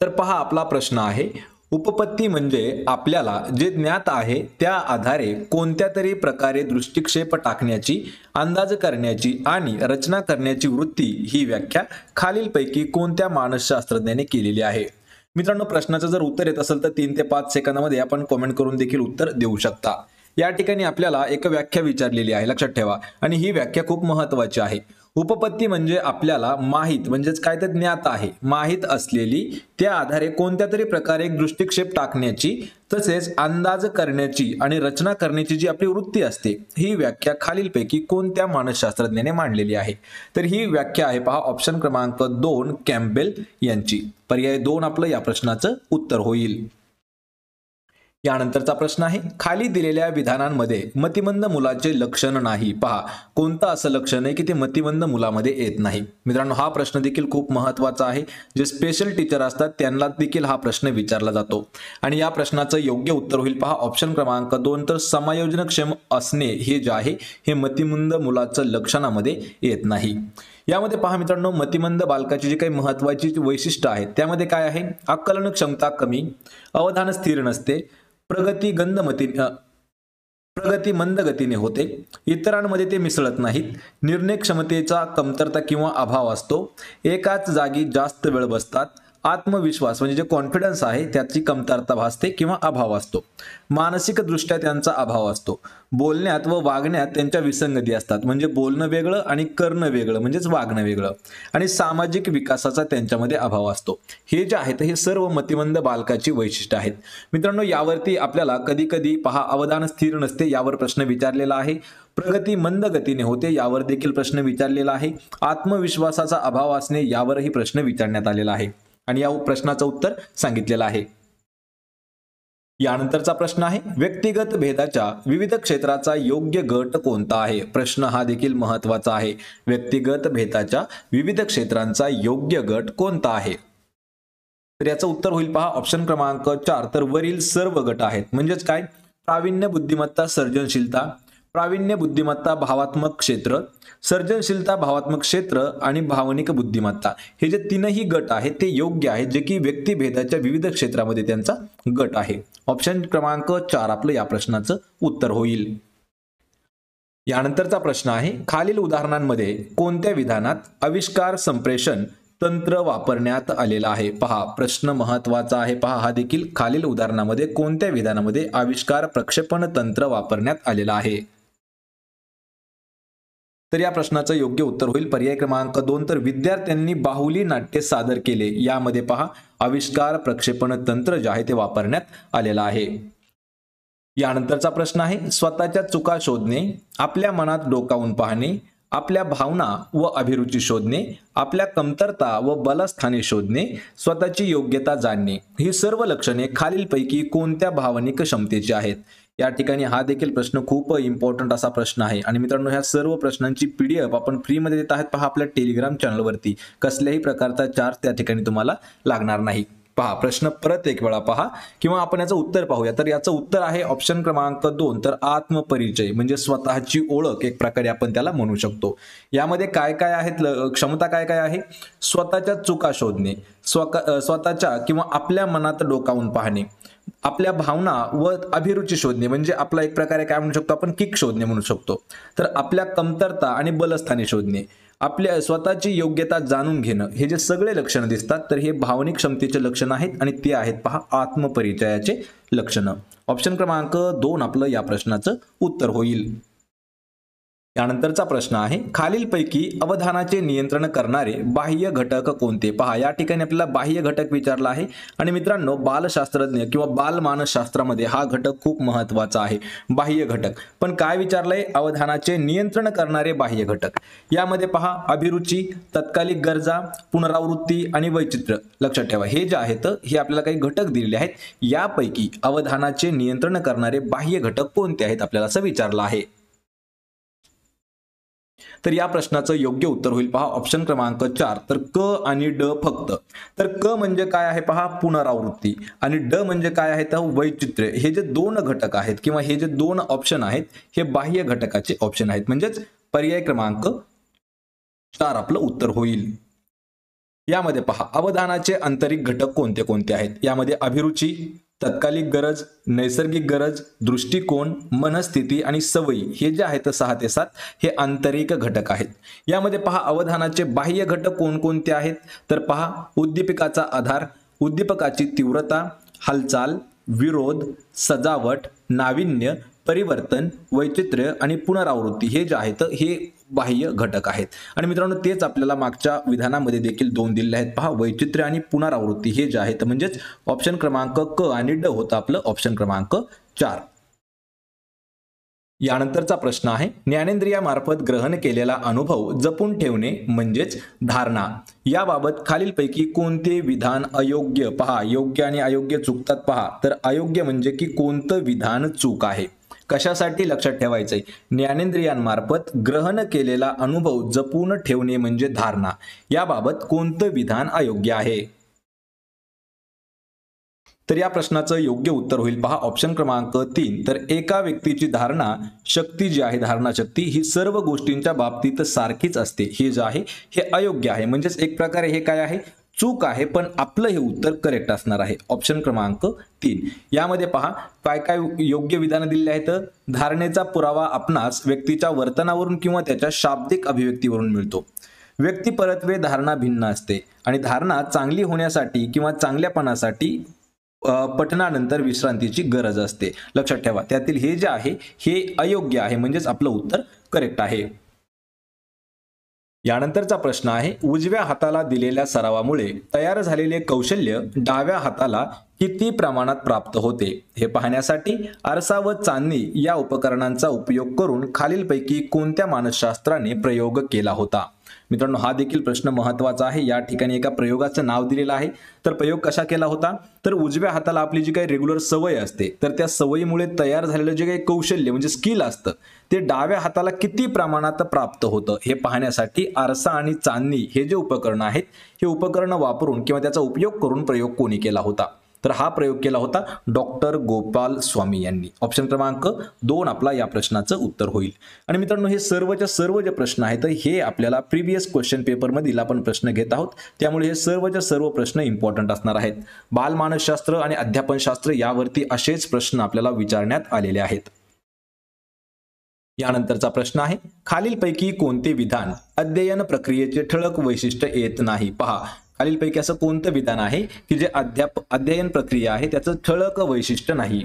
तर पहा आपला प्रश्न आहे उपपत्ती म्हणजे आपल्याला जे ज्ञात आहे त्या आधारे कोणत्या तरी प्रकारे दृष्टिक्षेप टाकण्याची अंदाज करण्याची आणि रचना करण्याची वृत्ती ही व्याख्या खालीलपैकी कोणत्या मानसशास्त्रज्ञाने केलेली आहे? मित्रांनो प्रश्नाचं जर उत्तर येत असेल तर तीन ते पाच सेकंदामध्ये आपण कॉमेंट करून देखील उत्तर देऊ शकता. या ठिकाणी आपल्याला एक व्याख्या विचारलेली आहे लक्षात ठेवा. आणि ही व्याख्या खूप महत्वाची आहे. उपपत्ती म्हणजे आपल्याला माहीत म्हणजेच काय तर ज्ञात आहे. माहीत असलेली त्या आधारे कोणत्या तरी प्रकारे एक दृष्टिक्षेप टाकण्याची तसेच अंदाज करण्याची आणि रचना करण्याची जी आपली वृत्ती असते ही व्याख्या खालीलपैकी कोणत्या मानसशास्त्रज्ञाने मांडलेली आहे? तर ही व्याख्या आहे पहा ऑप्शन क्रमांक दोन कॅम्बेल यांची. पर्याय दोन आपलं या प्रश्नाचं उत्तर होईल. यानंतरचा प्रश्न आहे. खाली दिलेल्या विधानांमध्ये मतिमंद मुलाचे लक्षण नाही. पहा कोणतं असं लक्षण आहे की ते मतिमंद मुलामध्ये येत नाही? मित्रांनो हा प्रश्न देखील खूप महत्त्वाचा आहे. जे स्पेशल टीचर असतात त्यांना देखील हा प्रश्न विचारला जातो. आणि या प्रश्नाचं योग्य उत्तर होईल. पहा ऑप्शन क्रमांक दोन तर समायोजनक्षम असणे हे जे आहे हे मतिमंद मुलाचं लक्षणामध्ये येत नाही. यामध्ये पहा मित्रांनो मतिमंद बालकाची जी काही महत्वाची वैशिष्ट्य आहेत त्यामध्ये काय आहे? आकलन क्षमता कमी अवधान स्थिर नसते प्रगती गंधमती प्रगती मंद गतीने होते. इतरांमध्ये ते मिसळत नाहीत. निर्णय क्षमतेचा कमतरता किंवा अभाव असतो. एकाच जागी जास्त वेळ बसतात. आत्मविश्वास म्हणजे जे कॉन्फिडन्स आहे त्याची कमतरता भासते किंवा अभाव असतो. मानसिकदृष्ट्या त्यांचा अभाव असतो. बोलण्यात व वागण्यात त्यांच्या विसंगती असतात. म्हणजे बोलणं वेगळं आणि करणं वेगळं म्हणजेच वागणं वेगळं. आणि सामाजिक विकासाचा त्यांच्यामध्ये अभाव असतो. हे जे आहेत हे सर्व मतिमंद बालकाची वैशिष्ट्य आहेत. मित्रांनो यावरती आपल्याला कधी कधी पहा अवधान स्थिर नसते यावर प्रश्न विचारलेला आहे. प्रगती मंद गतीने होते यावर देखील प्रश्न विचारलेला आहे. आत्मविश्वासाचा अभाव असणे यावरही प्रश्न विचारण्यात आलेला आहे. आणि या प्रश्नाचं उत्तर सांगितलेलं आहे. यानंतरचा प्रश्न आहे व्यक्तिगत भेदाच्या विविध क्षेत्राचा योग्य गट कोणता आहे? प्रश्न हा देखील महत्त्वाचा आहे. व्यक्तिगत भेदाच्या विविध क्षेत्रांचा योग्य गट कोणता आहे? तर याचं उत्तर होईल पहा ऑप्शन क्रमांक चार. तर वरील सर्व गट आहेत. म्हणजेच काय? प्रावीण्य बुद्धिमत्ता सर्जनशीलता. प्रावीण्य बुद्धिमत्ता भावात्मक क्षेत्र. सर्जनशीलता भावात्मक क्षेत्र आणि भावनिक बुद्धिमत्ता. हे जे तीनही गट आहेत ते योग्य आहेत जे की व्यक्तिभेदाच्या विविध क्षेत्रामध्ये त्यांचा गट आहे. ऑप्शन क्रमांक चार आपलं या प्रश्नाचं उत्तर होईल. यानंतरचा प्रश्न आहे खालील उदाहरणांमध्ये कोणत्या विधानात आविष्कार संप्रेषण तंत्र वापरण्यात आलेला आहे? पहा प्रश्न महत्त्वाचा आहे. पहा हा देखील खालील उदाहरणामध्ये कोणत्या विधानामध्ये आविष्कार प्रक्षेपण तंत्र वापरण्यात आलेला आहे? तर या प्रश्नाचं योग्य उत्तर होईल. पर्याय क्रमांक दोन तर विद्यार्थ्यांनी बाहुली नाट्य सादर केले. यामध्ये पहा आविष्कार प्रक्षेपण तंत्र जे आहे ते वापरण्यात आलेलं आहे. यानंतरचा प्रश्न आहे स्वतःच्या चुका शोधणे आपल्या मनात डोकावून पाहणे आपल्या भावना व अभिरुची शोधणे आपल्या कमतरता व बलस्थाने शोधणे स्वतःची योग्यता जाणणे ही सर्व लक्षणे खालीलपैकी कोणत्या भावनिक क्षमतेची आहेत? या ठिकाणी हा देखील प्रश्न खूप इम्पॉर्टंट असा प्रश्न आहे. आणि मित्रांनो ह्या सर्व प्रश्नांची पीडीएफ आपण फ्रीमध्ये देत आहेत. पहा आपल्या टेलिग्राम चॅनलवरती कसल्याही प्रकारचा चार्ज त्या ठिकाणी तुम्हाला लागणार नाही. पहा प्रश्न परत एक वेळा पहा. किंवा आपण याचं उत्तर पाहूया. तर याचं उत्तर आहे ऑप्शन क्रमांक दोन. तर आत्मपरिचय म्हणजे स्वतःची ओळख एक प्रकारे आपण त्याला म्हणू शकतो. यामध्ये काय काय आहेत क्षमता काय काय आहे? स्वतःच्या चुका शोधणे स्वतःच्या किंवा आपल्या मनात डोकावून पाहणे. आपल्या भावना व अभिरुची शोधणे म्हणजे आपला एक प्रकारे काय म्हणू शकतो आपण? किक शोधणे म्हणू शकतो. तर आपल्या कमतरता आणि बलस्थाने शोधणे आपल्या स्वतःची योग्यता जाणून घेणं हे जे सगळे लक्षणं दिसतात तर हे भावनिक क्षमतेचे लक्षण आहेत आणि ते आहेत पहा आत्मपरिचयाचे लक्षणं. ऑप्शन क्रमांक दोन आपलं या प्रश्नाचं उत्तर होईल. यानंतरचा प्रश्न आहे खालीलपैकी अवधानाचे नियंत्रण करणारे बाह्य घटक कोणते? पहा या ठिकाणी आपल्याला बाह्य घटक विचारला आहे. आणि मित्रांनो बालशास्त्रज्ञ किंवा बालमानसशास्त्रामध्ये हा घटक खूप महत्त्वाचा आहे बाह्य घटक. पण काय विचारलंय? अवधानाचे नियंत्रण करणारे बाह्य घटक. यामध्ये पहा अभिरुची तत्कालिक गरजा पुनरावृत्ती आणि वैचित्र्य लक्षात ठेवा हे जे आहेत हे आपल्याला काही घटक दिलेले आहेत. यापैकी अवधानाचे नियंत्रण करणारे बाह्य घटक कोणते आहेत? आपल्याला असं विचारलं आहे. तर या प्रश्नाचं योग्य उत्तर होईल. पहा ऑप्शन क्रमांक चार. तर क आणि ड फक्त. तर क म्हणजे काय आहे पहा पुनरावृत्ती. आणि ड म्हणजे काय आहे तर वैचित्र्य. हे जे दोन घटक आहेत किंवा हे जे दोन ऑप्शन आहेत हे बाह्य घटकाचे ऑप्शन आहेत. म्हणजेच पर्याय क्रमांक चार आपलं उत्तर होईल. यामध्ये पहा अवधानाचे आंतरिक घटक कोणते कोणते आहेत? यामध्ये अभिरुची तत्कालिक गरज नैसर्गिक गरज दृष्टिकोन मनस्थिती आणि सवयी हे जे आहेत सहा ते सात हे आंतरिक घटक आहेत. यामध्ये पहा अवधानाचे बाह्य घटक कोणकोणते आहेत? तर पहा उद्दीपिकाचा आधार उद्दीपकाची तीव्रता हालचाल विरोध सजावट नाविन्य परिवर्तन वैचित्र्य आणि पुनरावृत्ती हे जे आहेत हे बाह्य घटक आहेत. आणि मित्रांनो तेच आपल्याला मागच्या विधानामध्ये देखील दोन दिलेले आहेत. पहा वैचित्र्य आणि पुनरावृत्ती हे जे आहेत म्हणजेच ऑप्शन क्रमांक क आणि ड होतं आपलं ऑप्शन क्रमांक चार. यानंतरचा प्रश्न आहे ज्ञानेंद्रियामार्फत ग्रहण केलेला अनुभव जपून ठेवणे म्हणजेच धारणा. याबाबत खालीलपैकी कोणते विधान अयोग्य? पहा योग्य आणि अयोग्य चुकतात पहा. तर अयोग्य म्हणजे की कोणतं विधान चूक आहे? कशासाठी लक्षात ठेवायचंय? ज्ञानेंद्रियांमार्फत ग्रहण केलेला अनुभव जपून ठेवणे म्हणजे धारणा. याबाबत कोणतं विधान अयोग्य आहे? तर या प्रश्नाचं योग्य उत्तर होईल पहा. ऑप्शन क्रमांक तीन. तर एका व्यक्तीची धारणा शक्ती जी आहे धारणा शक्ती ही सर्व गोष्टींच्या बाबतीत सारखीच असते. हे जे आहे हे अयोग्य आहे. म्हणजेच एक प्रकारे हे काय आहे? चूक आहे पण आपलं हे उत्तर करेक्ट असणार आहे. ऑप्शन क्रमांक तीन. यामध्ये पहा काय काय योग्य विधानं दिलेली आहेत? धारणेचा पुरावा आपणास व्यक्तीच्या वर्तनावरून किंवा त्याच्या शाब्दिक अभिव्यक्तीवरून मिळतो. व्यक्ती परत्वे धारणा भिन्न असते आणि धारणा चांगली होण्यासाठी किंवा चांगल्यापणासाठी पठनानंतर विश्रांतीची गरज असते. लक्षात ठेवा त्यातील हे जे आहे हे अयोग्य आहे म्हणजेच आपलं उत्तर करेक्ट आहे. यानंतरचा प्रश्न आहे उजव्या हाताला दिलेल्या सरावामुळे तयार झालेले कौशल्य डाव्या हाताला किती प्रमाणात प्राप्त होते? हे पाहण्यासाठी आरसा व चांदणी या उपकरणांचा उपयोग करून खालीलपैकी कोणत्या मानसशास्त्राने प्रयोग केला होता? मित्रांनो हा देखील प्रश्न महत्त्वाचा आहे. या ठिकाणी एका प्रयोगाचं नाव दिलेलं आहे. तर प्रयोग कशा केला होता? तर उजव्या हाताला आपली जी काही रेग्युलर सवय असते तर त्या सवयीमुळे तयार झालेलं जे काही कौशल्य म्हणजे स्किल असतं ते डाव्या हाताला किती प्रमाणात प्राप्त होतं हे पाहण्यासाठी आरसा आणि चांदणी हे जे उपकरण आहेत हे उपकरण वापरून किंवा त्याचा उपयोग करून प्रयोग कोणी केला होता? तर हा प्रयोग केला होता डॉक्टर गोपाल स्वामी यांनी. ऑप्शन क्रमांक दोन आपला या प्रश्नाचं उत्तर होईल. आणि मित्रांनो हे सर्वच्या सर्व जे प्रश्न आहेत हे आपल्याला प्रिव्हियस क्वेश्चन पेपरमधील आपण प्रश्न घेत आहोत. त्यामुळे हे सर्वच्या सर्व प्रश्न इम्पॉर्टंट असणार आहेत. बालमानसशास्त्र आणि अध्यापनशास्त्र यावरती असेच प्रश्न आपल्याला विचारण्यात आलेले आहेत. यानंतरचा प्रश्न आहे खालीलपैकी कोणते विधान अध्ययन प्रक्रियेचे ठळक वैशिष्ट्य येत नाही? पहा खालीलपैकी असं कोणतं विधान आहे की जे अध्याप अध्ययन प्रक्रिया आहे त्याचं ठळक वैशिष्ट्य नाही?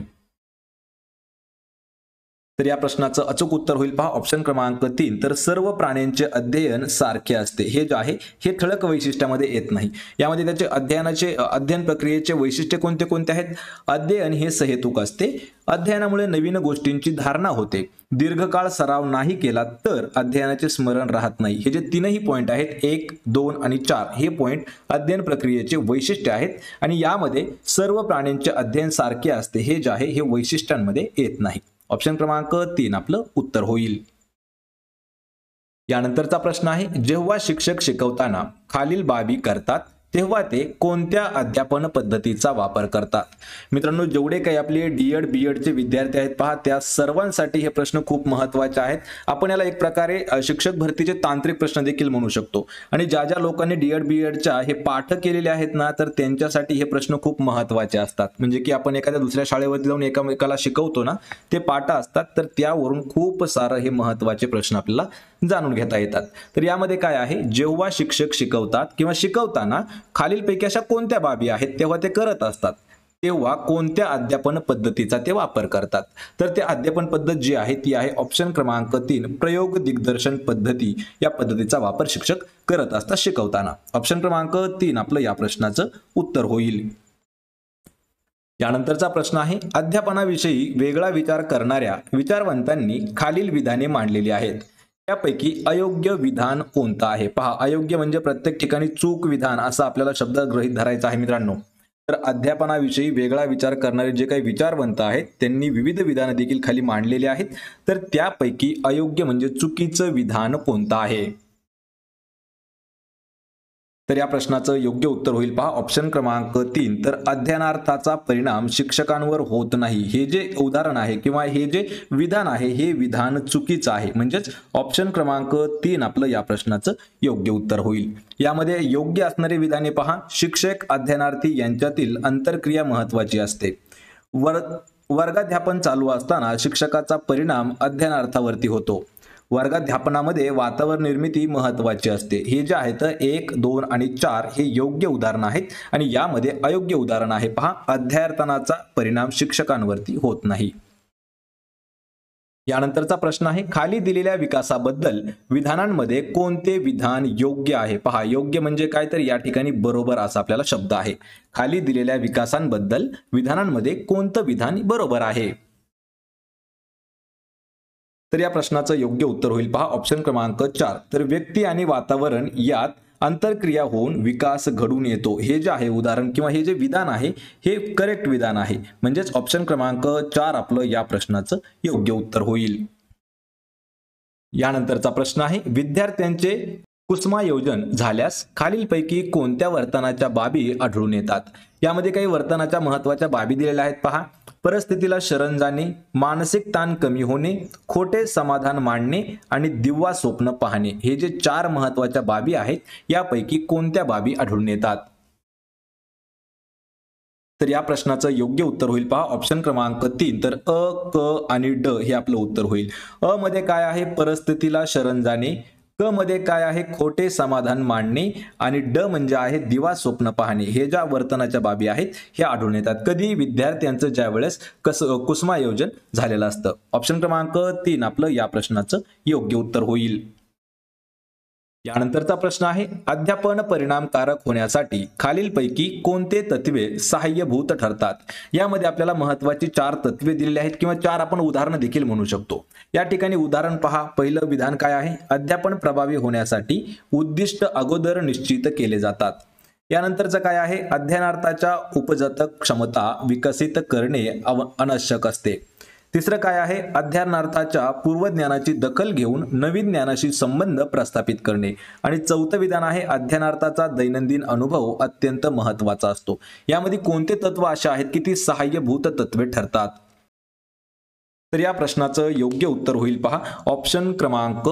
तर या प्रश्नाचं अचूक उत्तर होईल पहा. ऑप्शन क्रमांक तीन. तर सर्व प्राण्यांचे अध्ययन सारखे असते. हे जे आहे हे ठळक वैशिष्ट्यामध्ये येत नाही. यामध्ये त्याचे अध्ययनाचे अध्ययन प्रक्रियेचे वैशिष्ट्य कोणते कोणते आहेत? अध्ययन हे सहेतुक असते. अध्ययनामुळे नवीन गोष्टींची धारणा होते. दीर्घकाळ सराव नाही केला तर अध्ययनाचे स्मरण राहत नाही. हे जे तीनही पॉईंट आहेत एक दोन आणि चार हे पॉईंट अध्ययन प्रक्रियेचे वैशिष्ट्य आहेत. आणि यामध्ये सर्व प्राण्यांचे अध्ययन सारखे असते. हे जे आहे हे वैशिष्ट्यांमध्ये येत नाही. ऑप्शन क्रमांक तीन आपलं उत्तर होईल. यानंतरचा प्रश्न आहे जेव्हा शिक्षक शिकवताना खालील बाबी करतात तेव्हा ते कोणत्या अध्यापन पद्धतीचा वापर करतात? मित्रांनो जेवढे काही आपले डीएड बी एडचे विद्यार्थी आहेत पहा त्या सर्वांसाठी हे प्रश्न खूप महत्त्वाचे आहेत. आपण याला एक प्रकारे शिक्षक भरतीचे तांत्रिक प्रश्न देखील म्हणू शकतो. आणि ज्या ज्या लोकांनी डीएड बी एडच्या हे पाठ केलेले आहेत ना तर त्यांच्यासाठी हे प्रश्न खूप महत्त्वाचे असतात. म्हणजे की आपण एखाद्या दुसऱ्या शाळेवरती जाऊन एकामेकाला शिकवतो ना ते पाठ असतात तर त्यावरून खूप सारं हे महत्त्वाचे प्रश्न आपल्याला जाणून घेता येतात. तर यामध्ये काय आहे? जेव्हा शिक्षक शिकवतात किंवा शिकवताना खालीलपैकी अशा कोणत्या बाबी आहेत तेव्हा ते करत असतात. तेव्हा कोणत्या अध्यापन पद्धतीचा ते वापर करतात. तर ते अध्यापन पद्धत जी आहे ती आहे ऑप्शन क्रमांक तीन प्रयोग दिग्दर्शन पद्धती. या पद्धतीचा वापर शिक्षक करत असतात शिकवताना. ऑप्शन क्रमांक तीन आपलं या प्रश्नाचं उत्तर होईल. यानंतरचा प्रश्न आहे अध्यापनाविषयी वेगळा विचार करणाऱ्या विचारवंतांनी खालील विधाने मांडलेली आहेत. त्यापैकी अयोग्य विधान कोणतं आहे? पहा अयोग्य म्हणजे प्रत्येक ठिकाणी चूक विधान असं आपल्याला शब्द ग्रहित धरायचा आहे मित्रांनो. तर अध्यापनाविषयी वेगळा विचार करणारे जे काही विचारवंत आहेत त्यांनी विविध विधानं देखील खाली मांडलेली आहेत. तर त्यापैकी अयोग्य म्हणजे चुकीचं विधान कोणतं आहे? तर या प्रश्नाचं योग्य उत्तर होईल पहा. ऑप्शन क्रमांक तीन. तर अध्ययनार्थाचा परिणाम शिक्षकांवर होत नाही. हे जे उदाहरण आहे किंवा हे जे विधान आहे हे विधान चुकीचं आहे. म्हणजेच ऑप्शन क्रमांक तीन आपलं या प्रश्नाचं योग्य उत्तर होईल. यामध्ये योग्य असणारे विधाने पहा. शिक्षक अध्ययनार्थी यांच्यातील अंतरक्रिया महत्वाची असते. वर वर्गाध्यापन चालू असताना शिक्षकाचा परिणाम अध्ययनार्थावरती होतो. वर्गाध्यापनामध्ये वातावरण निर्मिती महत्वाची असते. हे जे आहेत एक दोन आणि चार हे योग्य उदाहरण आहेत आणि यामध्ये अयोग्य उदाहरण आहे. पहा अध्यार्थनाचा परिणाम शिक्षकांवरती होत नाही. यानंतरचा प्रश्न आहे खाली दिलेल्या विकासाबद्दल विधानांमध्ये कोणते विधान योग्य आहे? पहा योग्य म्हणजे काय तर या ठिकाणी बरोबर असा आपल्याला शब्द आहे. खाली दिलेल्या विकासांबद्दल विधानांमध्ये कोणतं विधान बरोबर आहे? तर या प्रश्नाचं योग्य उत्तर होईल. पहा ऑप्शन क्रमांक चार. तर व्यक्ती आणि वातावरण यात आंतरक्रिया होऊन विकास घडून येतो. हे जे आहे उदाहरण किंवा हे जे विधान आहे हे करेक्ट विधान आहे. म्हणजेच ऑप्शन क्रमांक चार आपलं या प्रश्नाचं योग्य उत्तर होईल. यानंतरचा प्रश्न आहे विद्यार्थ्यांचे कुसमायोजन झाल्यास खालीलपैकी कोणत्या वर्तनाच्या बाबी आढळून येतात? यामध्ये काही वर्तनाच्या महत्त्वाच्या बाबी दिलेल्या आहेत पहा. परिस्थितीला शरण जाणे मानसिक ताण कमी होणे खोटे समाधान मांडणे आणि दिव्वा स्वप्न पाहणे. हे जे चार महत्त्वाच्या बाबी आहेत यापैकी कोणत्या बाबी आढळून येतात? तर या प्रश्नाचं योग्य उत्तर होईल पहा. ऑप्शन क्रमांक तीन. तर अ क आणि ड हे आपलं उत्तर होईल. अ मध्ये काय आहे? परिस्थितीला शरण जाणे क मध्ये काय आहे? खोटे समाधान मांडणे आणि ड म्हणजे आहे दिवा स्वप्न पाहणे. हे ज्या वर्तनाच्या बाबी आहेत हे आढळून येतात. कधी विद्यार्थ्यांचं ज्या वेळेस कस कुसमायोजन झालेलं असतं. ऑप्शन क्रमांक तीन आपलं या प्रश्नाचं योग्य उत्तर होईल. यानंतरचा प्रश्न आहे अध्यापन परिणामकारक होण्यासाठी खालीलपैकी कोणते तत्वे सहाय्यभूत ठरतात? यामध्ये आपल्याला महत्वाची चार तत्वे दिलेली आहेत किंवा चार आपण उदाहरणं देखील म्हणू शकतो. या ठिकाणी उदाहरण पहा. पहिलं विधान काय आहे? अध्यापन प्रभावी होण्यासाठी उद्दिष्ट अगोदर निश्चित केले जातात. यानंतरचं काय आहे? अध्ययनार्थाच्या उपजत क्षमता विकसित करणे अनावश्यक असते. तिसरं काय आहे? अध्यानार्थाच्या पूर्वज्ञानाची दखल घेऊन नवीन ज्ञानाशी संबंध प्रस्थापित करणे. आणि चौथं विधान आहे अध्ययनार्थाचा दैनंदिन अनुभव अत्यंत महत्त्वाचा असतो. यामध्ये कोणते तत्व असे आहेत की ती सहाय्यभूत तत्वे ठरतात? तर या प्रश्नाचं योग्य उत्तर होईल पहा. ऑप्शन क्रमांक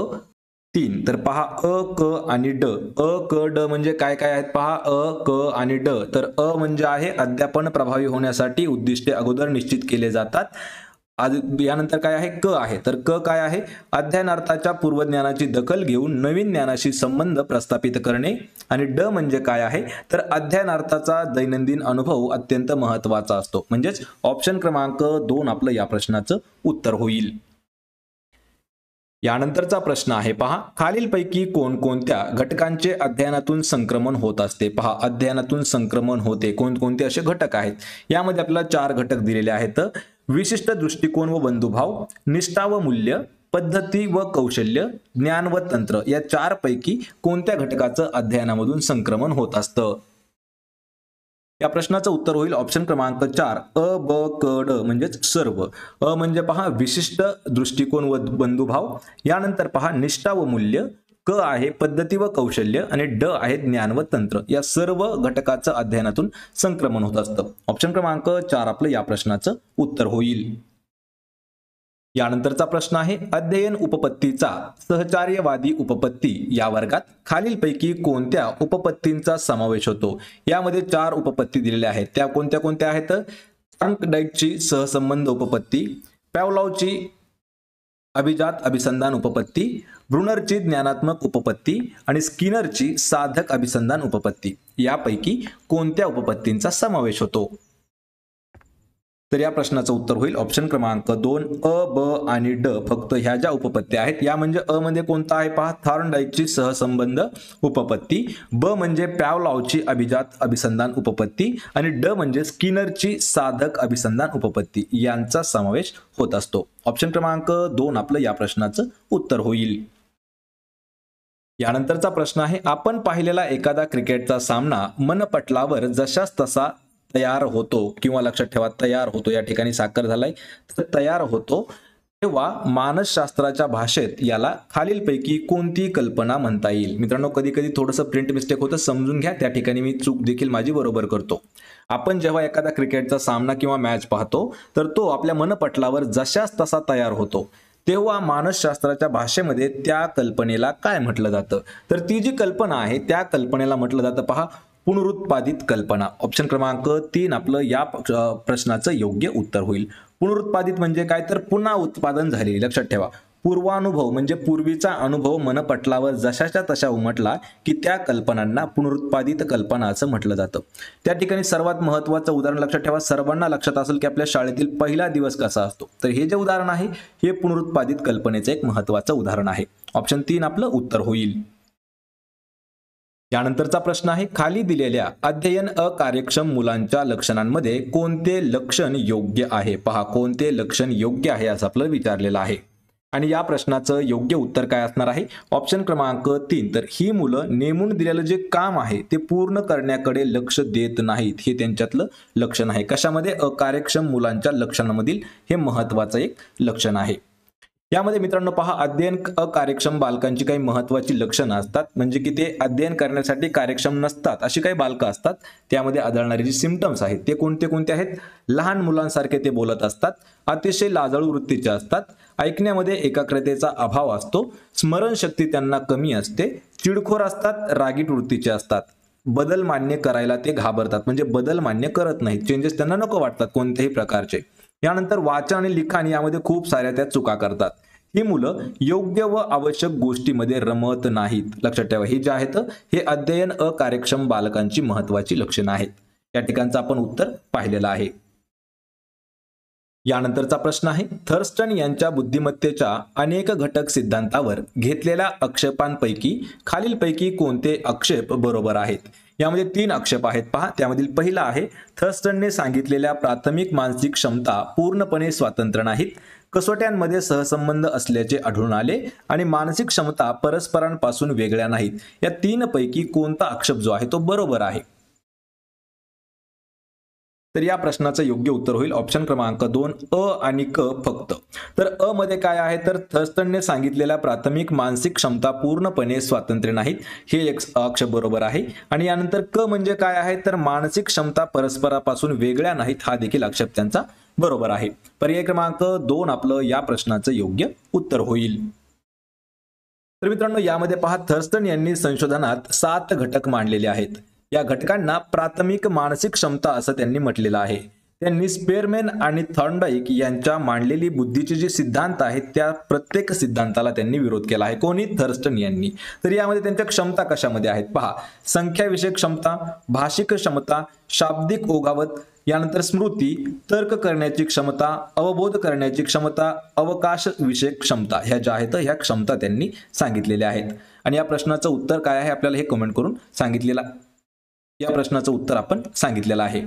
तीन. तर पहा अ क आणि ड. अ क ड म्हणजे काय काय आहेत पहा? अ क आणि ड. तर अ म्हणजे आहे अध्यापन प्रभावी होण्यासाठी उद्दिष्टे अगोदर निश्चित केले जातात. यानंतर काय आहे? क आहे. तर क काय आहे? अध्ययनार्थाच्या पूर्वज्ञानाची दखल घेऊन नवीन ज्ञानाशी संबंध प्रस्थापित करणे. आणि ड म्हणजे काय आहे? तर अध्ययनार्थाचा दैनंदिन अनुभव अत्यंत महत्त्वाचा असतो. म्हणजेच ऑप्शन क्रमांक दोन आपलं या प्रश्नाचं उत्तर होईल. यानंतरचा प्रश्न आहे पहा. खालीलपैकी कोणकोणत्या घटकांचे अध्ययनातून संक्रमण होत असते? पहा अध्ययनातून संक्रमण होते. कोणकोणते असे घटक आहेत? यामध्ये आपल्याला चार घटक दिलेले आहेत. विशिष्ट दृष्टिकोन व बंधुभाव निष्ठा व मूल्य पद्धती व कौशल्य ज्ञान व तंत्र या चार पैकी कोणत्या घटकाचं अध्ययनामधून संक्रमण होत असतं? या प्रश्नाचं उत्तर होईल ऑप्शन क्रमांक चार अ ब क ड म्हणजेच सर्व. अ म्हणजे पहा विशिष्ट दृष्टिकोन व बंधुभाव यानंतर पहा निष्ठा व मूल्य क आहे पद्धती व कौशल्य आणि ड आहे ज्ञान व तंत्र. या सर्व घटकाचं अध्ययनातून संक्रमण होत असतं. ऑप्शन क्रमांक चार आपलं या प्रश्नाचं उत्तर होईल. यानंतरचा प्रश्न आहे अध्ययन उपपत्तीचा सहचार्यवादी उपपत्ती या वर्गात खालीलपैकी कोणत्या उपपत्तींचा समावेश होतो? यामध्ये चार उपपत्ती दिलेल्या आहेत. त्या कोणत्या कोणत्या आहेत? डाईटची सहसंबंध उपपत्ती पॅवलावची अभिजात अभिसंधान उपपत्ती ब्रुनरची ज्ञानात्मक उपपत्ती आणि स्किनरची साधक अभिसंधान उपपत्ती. यापैकी कोणत्या उपपत्तींचा समावेश होतो? तर या प्रश्नाचं उत्तर होईल. ऑप्शन क्रमांक दोन अ ब आणि ड फक्त ह्या ज्या उपपत्त्या आहेत या म्हणजे अ मध्ये कोणता आहे पहा? थॉर्नडाईकची सहसंबंध उपपत्ती ब म्हणजे पॅवलावची अभिजात अभिसंधान उपपत्ती आणि ड म्हणजे स्किनरची साधक अभिसंधान उपपत्ती. यांचा समावेश होत असतो. ऑप्शन क्रमांक दोन आपलं या प्रश्नाचं उत्तर होईल. यानंतरचा प्रश्न आहे आपण पाहिलेला एखादा क्रिकेटचा सामना मनपटलावर जशास तसा तयार होतो किंवा लक्षात ठेवा तयार होतो. या ठिकाणी साखर झालाय. तर तयार होतो तेव्हा मानसशास्त्राच्या भाषेत याला खालीलपैकी कोणती कल्पना म्हणता येईल? मित्रांनो कधी कधी थोडंसं प्रिंट मिस्टेक होतं समजून घ्या. त्या ठिकाणी मी चूक देखील माझी बरोबर करतो. आपण जेव्हा एखादा क्रिकेटचा सामना किंवा मॅच पाहतो तर तो आपल्या मनपटलावर जशाच तसा तयार होतो. तेव्हा मानसशास्त्राच्या भाषेमध्ये त्या कल्पनेला काय म्हटलं जातं? तर ती जी कल्पना आहे त्या कल्पनेला म्हटलं जातं पहा पुनरुत्पादित कल्पना. ऑप्शन क्रमांक तीन आपलं या प्रश्नाचं योग्य उत्तर होईल. पुनरुत्पादित म्हणजे काय? तर पुन्हा उत्पादन झाले लक्षात ठेवा. पूर्वानुभव म्हणजे पूर्वीचा अनुभव मनपटलावर जशाच्या तशा उमटला की त्या कल्पनांना पुनरुत्पादित कल्पना असं म्हटलं जातं. त्या ठिकाणी सर्वात महत्वाचं उदाहरण लक्षात ठेवा. सर्वांना लक्षात असेल की आपल्या शाळेतील पहिला दिवस कसा असतो. तर हे जे उदाहरण आहे हे पुनरुत्पादित कल्पनेचं एक महत्वाचं उदाहरण आहे. ऑप्शन तीन आपलं उत्तर होईल. यानंतरचा प्रश्न आहे खाली दिलेल्या अध्ययन अकार्यक्षम मुलांच्या लक्षणांमध्ये कोणते लक्षण योग्य आहे? पहा कोणते लक्षण योग्य आहे असं आपलं विचारलेलं आहे. आणि या प्रश्नाचं योग्य उत्तर काय असणार आहे? ऑप्शन क्रमांक तीन. तर ही मुलं नेमून दिलेलं जे काम आहे ते पूर्ण करण्याकडे लक्ष देत नाहीत. हे त्यांच्यातलं लक्षण आहे. कशामध्ये? अकार्यक्षम मुलांच्या लक्षणामधील हे महत्वाचं एक लक्षण आहे. यामध्ये मित्रांनो पहा अध्ययन अकार्यक्षम बालकांची काही महत्वाची लक्षणं असतात. म्हणजे की ते अध्ययन करण्यासाठी कार्यक्षम नसतात अशी काही बालकं असतात. त्यामध्ये आढळणारे जे सिमटम्स आहेत ते कोणते कोणते आहेत? लहान मुलांसारखे ते बोलत असतात. अतिशय लाजाळू वृत्तीचे असतात. ऐकण्यामध्ये एकाग्रतेचा अभाव असतो. स्मरणशक्ती त्यांना कमी असते. चिडखोर असतात रागीट वृत्तीचे असतात. बदल मान्य करायला ते घाबरतात. म्हणजे बदल मान्य करत नाहीत. चेंजेस त्यांना नको वाटतात कोणत्याही प्रकारचे. यानंतर वाचन आणि लिखाण यामध्ये खूप साऱ्या त्या चुका करतात. ही मुलं योग्य व आवश्यक गोष्टीमध्ये रमत नाहीत. लक्षात ठेवा हे जे आहेत हे अध्ययन अकार्यक्षम बालकांची महत्वाची लक्षणं आहेत. या ठिकाणचं आपण उत्तर पाहिलेलं आहे. यानंतरचा प्रश्न आहे थर्स्टन यांच्या बुद्धिमत्तेच्या अनेक घटक सिद्धांतावर घेतलेल्या आक्षेपांपैकी खालीलपैकी कोणते आक्षेप बरोबर आहेत? यामध्ये तीन आक्षेप आहेत. पहा त्यामधील पहिला आहे थर्स्टनने सांगितलेल्या प्राथमिक मानसिक क्षमता पूर्णपणे स्वातंत्र्य नाहीत. कसोट्यांमध्ये सहसंबंध असल्याचे आढळून आले आणि मानसिक क्षमता परस्परांपासून वेगळ्या नाहीत. या तीन पैकी कोणता आक्षेप जो आहे तो बरोबर आहे. तर या प्रश्नाचं योग्य उत्तर होईल. ऑप्शन क्रमांक दोन अ आणि क फक्त. तर अ मध्ये काय आहे? तर थर्स्टनने सांगितलेल्या प्राथमिक मानसिक क्षमता पूर्णपणे स्वातंत्र्य नाहीत. हे एक अक्ष बरोबर आहे. आणि यानंतर क म्हणजे काय आहे? तर मानसिक क्षमता परस्परापासून वेगळ्या नाहीत हा देखील आक्षेप त्यांचा बरोबर आहे. पर्याय क्रमांक दोन आपलं या प्रश्नाचं योग्य उत्तर होईल. तर मित्रांनो यामध्ये पहा थर्स्टन यांनी संशोधनात सात घटक मांडलेले आहेत. या घटकांना प्राथमिक मानसिक क्षमता असं त्यांनी म्हटलेलं आहे. त्यांनी स्पेअरमॅन आणि थॉर्नडाईक यांच्या मांडलेली बुद्धीचे जे सिद्धांत आहेत त्या प्रत्येक सिद्धांताला त्यांनी विरोध केला आहे. कोणी? थर्स्टन यांनी. तर यामध्ये त्यांच्या क्षमता कशामध्ये आहेत? पहा. संख्याविषयक क्षमता भाषिक क्षमता शाब्दिक ओगावत यानंतर स्मृती तर्क करण्याची क्षमता अवबोध करण्याची क्षमता अवकाश विषयक क्षमता ह्या ज्या आहेत ह्या क्षमता त्यांनी सांगितलेल्या आहेत. आणि या प्रश्नाचं उत्तर काय आहे? आपल्याला हे कमेंट करून सांगितलेलं या प्रश्नाचं उत्तर आपण सांगितलेलं आहे.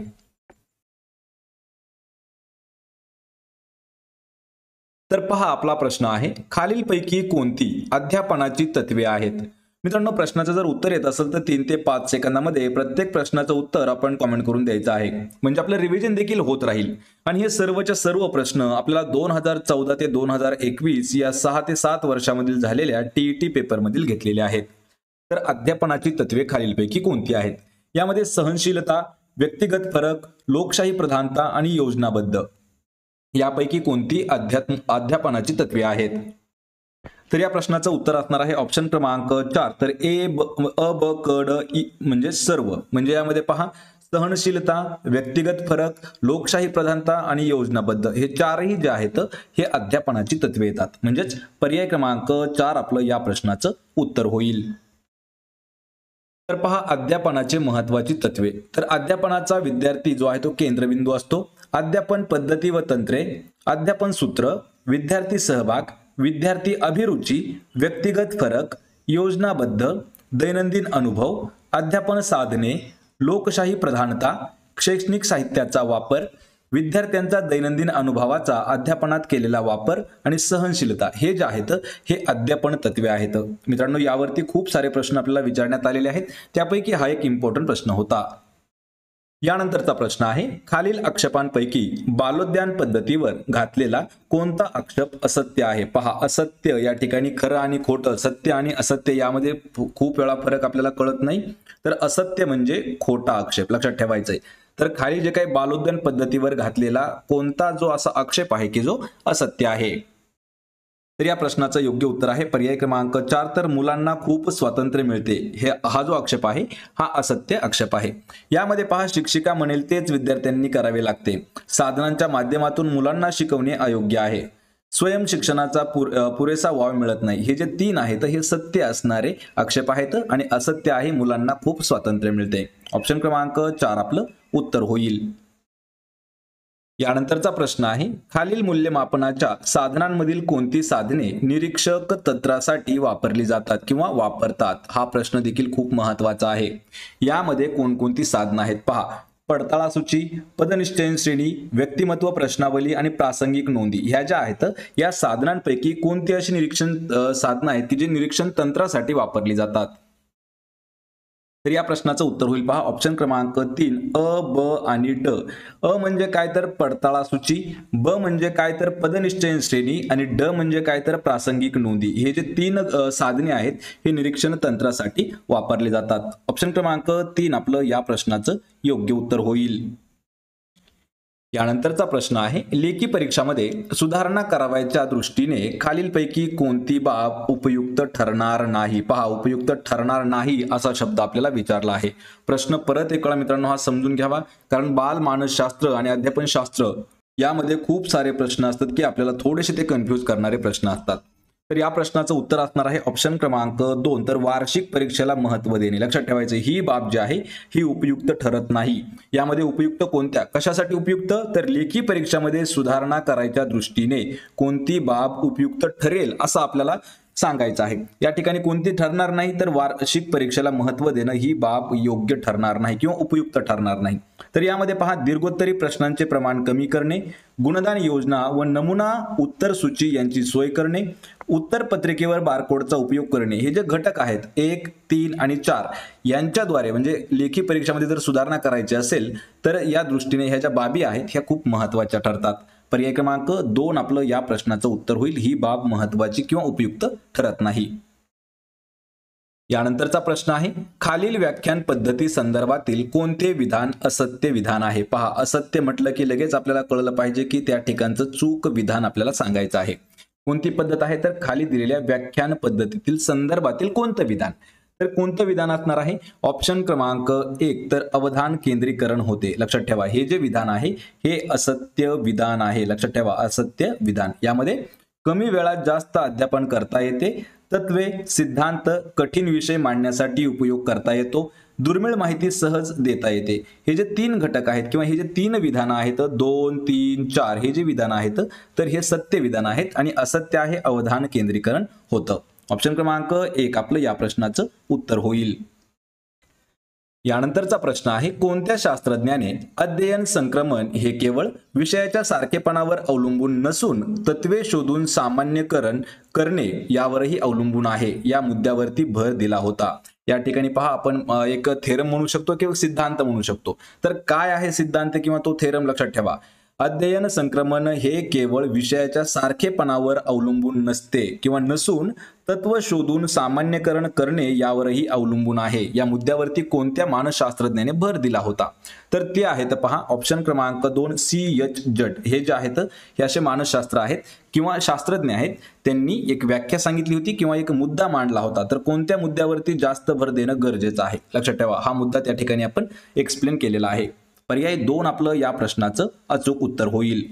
तर पहा आपला प्रश्न आहे खालीलपैकी कोणती अध्यापनाची तत्वे आहेत? मित्रांनो प्रश्नाचं जर उत्तर येत असेल तर तीन ते पाच सेकंदामध्ये प्रत्येक प्रश्नाचं उत्तर आपण कॉमेंट करून द्यायचं आहे. म्हणजे आपलं रिव्हिजन देखील होत राहील. आणि हे सर्वच्या सर्व प्रश्न आपल्याला दोन हजार चौदा ते दोन हजार एकवीस या सहा ते सात वर्षामधील झालेल्या टीईटी पेपरमधील घेतलेले आहेत. तर अध्यापनाची तत्वे खालीलपैकी कोणती आहेत? यामध्ये सहनशीलता व्यक्तिगत फरक लोकशाही प्रधानता आणि योजनाबद्ध. यापैकी कोणती अध्यात्म अध्यापनाची तत्वे आहेत? तर या प्रश्नाचं उत्तर असणार आहे ऑप्शन क्रमांक चार. तर ए ब अ ब क ड ई म्हणजे सर्व. म्हणजे यामध्ये पहा सहनशीलता व्यक्तिगत फरक लोकशाही प्रधानता आणि योजनाबद्ध. हे चारही जे आहेत हे अध्यापनाची तत्वे येतात. म्हणजेच पर्याय क्रमांक चार आपलं या प्रश्नाचं उत्तर होईल. तर पहा अध्यापनाचे महत्वाची तत्वे. तर अध्यापनाचा विद्यार्थी जो आहे तो केंद्रबिंदू असतो. अध्यापन पद्धती व तंत्रे अध्यापन सूत्र विद्यार्थी सहभाग विद्यार्थी अभिरुची व्यक्तिगत फरक योजनाबद्ध दैनंदिन अनुभव अध्यापन साधने लोकशाही प्रधानता शैक्षणिक साहित्याचा वापर विद्यार्थ्यांचा दैनंदिन अनुभवाचा अध्यापनात केलेला वापर आणि सहनशीलता हे जे आहेत हे अध्यापन तत्वे आहेत. मित्रांनो यावरती खूप सारे प्रश्न आपल्याला विचारण्यात आलेले आहेत. त्यापैकी हा एक इम्पॉर्टंट प्रश्न होता. यानंतरचा प्रश्न आहे खालील आक्षेपांपैकी बालोद्यान पद्धतीवर घातलेला कोणता आक्षेप असत्य आहे? पहा असत्य या ठिकाणी खरं आणि खोटं सत्य आणि असत्य यामध्ये खूप वेळा फरक आपल्याला कळत नाही. तर असत्य म्हणजे खोटा आक्षेप. लक्षात ठेवायचा आहे तर खाली जे काही बालोद्यान पद्धतीवर घातलेला कोणता जो असा आक्षेप आहे की जो असत्य आहे? तर या प्रश्नाचं योग्य उत्तर आहे. पर्याय क्रमांक चार तर मुलांना खूप स्वातंत्र्य मिळते. हे हा जो आक्षेप आहे हा असत्य आक्षेप आहे. यामध्ये पहा शिक्षिका म्हणेल तेच विद्यार्थ्यांनी करावे लागते. साधनांच्या माध्यमातून मुलांना शिकवणे अयोग्य आहे. स्वयं शिक्षणाचा पुरेसा वाव मिळत नाही. हे जे तीन आहेत हे सत्य असणारे आक्षेप आहेत आणि असत्य आहे मुलांना खूप स्वातंत्र्य मिळते. ऑप्शन क्रमांक चार आपलं उत्तर होईल. यानंतरचा प्रश्न आहे खालील मूल्यमापनाच्या साधनांमधील कोणती साधने निरीक्षक तंत्रासाठी वापरली जातात किंवा वापरतात? हा प्रश्न देखील खूप महत्त्वाचा आहे. यामध्ये कोणकोणती साधनं आहेत? पहा पडताळा सूची पदनिश्चयन श्रेणी व्यक्तिमत्व प्रश्नावली आणि प्रासंगिक नोंदी ह्या ज्या आहेत या साधनांपैकी कोणती अशी निरीक्षण साधनं आहेत की जी निरीक्षण तंत्रासाठी वापरली जातात? तर या प्रश्नाचं उत्तर होईल पहा. ऑप्शन क्रमांक तीन अ ब आणि ड. अ म्हणजे काय तर पडताळा सूची ब म्हणजे काय तर पदनिश्चयन श्रेणी आणि ड म्हणजे काय तर प्रासंगिक नोंदी. हे जे तीन साधने आहेत हे निरीक्षण तंत्रासाठी वापरले जातात. ऑप्शन क्रमांक तीन आपलं या प्रश्नाचं योग्य उत्तर होईल. यानंतरचा प्रश्न आहे लेखी परीक्षामध्ये सुधारणा करावायच्या दृष्टीने खालीलपैकी कोणती बाब उपयुक्त ठरणार नाही? पहा उपयुक्त ठरणार नाही असा शब्द आपल्याला विचारला आहे. प्रश्न परत एक मित्रांनो हा समजून घ्यावा कारण बाल मानसशास्त्र आणि अध्यापनशास्त्र यामध्ये खूप सारे प्रश्न असतात की आपल्याला थोडेसे ते कन्फ्यूज करणारे प्रश्न असतात. तर या प्रश्नाचं उत्तर असणार आहे ऑप्शन क्रमांक दोन. तर वार्षिक परीक्षेला महत्त्व देणे. लक्षात ठेवायचं ही बाब जी आहे ही उपयुक्त ठरत नाही. यामध्ये उपयुक्त कोणत्या? कशासाठी उपयुक्त? तर लेखी परीक्षामध्ये सुधारणा करायच्या दृष्टीने कोणती बाब उपयुक्त ठरेल असं आपल्याला सांगायचं आहे. या ठिकाणी कोणती ठरणार नाही तर वार्षिक परीक्षेला महत्त्व देणं ही बाब योग्य ठरणार नाही किंवा उपयुक्त ठरणार नाही. तर यामध्ये पहा दीर्घोत्तरी प्रश्नांचे प्रमाण कमी करणे गुणदान योजना व नमुना उत्तर सूची यांची सोय करणे उत्तर पत्रिकेवर बारकोडचा उपयोग करणे. हे जे घटक आहेत एक तीन आणि चार यांच्याद्वारे म्हणजे लेखी परीक्षामध्ये जर सुधारणा करायची असेल तर या दृष्टीने ह्या ज्या बाबी आहेत ह्या खूप महत्त्वाच्या ठरतात. पर्याय क्रमांक दोन आपलं या प्रश्नाचं उत्तर होईल. ही बाब महत्वाची किंवा उपयुक्त ठरत नाही. यानंतरचा प्रश्न आहे खालील व्याख्यान पद्धती संदर्भातील कोणते विधान असत्य विधान आहे? पहा असत्य म्हटलं की लगेच आपल्याला कळलं पाहिजे की त्या ठिकाणचं चूक विधान आपल्याला सांगायचं आहे. कोणती पद्धत आहे? तर खाली दिलेल्या व्याख्यान पद्धतीतील संदर्भातील कोणतं विधान? तर कोणतं विधान असणार आहे? ऑप्शन क्रमांक एक तर अवधान केंद्रीकरण होते. लक्षात ठेवा हे जे विधान आहे हे असत्य विधान आहे. लक्षात ठेवा असत्य विधान. यामध्ये कमी वेळात जास्त अध्यापन करता येते. तत्वे सिद्धांत कठीण विषय मांडण्यासाठी उपयोग करता येतो. दुर्मिळ माहिती सहज देता येते. हे जे तीन घटक आहेत किंवा हे जे तीन विधानं आहेत दोन तीन चार हे जे विधान आहेत तर हे सत्य विधान आहेत आणि असत्य आहे अवधान केंद्रीकरण होतं. ऑप्शन क्रमांक एक आपलं या प्रश्नाचं उत्तर होईल. यानंतरचा प्रश्न आहे कोणत्या शास्त्रज्ञाने अध्ययन संक्रमण हे केवळ विषयाच्या सारखेपणावर अवलंबून नसून तत्वे शोधून सामान्यकरण करणे यावरही अवलंबून आहे या मुद्द्यावरती भर दिला होता. या ठिकाणी पहा आपण एक थेरम म्हणू शकतो किंवा सिद्धांत म्हणू शकतो. तर काय आहे सिद्धांत किंवा तो थेरम लक्षात ठेवा. अध्ययन संक्रमण हे केवळ विषयाच्या सारखेपणावर अवलंबून नसते किंवा नसून तत्व शोधून सामान्यकरण करणे यावरही अवलंबून आहे. या मुद्द्यावरती कोणत्या मानसशास्त्रज्ञाने भर दिला होता? तर ते आहेत पहा ऑप्शन क्रमांक दोन सी एच जट हे जे आहेत हे असे मानसशास्त्र आहेत किंवा शास्त्रज्ञ आहेत. त्यांनी एक व्याख्या सांगितली होती किंवा एक मुद्दा मांडला होता. तर कोणत्या मुद्द्यावरती जास्त भर देणं गरजेचं आहे? लक्षात ठेवा हा मुद्दा त्या ठिकाणी आपण एक्सप्लेन केलेला आहे. पर्याय दोन आपलं या प्रश्नाचं अचूक उत्तर होईल.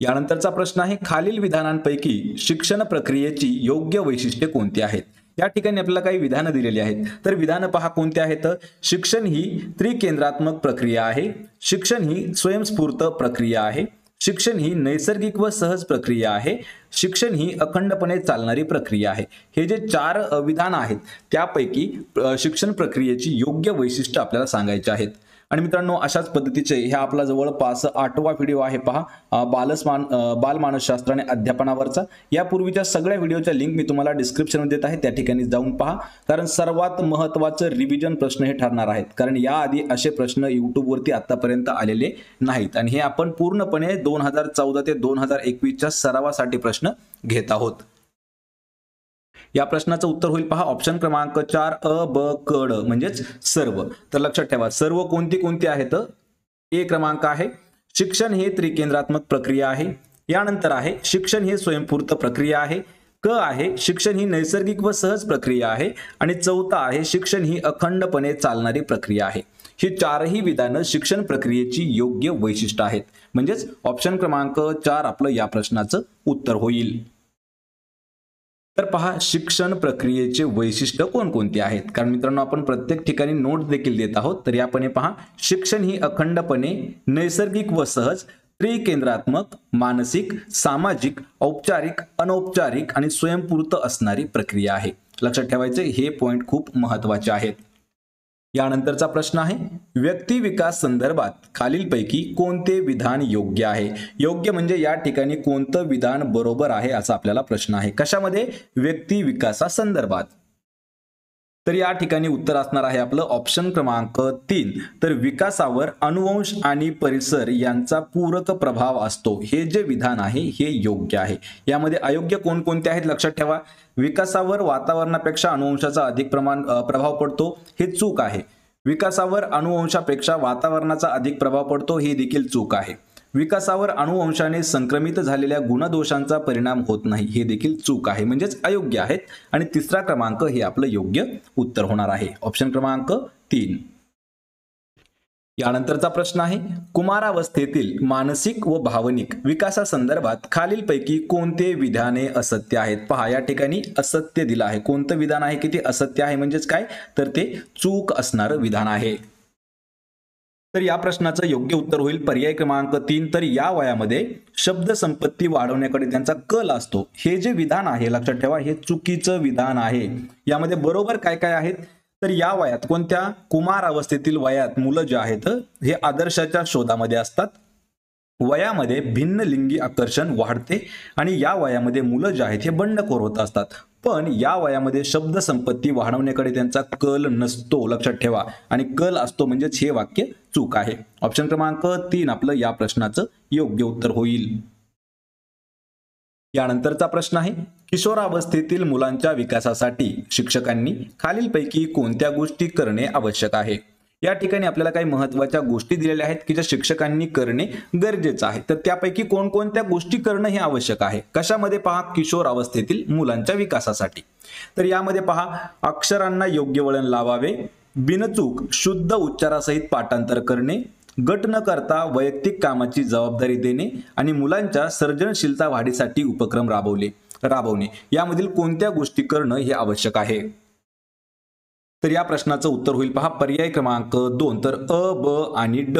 यानंतरचा प्रश्न आहे खालील विधानांपैकी शिक्षण प्रक्रियेची योग्य वैशिष्ट्ये कोणती आहेत? या ठिकाणी आपल्याला काही विधानं दिलेली आहेत. तर विधानं पहा कोणते आहेत? शिक्षण ही त्रिकेंद्रात्मक प्रक्रिया आहे. शिक्षण ही स्वयंस्फूर्त प्रक्रिया आहे. शिक्षण ही नैसर्गिक व सहज प्रक्रिया आहे. शिक्षण ही अखंडपणे चालणारी प्रक्रिया आहे. हे जे चार विधान आहेत त्यापैकी शिक्षण प्रक्रियेची योग्य वैशिष्ट्य आपल्याला सांगायचे आहेत. आणि मित्रांनो अशाच पद्धतीचे हे आपला जवळपास आठवा व्हिडिओ आहे पहा बालस्मान बालमानसशास्त्र आणि अध्यापनावरचा. यापूर्वीच्या सगळ्या व्हिडिओच्या लिंक मी तुम्हाला डिस्क्रिप्शनमध्ये देत आहे त्या ठिकाणी जाऊन पहा. कारण सर्वात महत्त्वाचं रिव्हिजन प्रश्न हे ठरणार आहेत. कारण याआधी असे प्रश्न युट्यूबवरती आतापर्यंत आलेले नाहीत. आणि हे आपण पूर्णपणे दोन हजार चौदा ते दोन हजार एकवीसच्या सरावासाठी प्रश्न घेत आहोत. या प्रश्नाचं उत्तर होईल पहा. ऑप्शन क्रमांक चार अ ब कड म्हणजेच सर्व. तर लक्षात ठेवा सर्व कोणती कोणती आहेत? ए क्रमांक आहे शिक्षण हे त्रिकेंद्रात्मक प्रक्रिया आहे. यानंतर आहे शिक्षण हे स्वयंपूर्त प्रक्रिया आहे. क आहे शिक्षण ही नैसर्गिक व सहज प्रक्रिया आहे. आणि चौथा आहे शिक्षण ही अखंडपणे चालणारी प्रक्रिया आहे. ही चारही विधानं शिक्षण प्रक्रियेची योग्य वैशिष्ट्य आहेत. म्हणजेच ऑप्शन क्रमांक चार आपलं या प्रश्नाचं उत्तर होईल. तर पहा शिक्षण प्रक्रियेचे वैशिष्ट्य कोणकोणते आहेत? कारण मित्रांनो आपण प्रत्येक ठिकाणी नोट देखील देत आहोत. तर यापणे पहा शिक्षण ही अखंडपणे नैसर्गिक व सहज त्रिकेंद्रात्मक मानसिक सामाजिक औपचारिक अनौपचारिक आणि स्वयंपूर्त असणारी प्रक्रिया आहे. लक्षात ठेवायचे हे पॉइंट खूप महत्त्वाचे आहेत. यानंतरचा प्रश्न आहे व्यक्ती विकास संदर्भात खालीलपैकी कोणते विधान योग्य आहे? योग्य म्हणजे या ठिकाणी कोणतं विधान बरोबर आहे असा आपल्याला प्रश्न आहे. कशामध्ये? व्यक्ती विकासासंदर्भात तर या ठिकाणी उत्तर असणार आहे आपलं ऑप्शन क्रमांक तीन. तर विकासावर अनुवंश आणि परिसर यांचा पूरक प्रभाव असतो. हे जे विधान आहे हे योग्य आहे. यामध्ये अयोग्य कोणकोणते आहेत लक्षात ठेवा. विकासावर वातावरणापेक्षा अनुवंशाचा अधिक प्रमाण प्रभाव पडतो. हे चूक आहे. विकासावर अनुवंशापेक्षा वातावरणाचा अधिक प्रभाव पडतो हे देखील चूक आहे. विकासावर अनुवंशाने संक्रमित झालेल्या गुणदोषांचा परिणाम होत नाही हे देखील चूक आहे म्हणजेच अयोग्य आहेत. आणि तिसरा क्रमांक हे आपलं योग्य उत्तर होणार आहे. ऑप्शन क्रमांक तीन. यानंतरचा प्रश्न आहे कुमारावस्थेतील मानसिक व भावनिक विकासासंदर्भात खालीलपैकी कोणते विधाने असत्य आहेत? पहा या ठिकाणी असत्य दिलं आहे. कोणतं विधान आहे की ते असत्य आहे? म्हणजेच काय? तर ते चूक असणारं विधान आहे. तर या प्रश्नाचं योग्य उत्तर होईल. पर्याय क्रमांक तीन. तर या वयामध्ये शब्द संपत्ती वाढवण्याकडे त्यांचा कल असतो. हे जे विधान आहे लक्षात ठेवा हे चुकीचं विधान आहे. यामध्ये बरोबर काय काय आहेत? तर या वयात कोणत्या? कुमार अवस्थेतील वयात मुलं जे आहेत हे आदर्शाच्या शोधामध्ये असतात. वयामध्ये भिन्न लिंगी आकर्षण वाढते आणि या वयामध्ये मुलं जे आहेत हे बंडखोर होत असतात. पण या वयामध्ये शब्द संपत्ती वाढवण्याकडे त्यांचा कल नसतो लक्षात ठेवा. आणि कल असतो म्हणजेच हे वाक्य चूक आहे. ऑप्शन क्रमांक तीन आपलं या प्रश्नाचं योग्य उत्तर होईल. यानंतरचा प्रश्न आहे किशोरावस्थेतील मुलांच्या विकासासाठी शिक्षकांनी खालीलपैकी कोणत्या गोष्टी करणे आवश्यक आहे? या ठिकाणी आपल्याला काही महत्त्वाच्या गोष्टी दिलेल्या आहेत की ज्या शिक्षकांनी करणे गरजेचं आहे. तर त्यापैकी कोणकोणत्या गोष्टी करणं हे आवश्यक आहे? कशामध्ये पहा? किशोर अवस्थेतील मुलांच्या विकासासाठी. तर यामध्ये पहा अक्षरांना योग्य वळण लावावे बिनचूक शुद्ध उच्चारासहित पाठांतर करणे गट न करता वैयक्तिक कामाची जबाबदारी देणे आणि मुलांच्या सर्जनशीलता वाढीसाठी उपक्रम राबवले राबवणे. यामधील कोणत्या गोष्टी करणं हे आवश्यक आहे? तर या प्रश्नाचं उत्तर होईल. पहा पर्याय क्रमांक दोन. तर अ ब आणि ड.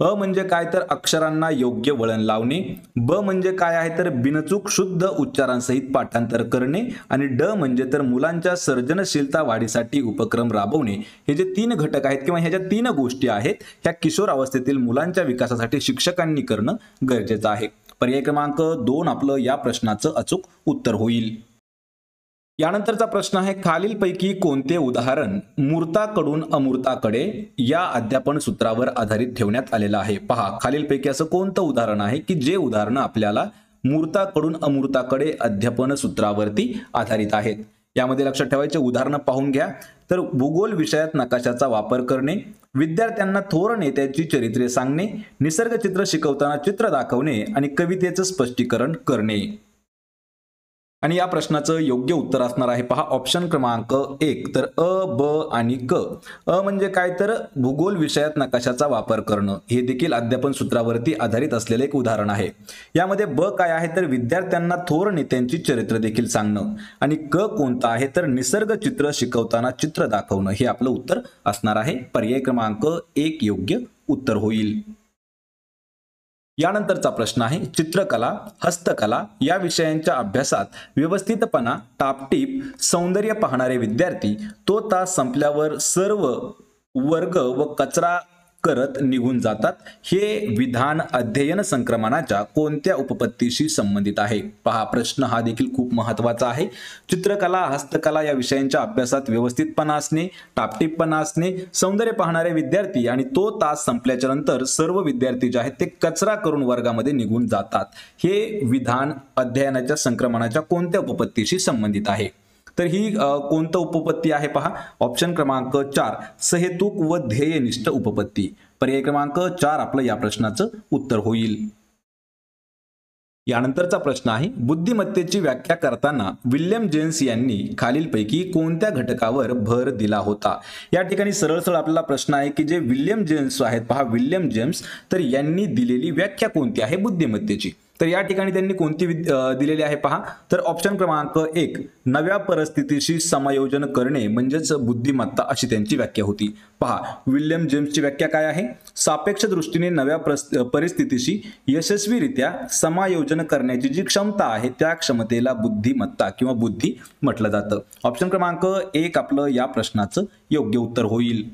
अ म्हणजे काय? तर अक्षरांना योग्य वळण लावणे. ब म्हणजे काय आहे? तर बिनचूक शुद्ध उच्चारांसहित पाठांतर करणे. आणि ड म्हणजे तर मुलांच्या सर्जनशीलता वाढीसाठी उपक्रम राबवणे. हे जे तीन घटक आहेत किंवा ह्या ज्या तीन गोष्टी आहेत ह्या किशोर अवस्थेतील मुलांच्या विकासासाठी शिक्षकांनी करणं गरजेचं आहे. पर्याय क्रमांक दोन आपलं या प्रश्नाचं अचूक उत्तर होईल. यानंतरचा प्रश्न आहे खालीलपैकी कोणते उदाहरण मूर्ताकडून अमूर्ताकडे या अध्यापन सूत्रावर आधारित ठेवण्यात आलेलं आहे? पहा खालीलपैकी असं कोणतं उदाहरण आहे की जे उदाहरण आपल्याला मूर्ताकडून अमूर्ताकडे अध्यापन सूत्रावरती आधारित आहेत? यामध्ये लक्षात ठेवायचे उदाहरणं पाहून घ्या. तर भूगोल विषयात नकाशाचा वापर करणे विद्यार्थ्यांना थोर नेत्याची चरित्रे सांगणे निसर्ग चित्र शिकवताना चित्र दाखवणे आणि कवितेचं स्पष्टीकरण करणे. आणि या प्रश्नाचं योग्य उत्तर असणार आहे. पहा ऑप्शन क्रमांक एक. तर अ ब आणि क. अ म्हणजे काय? तर भूगोल विषयात नकाशाचा वापर करणं. हे देखील अध्यापन सूत्रावरती आधारित असलेलं एक उदाहरण आहे. यामध्ये ब काय आहे? तर विद्यार्थ्यांना थोर नेत्यांची चरित्र देखील सांगणं. आणि क कोणतं आहे? तर निसर्ग चित्र शिकवताना चित्र दाखवणं. हे आपलं उत्तर असणार आहे. पर्याय क्रमांक एक योग्य उत्तर होईल. यानंतरचा प्रश्न आहे चित्रकला हस्तकला या विषयांच्या अभ्यासात व्यवस्थितपणा टापटीप सौंदर्य पाहणारे विद्यार्थी तो तास संपल्यावर सर्व वर्ग व कचरा करत निघून जातात. हे विधान अध्ययन संक्रमणाच्या कोणत्या उपपत्तीशी संबंधित आहे? पहा प्रश्न हा देखील खूप महत्त्वाचा आहे. चित्रकला हस्तकला या विषयांच्या अभ्यासात व्यवस्थितपणा असणे टापटीपणा असणे सौंदर्य पाहणारे विद्यार्थी आणि तो तास संपल्याच्या नंतर सर्व विद्यार्थी जे आहेत ते कचरा करून वर्गामध्ये निघून जातात. हे विधान अध्ययनाच्या संक्रमणाच्या कोणत्या उपपत्तीशी संबंधित आहे? तर ही कोणतं उपपत्ती आहे पहा? ऑप्शन क्रमांक चार सहेतुक व ध्येयनिष्ठ उपपत्ती. पर्याय क्रमांक चार आपलं या प्रश्नाचं उत्तर होईल. यानंतरचा प्रश्न आहे बुद्धिमत्तेची व्याख्या करताना विल्यम जेम्स यांनी खालीलपैकी कोणत्या घटकावर भर दिला होता? या ठिकाणी सरळ सरळ आपल्याला प्रश्न आहे की जे विल्यम जेम्स आहेत पहा विल्यम जेम्स तर यांनी दिलेली व्याख्या कोणती आहे? बुद्धिमत्तेची. तर या ठिकाणी त्यांनी कोणती दिलेली आहे पहा. तर ऑप्शन क्रमांक एक नव्या परिस्थितीशी समायोजन करणे म्हणजेच बुद्धिमत्ता अशी त्यांची व्याख्या होती. पहा विल्यम जेम्सची व्याख्या काय आहे? सापेक्ष दृष्टीने नव्या परिस्थितीशी यशस्वीरित्या समायोजन करण्याची जी क्षमता आहे त्या क्षमतेला बुद्धिमत्ता किंवा बुद्धी म्हटलं जातं. ऑप्शन क्रमांक एक आपलं या प्रश्नाचं योग्य उत्तर होईल.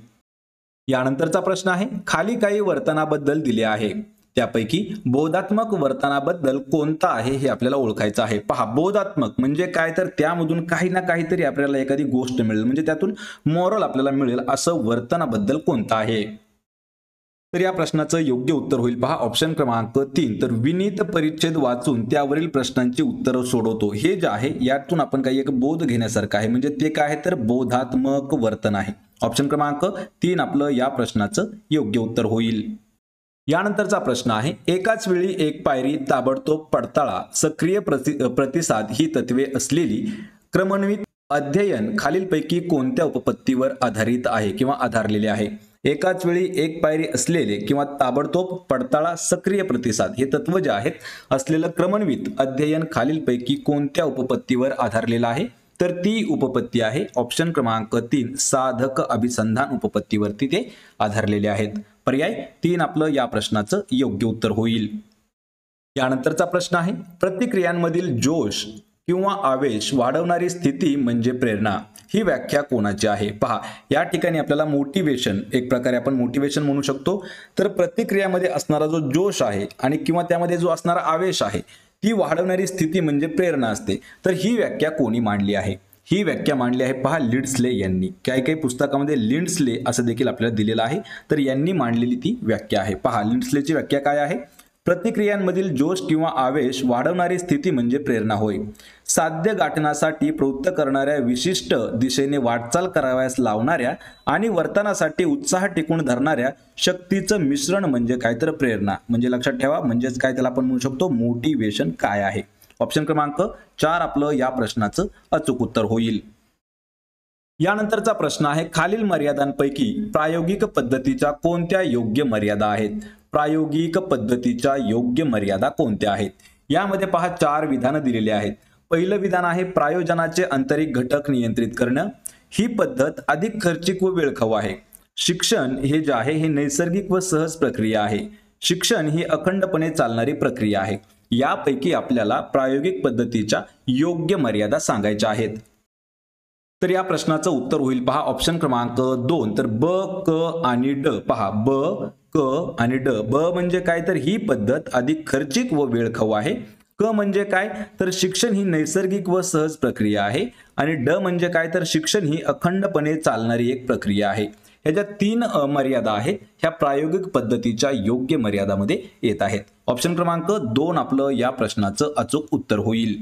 यानंतरचा प्रश्न आहे खाली काही वर्तनाबद्दल दिले आहे. त्यापैकी बोधात्मक वर्तनाबद्दल कोणता आहे हे आपल्याला ओळखायचं आहे. पहा बोधात्मक म्हणजे काय? तर त्यामधून काही ना काहीतरी आपल्याला एखादी गोष्ट मिळेल. म्हणजे त्यातून मॉरल आपल्याला मिळेल. असं वर्तनाबद्दल कोणतं आहे? तर या प्रश्नाचं योग्य उत्तर होईल. पहा ऑप्शन क्रमांक तीन. तर विनीत परिच्छेद वाचून त्यावरील प्रश्नांची उत्तरं सोडवतो. हे जे आहे यातून आपण काही एक बोध घेण्यासारखं आहे. म्हणजे ते काय आहे? तर बोधात्मक वर्तन आहे. ऑप्शन क्रमांक तीन आपलं या प्रश्नाचं योग्य उत्तर होईल. यानंतरचा प्रश्न आहे एकाच वेळी एक पायरी ताबडतोब पडताळा सक्रिय प्रति प्रतिसाद ही तत्वे असलेली क्रमन्वित अध्ययन खालीलपैकी कोणत्या उपपत्तीवर आधारित आहे किंवा आधारलेले आहे? एकाच वेळी एक पायरी असलेले किंवा ताबडतोब पडताळा सक्रिय प्रतिसाद हे तत्व जे आहेत असलेलं क्रमन्वित अध्ययन खालीलपैकी कोणत्या उपपत्तीवर आधारलेलं आहे? तर ती उपपत्ती आहे. ऑप्शन क्रमांक तीन साधक अभिसंधान उपपत्तीवरती ते आधारलेले आहेत. पर्याय तीन आपलं या प्रश्नाचं योग्य उत्तर होईल. यानंतरचा प्रश्न आहे प्रतिक्रियांमधील जोश किंवा आवेश वाढवणारी स्थिती म्हणजे प्रेरणा. ही व्याख्या कोणाची आहे? पहा या ठिकाणी आपल्याला मोटिवेशन एक प्रकारे आपण मोटिवेशन म्हणू शकतो. तर प्रतिक्रियामध्ये असणारा जो जोश आहे आणि किंवा त्यामध्ये जो असणारा आवेश आहे ती वाढवणारी स्थिती म्हणजे प्रेरणा असते. तर ही व्याख्या कोणी मांडली आहे? ही व्याख्या मांडली आहे पहा लिड्सले यांनी. काही काही पुस्तकामध्ये लिंड्सले असं देखील आपल्याला दिलेलं आहे. तर यांनी मांडलेली ती व्याख्या आहे. पहा लिंड्सलेची व्याख्या काय आहे? प्रतिक्रियांमधील जोश किंवा आवेश वाढवणारी स्थिती म्हणजे प्रेरणा होय. साध्य गाठण्यासाठी प्रवृत्त करणाऱ्या विशिष्ट दिशेने वाटचाल कराव्यास लावणाऱ्या आणि वर्तनासाठी उत्साह टिकून धरणाऱ्या शक्तीचं मिश्रण म्हणजे काय तर प्रेरणा. म्हणजे लक्षात ठेवा म्हणजेच काय त्याला आपण म्हणू शकतो? मोटिवेशन काय आहे? ऑप्शन क्रमांक चार आपलं या प्रश्नाचं अचूक उत्तर होईल. यानंतरचा प्रश्न आहे खालील मर्यादांपैकी प्रायोगिक पद्धतीच्या कोणत्या योग्य मर्यादा आहेत? प्रायोगिक पद्धतीच्या योग्य मर्यादा कोणत्या आहेत? यामध्ये पहा चार विधानं दिलेली आहेत. पहिलं विधान आहे प्रायोजनाचे आंतरिक घटक नियंत्रित करणं. ही पद्धत अधिक खर्चिक व वेळखाऊ आहे. शिक्षण हे जे आहे हे नैसर्गिक व सहज प्रक्रिया आहे. शिक्षण ही अखंडपणे चालणारी प्रक्रिया आहे. यापैकी आपल्याला प्रायोगिक पद्धतीच्या योग्य मर्यादा सांगायच्या आहेत. तर या प्रश्नाचं उत्तर होईल. पहा ऑप्शन क्रमांक दोन. तर ब क आणि ड. पहा ब क आणि ड. ब म्हणजे काय? तर ही पद्धत अधिक खर्चिक व वेळखाऊ आहे. क म्हणजे काय? तर शिक्षण ही नैसर्गिक व सहज प्रक्रिया आहे. आणि ड म्हणजे काय? तर शिक्षण ही अखंडपणे चालणारी एक प्रक्रिया आहे. ह्या तीन मर्यादा आहेत. ह्या प्रायोगिक पद्धतीच्या योग्य मर्यादामध्ये येत आहेत. ऑप्शन क्रमांक दोन आपलं या प्रश्नाचं अचूक उत्तर होईल.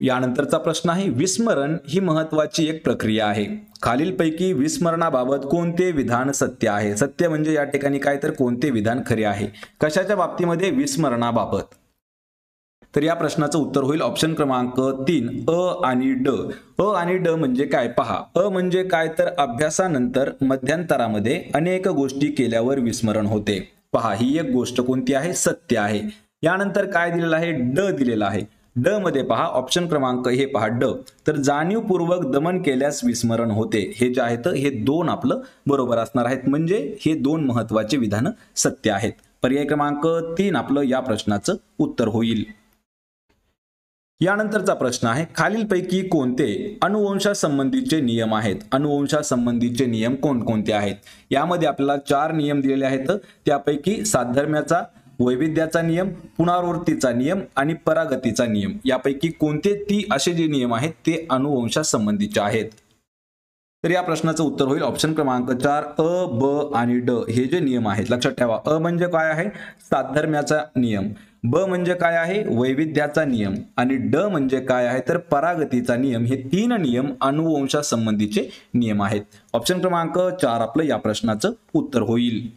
यानंतरचा प्रश्न आहे विस्मरण ही महत्वाची एक प्रक्रिया आहे. खालीलपैकी विस्मरणाबाबत कोणते विधान सत्य आहे? सत्य म्हणजे या ठिकाणी काय? तर कोणते विधान खरे आहे? कशाच्या बाबतीमध्ये विस्मरणाबाबत? तर या प्रश्नाचं उत्तर होईल ऑप्शन क्रमांक तीन अ आणि ड. अ आणि ड म्हणजे काय? पहा. अ म्हणजे काय? तर अभ्यासानंतर मध्यंतरामध्ये अनेक गोष्टी केल्यावर विस्मरण होते. पहा ही एक गोष्ट कोणती आहे? सत्य आहे. यानंतर काय दिलेलं आहे? ड दिलेलं आहे. ड मध्ये पहा ऑप्शन क्रमांक हे पहा ड. तर जाणीवपूर्वक दमन केल्यास विस्मरण होते. हे जे आहेत हे दोन आपलं बरोबर असणार आहेत. म्हणजे हे दोन महत्त्वाचे विधान सत्य आहेत. पर्याय क्रमांक तीन आपलं या प्रश्नाचं उत्तर होईल. यानंतरचा प्रश्न आहे खालीलपैकी कोणते अनुवंशासंबंधीचे नियम आहेत? अनुवंशासंबंधीचे नियम कोणकोणते आहेत? यामध्ये आपल्याला चार नियम दिलेले आहेत. त्यापैकी साधर्म्याचा वैविध्याचा नियम पुनरावृत्तीचा नियम आणि परागतीचा नियम. यापैकी कोणते ती असे जे नियम आहेत ते अनुवंशासंबंधीचे आहेत? तर या प्रश्नाचं उत्तर होईल ऑप्शन क्रमांक चार अ ब आणि ड. हे जे नियम आहेत लक्षात ठेवा. अ म्हणजे काय आहे? साधर्म्याचा नियम. ब म्हणजे काय आहे? वैविध्याचा नियम आणि ड म्हणजे काय आहे? तर परागतीचा नियम. हे तीन नियम अनुवंशासंबंधीचे नियम आहेत. ऑप्शन क्रमांक चार आपलं या प्रश्नाचं उत्तर होईल.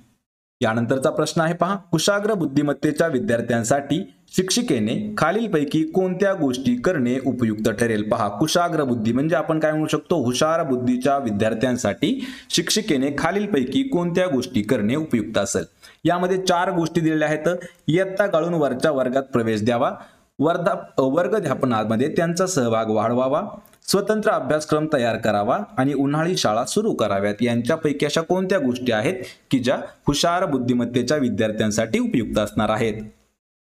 यानंतरचा प्रश्न आहे पहा. कुशाग्र बुद्धिमत्तेच्या विद्यार्थ्यांसाठी शिक्षिकेने खालीलपैकी कोणत्या गोष्टी करणे उपयुक्त ठरेल? पहा. कुशाग्र बुद्धी म्हणजे आपण काय म्हणू शकतो? हुशार बुद्धीच्या विद्यार्थ्यांसाठी शिक्षिकेने खालीलपैकी कोणत्या गोष्टी करणे उपयुक्त असेल? यामध्ये चार गोष्टी दिलेल्या आहेत. इयत्ता गाळून वरच्या वर्गात प्रवेश द्यावा. वर्धा वर्गध्यापनामध्ये त्यांचा सहभाग वाढवावा. स्वतंत्र अभ्यासक्रम तयार करावा आणि उन्हाळी शाळा सुरू कराव्यात. यांच्यापैकी अशा कोणत्या गोष्टी आहेत की ज्या हुशार बुद्धिमत्तेच्या विद्यार्थ्यांसाठी उपयुक्त असणार आहेत?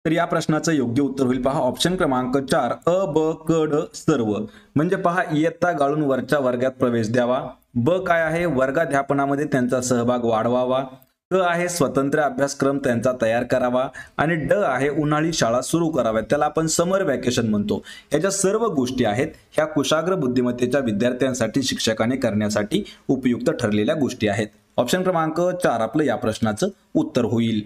तर या प्रश्नाचं योग्य उत्तर होईल. पहा ऑप्शन क्रमांक चार अ ब क ड सर्व. म्हणजे पहा इयत्ता गाळून वरच्या वर्गात प्रवेश द्यावा. ब काय आहे? वर्गाध्यापनामध्ये त्यांचा सहभाग वाढवावा. क आहे स्वतंत्र अभ्यासक्रम त्यांचा तयार करावा आणि ड आहे उन्हाळी शाळा सुरू कराव्यात. त्याला आपण समर व्हॅकेशन म्हणतो. याच्या सर्व गोष्टी आहेत ह्या कुशाग्र बुद्धिमत्तेच्या विद्यार्थ्यांसाठी शिक्षकाने करण्यासाठी उपयुक्त ठरलेल्या गोष्टी आहेत. ऑप्शन क्रमांक चार आपलं या प्रश्नाचं उत्तर होईल.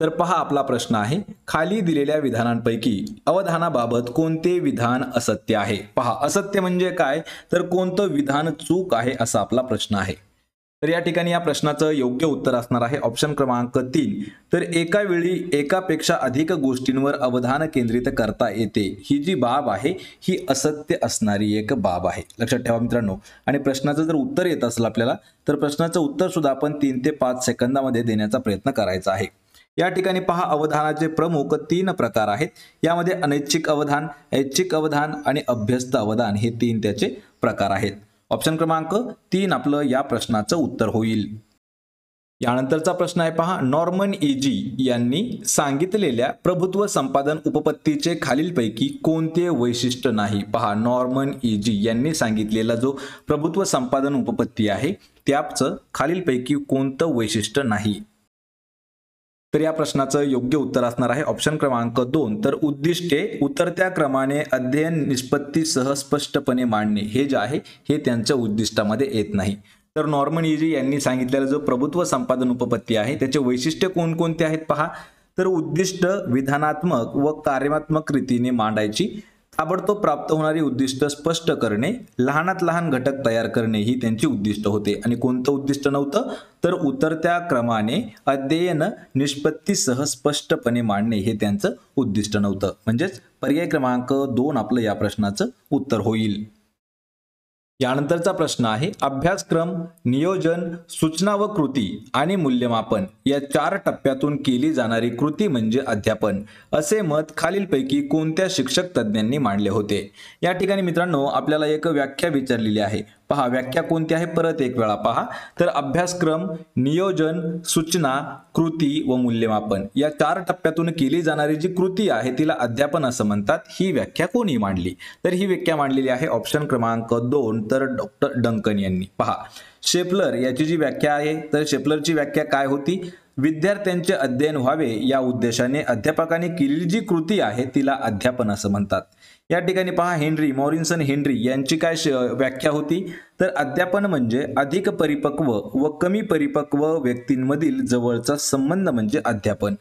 तर पहा आपला प्रश्न आहे. खाली दिलेल्या विधानांपैकी अवधानाबाबत कोणते विधान असत्य आहे? पहा असत्य म्हणजे काय? तर कोणतं विधान चूक आहे असा आपला प्रश्न आहे. तर या ठिकाणी या प्रश्नाचं योग्य उत्तर असणार आहे. ऑप्शन क्रमांक तीन. तर एका वेळी एकापेक्षा अधिक गोष्टींवर अवधान केंद्रित करता येते. ही जी बाब आहे ही असत्य असणारी एक बाब आहे. लक्षात ठेवा मित्रांनो. आणि प्रश्नाचं जर उत्तर येत असेल आपल्याला तर प्रश्नाचं उत्तर सुद्धा आपण तीन ते पाच सेकंदामध्ये देण्याचा प्रयत्न करायचा आहे. या ठिकाणी पहा अवधानाचे प्रमुख तीन प्रकार आहेत. यामध्ये अनैच्छिक अवधान ऐच्छिक अवधान आणि अभ्यस्त अवधान हे तीन त्याचे प्रकार आहेत. ऑप्शन क्रमांक तीन आपलं या प्रश्नाचं उत्तर होईल. यानंतरचा प्रश्न आहे पहा नॉर्मन इजी यांनी सांगितलेल्या प्रभुत्व संपादन उपपत्तीचे खालीलपैकी कोणते वैशिष्ट्य नाही? पहा नॉर्मन इजी यांनी सांगितलेला जो प्रभुत्व संपादन उपपत्ती आहे त्याचं खालीलपैकी कोणतं वैशिष्ट्य नाही? तर या प्रश्नाचं योग्य उत्तर असणार आहे. ऑप्शन क्रमांक दोन. तर उद्दिष्टे उतरत्या क्रमाने अध्ययन निष्पत्तीसह स्पष्टपणे मांडणे. हे जे आहे हे त्यांच्या उद्दिष्टामध्ये येत नाही. तर नॉर्मन इजी यांनी सांगितलेला जो प्रभुत्व संपादन उपपत्ती आहे त्याचे वैशिष्ट्य कोणकोणते आहेत पहा. तर उद्दिष्ट विधानात्मक व कार्यात्मक रीतीने मांडायची. ताबडतोब प्राप्त होणारी उद्दिष्ट स्पष्ट करणे लहानात लहान घटक तयार करणे ही त्यांची उद्दिष्ट होते. आणि कोणतं उद्दिष्ट नव्हतं? तर उतरत्या क्रमाने अध्ययन निष्पत्तीसह स्पष्टपणे मांडणे हे त्यांचं उद्दिष्ट नव्हतं. म्हणजेच पर्याय क्रमांक दोन आपलं या प्रश्नाचं उत्तर होईल. यानंतरचा प्रश्न आहे अभ्यासक्रम नियोजन सूचना व कृती आणि मूल्यमापन या चार टप्प्यातून केली जाणारी कृती म्हणजे अध्यापन. असे मत खालीलपैकी कोणत्या शिक्षक तज्ज्ञांनी मांडले होते? या ठिकाणी मित्रांनो आपल्याला एक व्याख्या विचारलेली आहे. पहा व्याख्या कोणती आहे? परत एक वेळा पहा. तर अभ्यासक्रम नियोजन सूचना कृती व मूल्यमापन. या चार टप्प्यातून केली जाणारी जी कृती आहे तिला अध्यापन असं म्हणतात. ही व्याख्या कोणी मांडली? तर ही व्याख्या मांडलेली आहे ऑप्शन क्रमांक दोन तर डॉक्टर डंकन यांनी. पहा शेपलर याची जी व्याख्या आहे तर शेपलरची व्याख्या काय होती? विद्यार्थ्यांचे अध्ययन व्हावे या उद्देशाने अध्यापकाने केलेली जी कृती आहे तिला अध्यापन असं म्हणतात. या ठिकाणी पहा हेनरी मॉरिन्सन हेनरी यांची काय व्याख्या होती? तर अध्यापन म्हणजे अधिक परिपक्व व कमी परिपक्व व्यक्तींमधील जवळचा संबंध म्हणजे अध्यापन.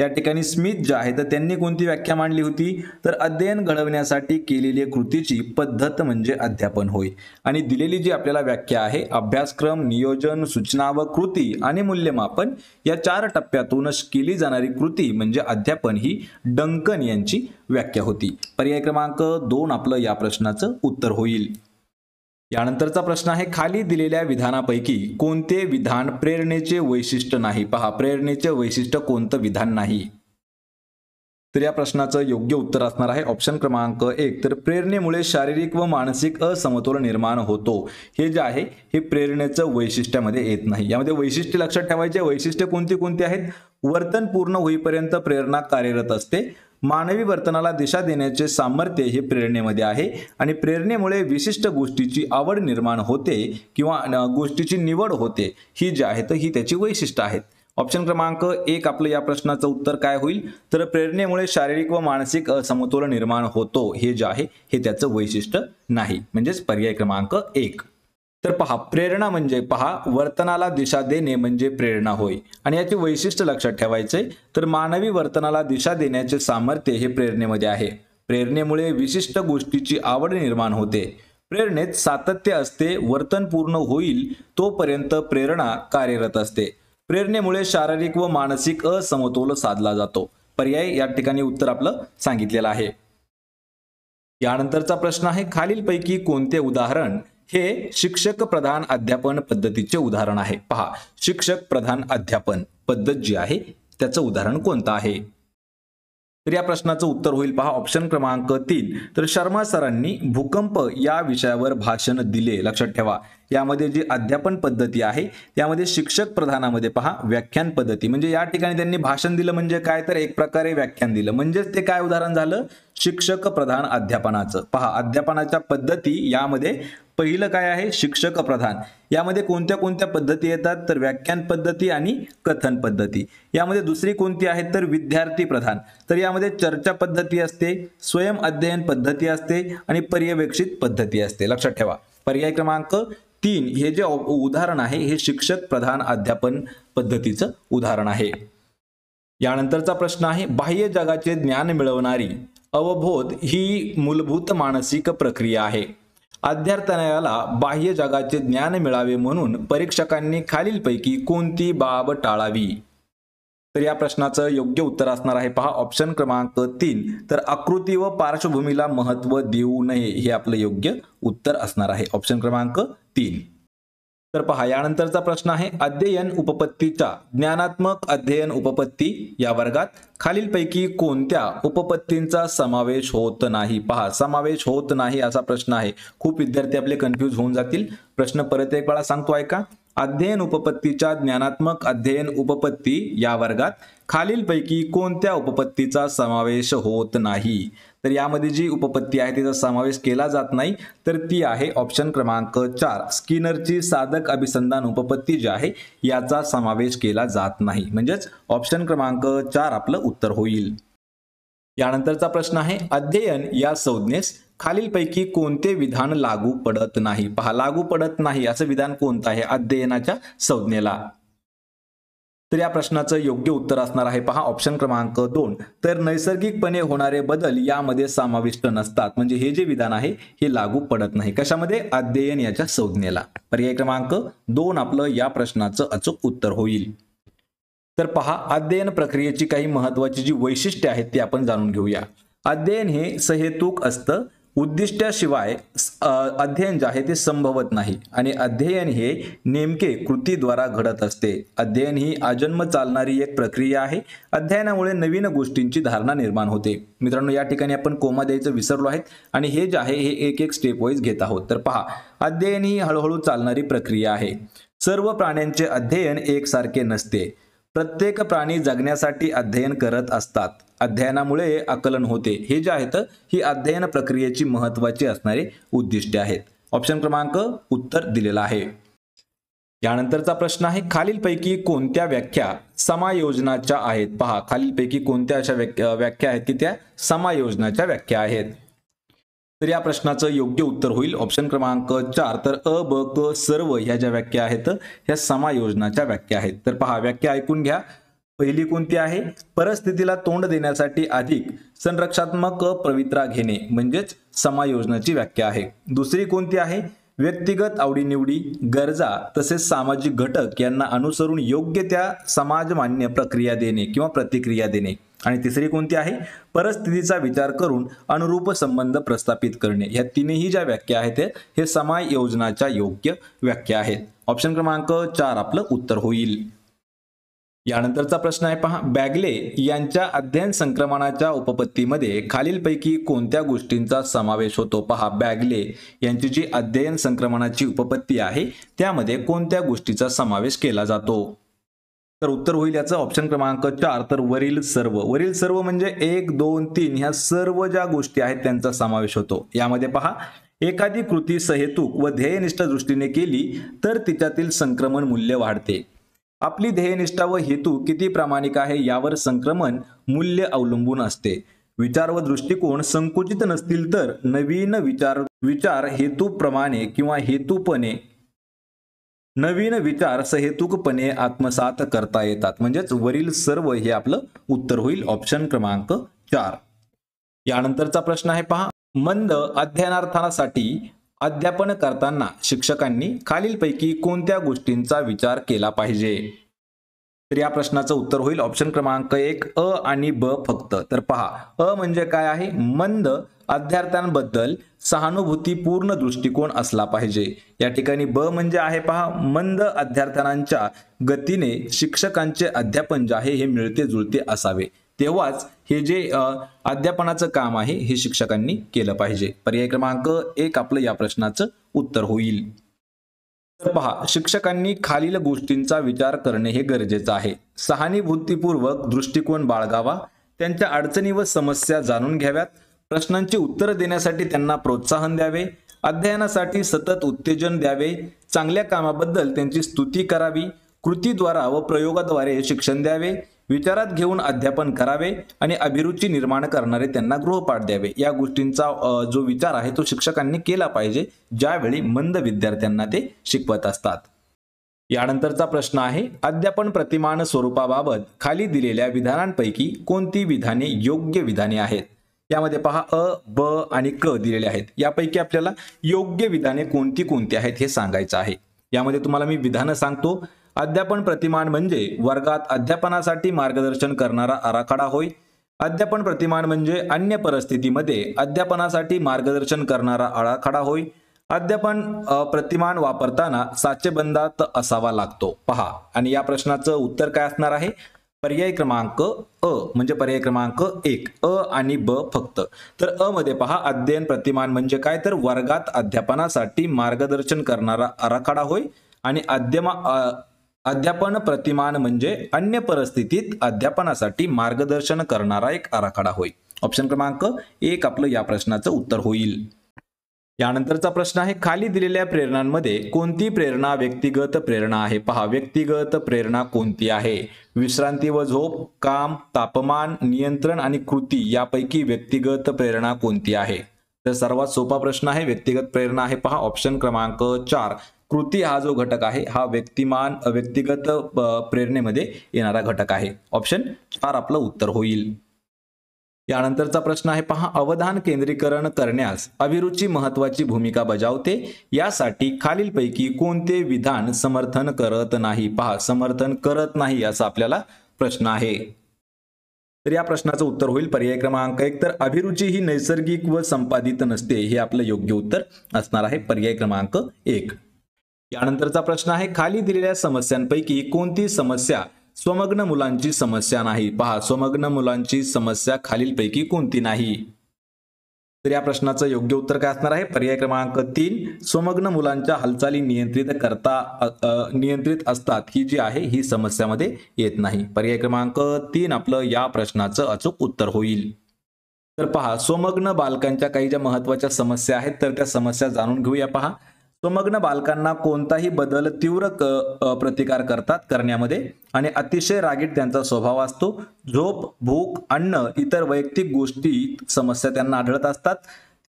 या ठिकाणी स्मिथ जे आहे तर त्यांनी कोणती व्याख्या मांडली होती? तर अध्ययन घडवण्यासाठी केलेली कृतीची पद्धत म्हणजे अध्यापन होय. आणि दिलेली जी आपल्याला व्याख्या आहे अभ्यासक्रम नियोजन सूचना व कृती आणि मूल्यमापन या चार टप्प्यातून केली जाणारी कृती म्हणजे अध्यापन ही डंकन यांची व्याख्या होती. पर्याय क्रमांक दोन आपलं या प्रश्नाचं उत्तर होईल. यानंतरचा प्रश्न आहे खाली दिलेल्या विधानापैकी कोणते विधान प्रेरणेचे वैशिष्ट्य नाही? पहा प्रेरणेचे वैशिष्ट्य कोणतं विधान नाही? तर या प्रश्नाचं योग्य उत्तर असणार आहे. ऑप्शन क्रमांक एक. तर प्रेरणेमुळे शारीरिक व मानसिक असमतोल निर्माण होतो. हे जे आहे हे प्रेरणेचं वैशिष्ट्यामध्ये येत नाही. यामध्ये वैशिष्ट्य लक्षात ठेवायचे. वैशिष्ट्य कोणती कोणती आहेत? वर्तन पूर्ण होईपर्यंत प्रेरणा कार्यरत असते. मानवी वर्तनाला दिशा देण्याचे सामर्थ्य हे प्रेरणेमध्ये आहे आणि प्रेरणेमुळे विशिष्ट गोष्टीची आवड निर्माण होते किंवा गोष्टीची निवड होते. ही जी आहे तर ही त्याची वैशिष्ट्य आहेत. ऑप्शन क्रमांक एक आपलं या प्रश्नाचं उत्तर काय होईल? तर प्रेरणेमुळे शारीरिक व मानसिक असमतोल निर्माण होतो. हे जे आहे हे त्याचं वैशिष्ट्य नाही. म्हणजेच पर्याय क्रमांक एक. तर पहा प्रेरणा म्हणजे पहा वर्तनाला दिशा देणे म्हणजे प्रेरणा होय. आणि याचे वैशिष्ट्य लक्षात ठेवायचे तर मानवी वर्तनाला दिशा देण्याचे सामर्थ्य हे प्रेरणेमध्ये आहे. प्रेरणेमुळे विशिष्ट गोष्टीची आवड निर्माण होते. प्रेरणेत सातत्य असते वर्तन पूर्ण होईल तोपर्यंत प्रेरणा कार्यरत असते. प्रेरणेमुळे शारीरिक व मानसिक असमतोल साधला जातो. पर्याय या ठिकाणी उत्तर आपलं सांगितलेलं आहे. यानंतरचा प्रश्न आहे खालीलपैकी कोणते उदाहरण हे शिक्षक प्रधान अध्यापन पद्धतीचे उदाहरण आहे. पहा शिक्षक प्रधान अध्यापन पद्धत जी आहे त्याचं उदाहरण कोणतं आहे? तर या प्रश्नाचं उत्तर होईल. पहा ऑप्शन क्रमांक तीन. तर शर्मा सरांनी भूकंप या विषयावर भाषण दिले. लक्षात ठेवा. यामध्ये जी अध्यापन पद्धती आहे त्यामध्ये शिक्षक प्रधानामध्ये पहा व्याख्यान पद्धती. म्हणजे या ठिकाणी त्यांनी भाषण दिलं म्हणजे काय? तर एक प्रकारे व्याख्यान दिलं. म्हणजेच ते काय उदाहरण झालं? शिक्षक प्रधान अध्यापनाचं. पहा अध्यापनाच्या पद्धती यामध्ये पहिलं काय आहे? शिक्षक प्रधान. यामध्ये कोणत्या कोणत्या पद्धती येतात? तर व्याख्यान पद्धती आणि कथन पद्धती. यामध्ये दुसरी कोणती आहे? तर विद्यार्थी प्रधान. तर यामध्ये चर्चा पद्धती असते स्वयं अध्ययन पद्धती असते आणि पर्यवेक्षित पद्धती असते. लक्षात ठेवा. पर्याय क्रमांक तीन हे जे उदाहरण आहे हे शिक्षक प्रधान अध्यापन पद्धतीचं उदाहरण आहे. यानंतरचा प्रश्न आहे बाह्य जगाचे ज्ञान मिळवणारी अवबोध ही मूलभूत मानसिक प्रक्रिया आहे. अध्यार्थनाला बाह्य जगाचे ज्ञान मिळावे म्हणून परीक्षकांनी खालीलपैकी कोणती बाब टाळावी? तर या प्रश्नाचं योग्य उत्तर असणार आहे. पहा ऑप्शन क्रमांक तीन. तर आकृती व पार्श्वभूमीला महत्त्व देऊ नये हे आपलं योग्य उत्तर असणार आहे. ऑप्शन क्रमांक तीन. तर पहा यानंतरचा प्रश्न आहे. अध्ययन उपपत्तीच्या ज्ञानात्मक अध्ययन उपपत्ती या वर्गात खालीलपैकी कोणत्या उपपत्तींचा समावेश होत नाही? पहा समावेश होत नाही असा प्रश्न आहे. खूप विद्यार्थी आपले कन्फ्यूज होऊन जातील. प्रश्न परत एक वेळा सांगतो ऐका. अध्ययन उपपत्तीच्या ज्ञानात्मक अध्ययन उपपत्ती या वर्गात खालीलपैकी कोणत्या उपपत्तीचा समावेश होत नाही? तर यामध्ये जी उपपत्ती आहे तिचा समावेश केला जात नाही तर ती आहे ऑप्शन क्रमांक चार. स्किनरची साधक अभिसंधान उपपत्ती जी आहे याचा समावेश केला जात नाही. म्हणजेच ऑप्शन क्रमांक चार आपलं उत्तर होईल. यानंतरचा प्रश्न आहे अध्ययन या संज्ञेस खालीलपैकी कोणते विधान लागू पडत नाही? पहा लागू पडत नाही असं विधान कोणतं आहे? अध्ययनाच्या संज्ञेला. तर या प्रश्नाचं योग्य उत्तर असणार आहे. पहा ऑप्शन क्रमांक दोन. तर नैसर्गिकपणे होणारे बदल यामध्ये समाविष्ट नसतात. म्हणजे हे जे विधान आहे हे लागू पडत नाही. कशामध्ये? अध्ययन याच्या संज्ञेला. पर्याय क्रमांक दोन आपलं या प्रश्नाचं अचूक उत्तर होईल. तर पहा अध्ययन प्रक्रियेची काही महत्वाची जी वैशिष्ट्ये आहेत ती आपण जाणून घेऊया. अध्ययन हे सहेतुक असतं उद्दिष्टाशिवाय अध्ययन जे आहे ते संभवत नाही. आणि अध्ययन हे नेमके कृतीद्वारा घडत असते. अध्ययन ही आजन्म चालणारी एक प्रक्रिया आहे. अध्ययनामुळे नवीन गोष्टींची धारणा निर्माण होते. मित्रांनो या ठिकाणी आपण कोमा द्यायचं विसरलो आहेत. आणि हे जे आहे हे एक एक स्टेप वाईज घेत आहोत. तर पहा अध्ययन ही हळूहळू चालणारी प्रक्रिया आहे. सर्व प्राण्यांचे अध्ययन एकसारखे नसते. प्रत्येक प्राणी जगण्यासाठी अध्ययन करत असतात. अध्ययनामुळे आकलन होते. हे जे आहेत ही अध्ययन प्रक्रियेची महत्वाची असणारे उद्दिष्टे आहेत. ऑप्शन क्रमांक उत्तर दिलेला आहे. यानंतरचा प्रश्न आहे खालीलपैकी कोणत्या व्याख्या समायोजनाच्या आहेत? पहा खालीलपैकी कोणत्या अशा व्याख्या आहेत की त्या समायोजनाच्या व्याख्या आहेत? तर या प्रश्नाचं योग्य उत्तर होईल. ऑप्शन क्रमांक चार. तर अ ब क सर्व ह्या ज्या व्याख्या आहेत ह्या समायोजनाच्या व्याख्या आहेत. तर पहा व्याख्या ऐकून घ्या. पहिली कोणती आहे? परिस्थितीला तोंड देण्यासाठी अधिक संरक्षात्मक पवित्रा घेणे म्हणजेच समायोजनाची व्याख्या आहे. दुसरी कोणती आहे? व्यक्तिगत आवडीनिवडी गरजा तसेच सामाजिक घटक यांना अनुसरून योग्य त्या समाजमान्य प्रक्रिया देणे किंवा प्रतिक्रिया देणे. आणि तिसरी कोणती आहे? परिस्थितीचा विचार करून अनुरूप संबंध प्रस्थापित करणे. या तिन्ही ज्या व्याख्या आहेत हे समायोजनाच्या योग्य व्याख्या आहेत. ऑप्शन क्रमांक चार आपलं उत्तर होईल. यानंतरचा प्रश्न आहे पहा. बॅगले यांच्या अध्ययन संक्रमणाच्या उपपत्तीमध्ये खालीलपैकी कोणत्या गोष्टींचा समावेश होतो? पहा बॅगले यांची जी अध्ययन संक्रमणाची उपपत्ती आहे त्यामध्ये कोणत्या गोष्टीचा समावेश केला जातो? तर उत्तर होईल याचं. ऑप्शन क्रमांक चार तर वरील सर्व. वरील सर्व म्हणजे एक दोन तीन ह्या सर्व ज्या गोष्टी आहेत त्यांचा समावेश होतो. यामध्ये पहा एखादी कृती सहेतुक व ध्येयनिष्ठ दृष्टीने केली तर तिच्यातील संक्रमण मूल्य वाढते. आपली ध्येयनिष्ठा व हेतू किती प्रामाणिक आहे यावर संक्रमण मूल्य अवलंबून असते. विचार व दृष्टिकोन संकुचित नसतील तर नवीन विचार विचार हेतूप्रमाणे किंवा हेतूपणे नवीन विचार सहेतुकपणे आत्मसात करता येतात. म्हणजेच वरील सर्व हे आपलं उत्तर होईल. ऑप्शन क्रमांक चार. यानंतरचा प्रश्न आहे पहा. मंद अध्ययनार्थासाठी अध्यापन करताना शिक्षकांनी खालीलपैकी कोणत्या गोष्टींचा विचार केला पाहिजे? तर या प्रश्नाचं उत्तर होईल. ऑप्शन क्रमांक एक अ आणि ब फक्त. तर पहा अ म्हणजे काय आहे? मंद अध्यार्थ्यांबद्दल सहानुभूतीपूर्ण दृष्टिकोन असला पाहिजे. या ठिकाणी ब म्हणजे आहे पहा मंद अध्यार्थ्यांच्या गतीने शिक्षकांचे अध्यापन जे आहे हे मिळते जुळते असावे. तेव्हाच हे जे अध्यापनाचं काम आहे हे शिक्षकांनी केलं पाहिजे. पर्याय क्रमांक एक आपलं या प्रश्नाचं उत्तर होईल. तर पहा शिक्षकांनी खालील गोष्टींचा विचार करणे हे गरजेचं आहे. सहानुभूतीपूर्वक दृष्टिकोन बाळगावा त्यांच्या अडचणी व समस्या जाणून घ्याव्यात प्रश्नांची उत्तरं देण्यासाठी त्यांना प्रोत्साहन द्यावे अध्ययनासाठी सतत उत्तेजन द्यावे चांगल्या कामाबद्दल त्यांची स्तुती करावी कृतीद्वारा व प्रयोगाद्वारे शिक्षण द्यावे विचारात घेऊन अध्यापन करावे आणि अभिरुची निर्माण करणारे त्यांना गृहपाठ द्यावे. या गोष्टींचा जो विचार आहे तो शिक्षकांनी केला पाहिजे ज्यावेळी मंद विद्यार्थ्यांना ते शिकवत असतात. यानंतरचा प्रश्न आहे अध्यापन प्रतिमान स्वरूपाबाबत खाली दिलेल्या विधानांपैकी कोणती विधाने योग्य विधाने आहेत? यामध्ये पहा अ ब आणि क दिलेले आहेत. यापैकी आपल्याला योग्य विधाने कोणती कोणती आहेत हे सांगायचं आहे. यामध्ये तुम्हाला मी विधानं सांगतो अध्यापन प्रतिमान म्हणजे वर्गात अध्यापनासाठी मार्गदर्शन करणारा आराखडा होय. अध्यापन प्रतिमान म्हणजे अन्य परिस्थितीमध्ये अध्यापनासाठी मार्गदर्शन करणारा आराखडा होय. अध्यापन प्रतिमान वापरताना साचेबंदात असावा लागतो. पहा आणि या प्रश्नाचं उत्तर काय असणार आहे? पर्याय क्रमांक अ म्हणजे पर्याय क्रमांक एक. अ आणि ब फक्त. तर अ मध्ये पहा अध्ययन प्रतिमान म्हणजे काय? तर वर्गात अध्यापनासाठी मार्गदर्शन करणारा आराखडा होय. आणि अध्यमा अध्यापन प्रतिमान म्हणजे अन्य परिस्थितीत अध्यापनासाठी मार्गदर्शन करणारा एक आराखडा होय. ऑप्शन क्रमांक एक आपलं या प्रश्नाचं उत्तर होईल. यानंतरचा प्रश्न आहे खाली दिलेल्या प्रेरणांमध्ये कोणती प्रेरणा व्यक्तिगत प्रेरणा आहे? पहा व्यक्तिगत प्रेरणा कोणती आहे? विश्रांती व झोप काम तापमान नियंत्रण आणि कृती यापैकी व्यक्तिगत प्रेरणा कोणती आहे? तर सर्वात सोपा प्रश्न आहे व्यक्तिगत प्रेरणा आहे. पहा ऑप्शन क्रमांक चार. कृती हा जो घटक आहे हा व्यक्तिमान व्यक्तिगत प्रेरणेमध्ये येणारा घटक आहे. ऑप्शन चार आपलं उत्तर होईल. यानंतरचा प्रश्न आहे पहा अवधान केंद्रीकरण करण्यास अभिरुची महत्वाची भूमिका बजावते. यासाठी खालीलपैकी कोणते विधान समर्थन करत नाही? पहा समर्थन करत नाही असा आपल्याला प्रश्न आहे. तर या प्रश्नाचं उत्तर होईल पर्याय क्रमांक एक. तर अभिरुची ही नैसर्गिक व संपादित नसते हे आपलं योग्य उत्तर असणार आहे पर्याय क्रमांक एक. यानंतरचा प्रश्न आहे खाली दिलेल्या समस्यांपैकी कोणती समस्या स्वमग्न मुलांची समस्या नाही? पहा स्वमग्न मुलांची समस्या खालीलपैकी कोणती नाही? तर या प्रश्नाचं योग्य उत्तर काय असणार आहे? पर्याय क्रमांक तीन स्वमग्न मुलांच्या हालचाली नियंत्रित करता नियंत्रित असतात ही जी आहे ही समस्यामध्ये येत नाही. पर्याय क्रमांक तीन आपलं या प्रश्नाचं अचूक उत्तर होईल. तर पहा स्वमग्न बालकांच्या काही ज्या महत्त्वाच्या समस्या आहेत तर त्या समस्या जाणून घेऊया पहा. स्वमग्न बालकांना कोणताही बदल तीव्र प्रतिकार करतात करण्यामध्ये आणि अतिशय रागीट त्यांचा स्वभाव असतो. झोप भूक अन्न इतर वैयक्तिक गोष्टी समस्या त्यांना आढळत असतात.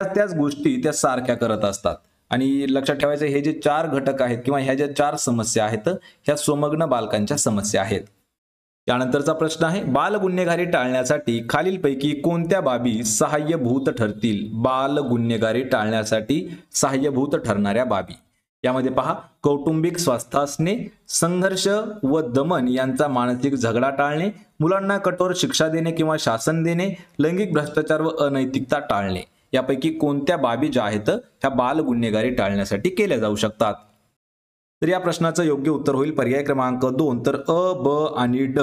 त्याच गोष्टी त्या सारख्या करत असतात. आणि लक्षात ठेवायचं हे जे चार घटक आहेत किंवा ह्या ज्या चार समस्या आहेत ह्या स्वमग्न बालकांच्या समस्या आहेत. त्यानंतरचा प्रश्न आहे बाल गुन्हेगारी टाळण्यासाठी खालीलपैकी कोणत्या बाबी सहाय्यभूत ठरतील? बाल गुन्हेगारी टाळण्यासाठी सहाय्यभूत ठरणाऱ्या बाबी. यामध्ये पहा कौटुंबिक स्वास्थ्य असणे संघर्ष व दमन यांचा मानसिक झगडा टाळणे मुलांना कठोर शिक्षा देणे किंवा शासन देणे लैंगिक भ्रष्टाचार व अनैतिकता टाळणे. यापैकी कोणत्या बाबी ज्या आहेत ह्या बाल गुन्हेगारी टाळण्यासाठी केल्या जाऊ शकतात? तर या प्रश्नाचं योग्य उत्तर होईल. पर्याय क्रमांक दोन. तर अ ब आणि ड.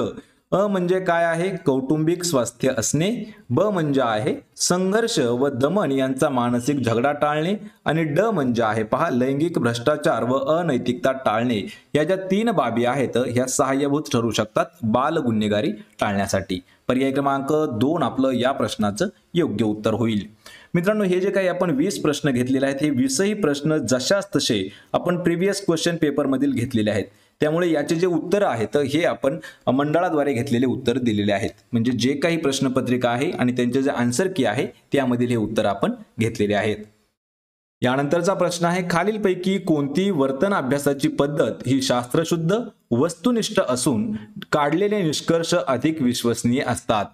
अ म्हणजे काय आहे? कौटुंबिक स्वास्थ्य असणे. ब म्हणजे आहे संघर्ष व दमन यांचा मानसिक झगडा टाळणे. आणि ड म्हणजे आहे पहा लैंगिक भ्रष्टाचार व अनैतिकता टाळणे. या ज्या तीन बाबी आहेत ह्या सहाय्यभूत ठरू शकतात बाल गुन्हेगारी टाळण्यासाठी. पर्याय क्रमांक दोन आपलं या प्रश्नाचं योग्य उत्तर होईल. मित्रांनो हे जे काही आपण वीस प्रश्न घेतलेले आहेत हे वीसही प्रश्न जशाच तसे आपण प्रिव्हियस क्वेश्चन पेपरमधील घेतलेले आहेत. त्यामुळे याचे जे उत्तर आहेत हे आपण मंडळाद्वारे घेतलेले उत्तर दिलेले आहेत. म्हणजे जे काही प्रश्नपत्रिका आहे आणि त्यांचे जे आन्सर की आहे त्यामधील हे उत्तर आपण घेतलेले आहेत. यानंतरचा प्रश्न आहे खालीलपैकी कोणती वर्तन अभ्यासाची पद्धत ही शास्त्रशुद्ध वस्तुनिष्ठ असून काढलेले निष्कर्ष अधिक विश्वसनीय असतात?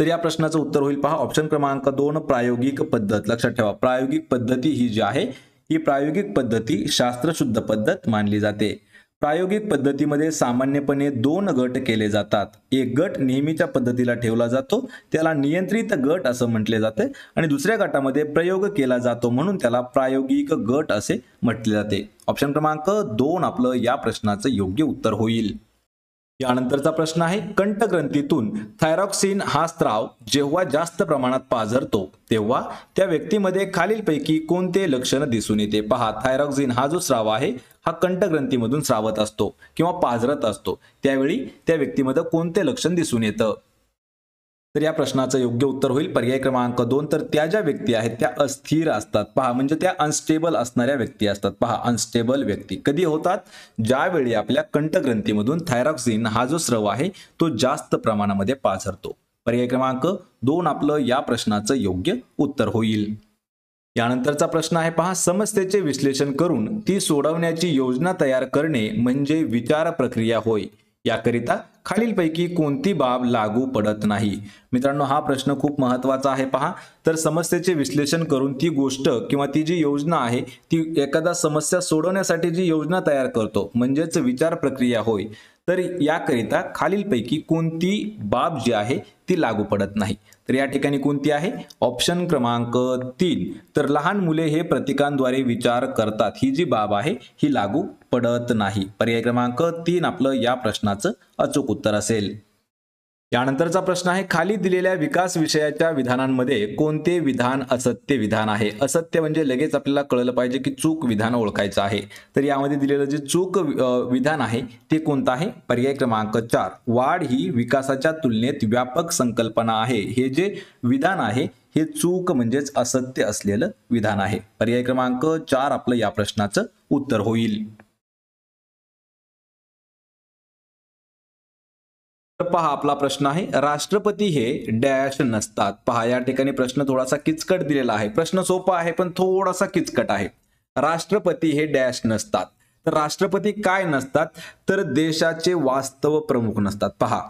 तर या प्रश्नाचं उत्तर होईल पहा. ऑप्शन क्रमांक दोन प्रायोगिक पद्धत. लक्षात ठेवा. प्रायोगिक पद्धती ही जी आहे ही प्रायोगिक पद्धती शास्त्रशुद्ध पद्धत मानली जाते. प्रायोगिक पद्धतीमध्ये सामान्यपणे दोन गट केले जातात. एक गट नेहमीच्या पद्धतीला ठेवला जातो त्याला नियंत्रित गट असं म्हटले जाते आणि दुसऱ्या गटामध्ये प्रयोग केला जातो म्हणून त्याला प्रायोगिक गट असे म्हटले जाते. ऑप्शन क्रमांक दोन आपलं या प्रश्नाचं योग्य उत्तर होईल. यानंतरचा प्रश्न आहे कंठग्रंथीतून थायरॉक्सिन हा स्त्राव जेव्हा जास्त प्रमाणात पाझरतो तेव्हा त्या व्यक्तीमध्ये खालीलपैकी कोणते लक्षण दिसून येते? पहा थायरॉक्सिन हा जो स्राव आहे हा कंठग्रंथीमधून स्रावत असतो किंवा पाझरत असतो. त्यावेळी त्या व्यक्तीमध्ये कोणते लक्षण दिसून येतं? तर या प्रश्नाचं योग्य उत्तर होईल. पर्याय क्रमांक दोन तर त्या ज्या व्यक्ती आहेत त्या अस्थिर असतात. पहा म्हणजे त्या अनस्टेबल असणाऱ्या व्यक्ती असतात. पहा अनस्टेबल व्यक्ती. कधी होतात? ज्यावेळी आपल्या कंठग्रंथीमधून थायरॉक्सिन हा जो स्रव आहे तो जास्त प्रमाणामध्ये पाझरतो. पर्याय क्रमांक दोन आपलं या प्रश्नाचं योग्य उत्तर होईल. यानंतरचा प्रश्न आहे पहा समस्येचे विश्लेषण करून ती सोडवण्याची योजना तयार करणे म्हणजे विचार प्रक्रिया होय. याकरिता खालीलपैकी कोणती बाब लागू पडत नाही? मित्रांनो हा प्रश्न खूप महत्त्वाचा आहे पहा. तर समस्येचे विश्लेषण करून ती गोष्ट किंवा ती जी योजना आहे ती एखादा समस्या सोडवण्यासाठी जी योजना तयार करतो म्हणजेच विचार प्रक्रिया होय तर याकरिता खालीलपैकी कोणती बाब जी आहे ती लागू पडत नाही. तर या ठिकाणी कोणती आहे? ऑप्शन क्रमांक तीन. तर लहान मुले हे प्रतिकांद्वारे विचार करतात. ही जी बाब आहे ही लागू पडत नाही. पर्याय क्रमांक तीन आपलं या प्रश्नाचं अचूक उत्तर असेल. यानंतरचा प्रश्न आहे खाली दिलेल्या विकास विषयाच्या विधानांमध्ये कोणते विधान असत्य विधान आहे? असत्य म्हणजे लगेच आपल्याला कळलं पाहिजे की चूक विधान ओळखायचं आहे. तर यामध्ये दिलेलं जे चूक विधान आहे ते कोणतं आहे? पर्याय क्रमांक चार. वाढ ही विकासाच्या तुलनेत व्यापक संकल्पना आहे. हे जे विधान आहे हे चूक म्हणजेच असत्य असलेलं विधान आहे. पर्याय क्रमांक चार आपलं या प्रश्नाचं उत्तर होईल. पहा आपला प्रश्न आहे राष्ट्रपती हे डॅश नसतात. पहा या ठिकाणी प्रश्न थोडासा किचकट दिलेला आहे. प्रश्न सोपा आहे पण थोडासा किचकट आहे. राष्ट्रपती हे डॅश नसतात. तर राष्ट्रपती काय नसतात? तर देशाचे वास्तव प्रमुख नसतात. पहा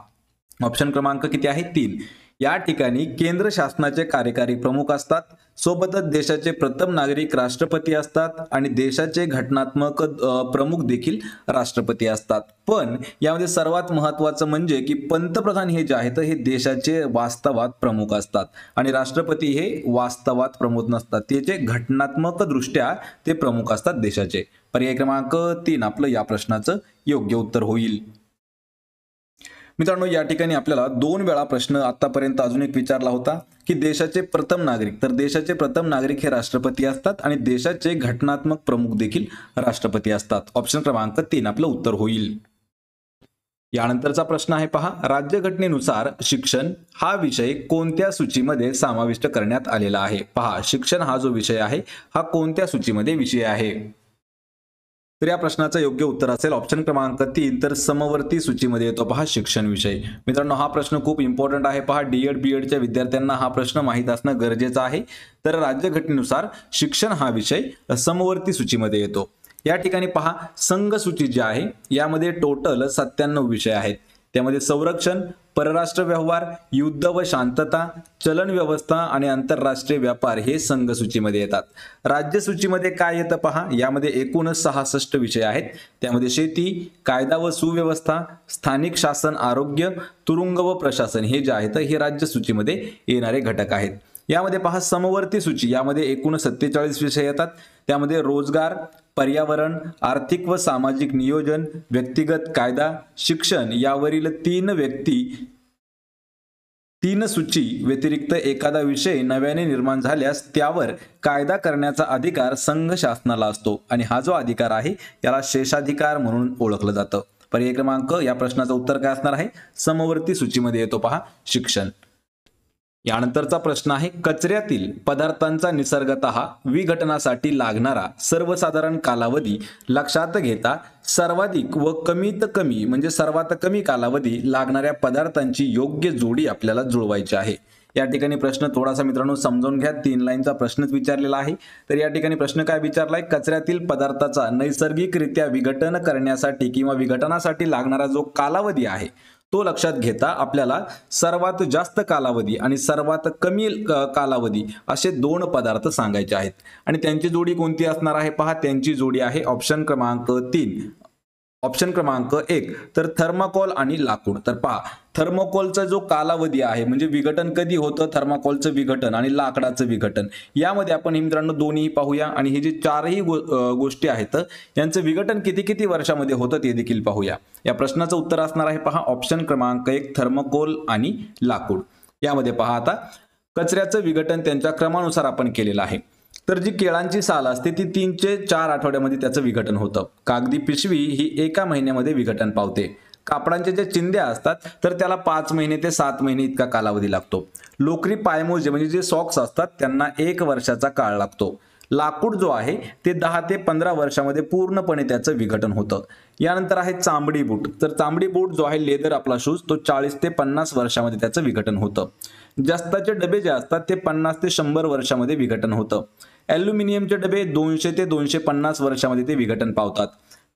ऑप्शन क्रमांक किती आहे? तीन. या ठिकाणी केंद्र शासनाचे कार्यकारी प्रमुख असतात. सोबतच देशाचे प्रथम नागरिक राष्ट्रपती असतात आणि देशाचे घटनात्मक प्रमुख देखील राष्ट्रपती असतात. पण यामध्ये सर्वात महत्वाचं म्हणजे की पंतप्रधान हे जे आहेत हे देशाचे वास्तवात प्रमुख असतात. आणि राष्ट्रपती हे वास्तवात प्रमुख नसतात. त्याचे घटनात्मक दृष्ट्या ते प्रमुख असतात देशाचे. पर्याय क्रमांक तीन आपलं या प्रश्नाचं योग्य उत्तर होईल. मित्रांनो या ठिकाणी आपल्याला दोन वेळा प्रश्न आतापर्यंत अजून एक विचारला होता की देशाचे प्रथम नागरिक. तर देशाचे प्रथम नागरिक हे राष्ट्रपती असतात आणि देशाचे घटनात्मक प्रमुख देखील राष्ट्रपती असतात. ऑप्शन क्रमांक तीन आपलं उत्तर होईल. यानंतरचा प्रश्न आहे पहा. राज्यघटनेनुसार शिक्षण हा विषय कोणत्या सूचीमध्ये समाविष्ट करण्यात आलेला आहे? पहा शिक्षण हा जो विषय आहे हा कोणत्या सूचीमध्ये विषय आहे? तर या प्रश्नाचं योग्य उत्तर असेल. ऑप्शन क्रमांक तीन तर समवर्ती सूचीमध्ये येतो पहा शिक्षण विषय मित्रांनो हा प्रश्न खूप इम्पॉर्टंट आहे. पहा डीएड बीएडच्या विद्यार्थ्यांना हा प्रश्न माहीत असणं गरजेचं आहे. तर राज्यघटनेनुसार शिक्षण हा विषय समवर्ती सूचीमध्ये येतो. या ठिकाणी पहा संघ सूची जी आहे यामध्ये टोटल सत्त्याण्णव विषय आहेत. त्यामध्ये संरक्षण परराष्ट्र व्यवहार युद्ध व शांतता चलन व्यवस्था आणि आंतरराष्ट्रीय व्यापार हे संघ सूचीमध्ये येतात. राज्य सूचीमध्ये काय येतं पहा? यामध्ये एकूणच सहासष्ट विषय आहेत. त्यामध्ये शेती कायदा व सुव्यवस्था स्थानिक शासन आरोग्य तुरुंग व प्रशासन हे जे आहेत हे राज्य सूचीमध्ये येणारे घटक आहेत. यामध्ये पहा समवर्ती सूची. यामध्ये एकूण सत्तेचाळीस विषय येतात. त्यामध्ये रोजगार पर्यावरण आर्थिक व सामाजिक नियोजन व्यक्तिगत कायदा शिक्षण यावरील तीन व्यक्ती तीन सूची व्यतिरिक्त एखादा विषय नव्याने निर्माण झाल्यास त्यावर कायदा करण्याचा अधिकार संघ शासनाला असतो आणि हा जो अधिकार आहे याला शेषाधिकार म्हणून ओळखलं जातं. पर्याय क्रमांक या प्रश्नाचं उत्तर काय असणार आहे? समवर्ती सूचीमध्ये येतो पहा शिक्षण. यानंतरचा प्रश्न आहे कचऱ्यातील पदार्थांचा निसर्गत विघटनासाठी लागणारा सर्वसाधारण कालावधी लक्षात घेता सर्वाधिक व कमीत कमी म्हणजे सर्वात कमी कालावधी लागणाऱ्या पदार्थांची योग्य जोडी आपल्याला जुळवायची आहे. या ठिकाणी प्रश्न थोडासा मित्रांनो समजून घ्या तीन लाईनचा प्रश्नच विचारलेला आहे. तर या ठिकाणी प्रश्न काय विचारलाय कचऱ्यातील पदार्थाचा नैसर्गिकरित्या विघटन करण्यासाठी किंवा विघटनासाठी लागणारा जो कालावधी आहे तो लक्षात घेता आपल्याला सर्वात जास्त कालावधी आणि सर्वात कमी कालावधी असे दोन पदार्थ सांगायचे आहेत. आणि त्यांची जोडी कोणती असणार आहे? पहा त्यांची जोडी आहे ऑप्शन क्रमांक तीन. ऑप्शन क्रमांक एक. तर थर्माकोल आणि लाकूड. तर पहा थर्मोकोलचा जो कालावधी आहे म्हणजे विघटन कधी होतं? थर्माकोलचं विघटन आणि लाकडाचं विघटन. यामध्ये आपण हे मित्रांनो दोन्ही पाहूया आणि हे जे चारही गोष्टी आहेत यांचं विघटन किती किती वर्षामध्ये होतं ते देखील पाहूया. या प्रश्नाचं उत्तर असणार आहे पहा ऑप्शन क्रमांक एक थर्मोकोल आणि लाकूड. यामध्ये पहा आता कचऱ्याचं विघटन त्यांच्या क्रमानुसार आपण केलेलं आहे. तर जी केळांची साल असते ती तीन ते चार आठवड्यामध्ये त्याचं विघटन होतं. कागदी पिशवी ही एका महिन्यामध्ये विघटन पावते. कापडांच्या ज्या चिंध्या असतात तर त्याला पाच महिने ते सात महिने इतका कालावधी लागतो. लोकरी पायमोजे म्हणजे जे सॉक्स असतात त्यांना एक वर्षाचा काळ लागतो. लाकूड जो आहे ते दहा ते पंधरा वर्षामध्ये पूर्णपणे त्याचं विघटन होतं. यानंतर आहे चांबडी बूट. तर चांबडी बूट जो आहे लेदर आपला शूज तो चाळीस ते पन्नास वर्षामध्ये त्याचं विघटन होतं. जस्ताचे डबे जे असतात ते पन्नास ते शंभर वर्षामध्ये विघटन होतं. ॲल्युमिनियमचे डबे दोनशे ते दोनशे पन्नास वर्षामध्ये ते विघटन पावतात.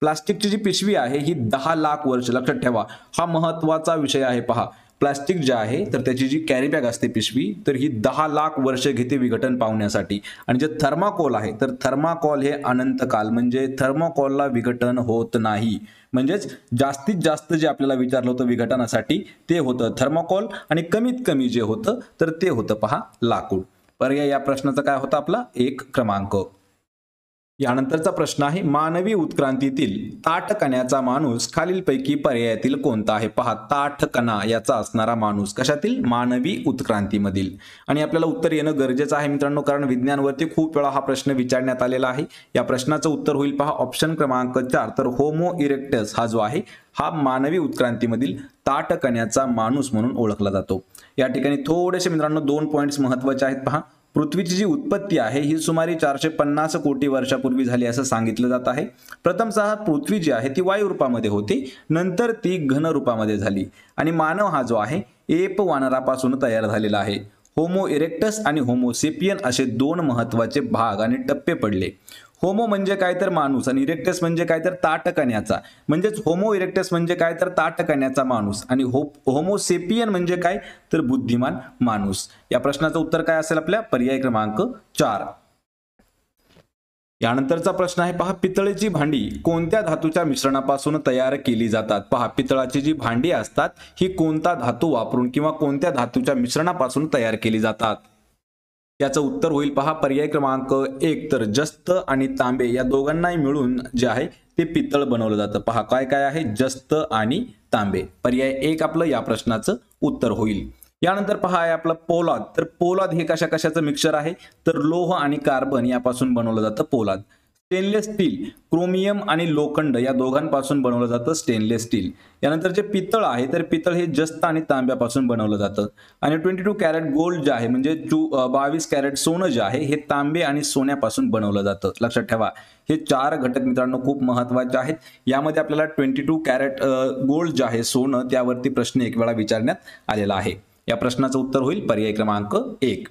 प्लास्टिकची जी पिशवी आहे ही दहा लाख वर्ष लक्षात ठेवा. हा महत्त्वाचा विषय आहे पहा. प्लास्टिक जे आहे तर त्याची जी कॅरी बॅग असते पिशवी तर ही दहा लाख वर्ष घेते विघटन पावण्यासाठी. आणि जे थर्माकोल आहे तर थर्माकोल हे अनंत काल म्हणजे थर्माकोलला विघटन होत नाही. म्हणजेच जास्तीत जास्त जे आपल्याला विचारलं होतं विघटनासाठी ते होतं थर्माकोल आणि कमीत कमी जे होतं तर ते होतं पहा लाकूड. पर्याय या प्रश्नाचा काय होता आपला? एक क्रमांक. यानंतरचा प्रश्न आहे मानवी उत्क्रांतीतील ताटकण्याचा माणूस खालीलपैकी पर्यायातील कोणता आहे? पहा ताठकणा याचा असणारा माणूस कशातील? मानवी उत्क्रांतीमधील. आणि आपल्याला उत्तर येणं गरजेचं आहे मित्रांनो कारण विज्ञानवरती खूप वेळा हा प्रश्न विचारण्यात आलेला आहे. या प्रश्नाचं उत्तर होईल पहा ऑप्शन क्रमांक चार. तर होमो इरेक्टस हा जो आहे हा मानवी उत्क्रांतीमधील ताटकण्याचा माणूस म्हणून ओळखला जातो. या ठिकाणी थोडेसे मित्रांनो दोन पॉईंट्स महत्त्वाचे आहेत पहा. पृथ्वीची जी उत्पत्ती आहे ही सुमारे चारशे पन्नास कोटी वर्षापूर्वी झाली असं सांगितलं जात आहे. प्रथमतः पृथ्वी जी आहे ती वायू रूपामध्ये होती. नंतर ती घन रूपामध्ये झाली. आणि मानव हा जो आहे एप वानरापासून तयार झालेला आहे. होमो इरेक्टस आणि होमोसेपियन असे दोन महत्त्वाचे भाग आणि टप्पे पडले. होमो म्हणजे काय तर माणूस आणि इरेक्टस म्हणजे काय तर ताटकण्याचा. म्हणजेच होमो इरेक्टस म्हणजे काय तर ताटकण्याचा माणूस आणि हो होमोसेपियन म्हणजे काय तर बुद्धिमान माणूस. या प्रश्नाचं उत्तर काय असेल आपल्या? पर्याय क्रमांक चार. यानंतरचा प्रश्न आहे पहा पितळेची भांडी कोणत्या धातूच्या मिश्रणापासून तयार केली जातात? पहा पितळाची जी भांडी असतात ही कोणता धातू वापरून किंवा कोणत्या धातूच्या मिश्रणापासून तयार केली जातात? याचं उत्तर होईल पहा. पर्याय क्रमांक एक तर जस्त आणि तांबे या दोघांनाही मिळून जे आहे ते पितळ बनवलं जातं. पहा काय काय आहे? जस्त आणि तांबे. पर्याय एक आपलं या प्रश्नाचं उत्तर होईल. यानंतर पहा आहे आपलं पोलाद. तर पोलाद हे कशा कशाचं मिक्सर आहे? तर लोह आणि कार्बन यापासून बनवलं जातं पोलाद. स्टेनलेस स्टील क्रोमियम आणि लोखंड या दोघांपासून बनवलं जातं स्टेनलेस स्टील. यानंतर जे पितळ आहे तर पितळ हे जस्त आणि तांब्यापासून बनवलं जातं. आणि ट्वेंटी टू कॅरेट गोल्ड जे आहे म्हणजे चू बावीस कॅरेट सोनं जे आहे हे तांबे आणि सोन्यापासून बनवलं जातं. लक्षात ठेवा हे चार घटक मित्रांनो खूप महत्त्वाचे आहेत. यामध्ये आपल्याला ट्वेंटी टू कॅरेट गोल्ड जे आहे सोनं त्यावरती प्रश्न एक वेळा विचारण्यात आलेला आहे. या प्रश्नाचं उत्तर होईल पर्याय क्रमांक एक.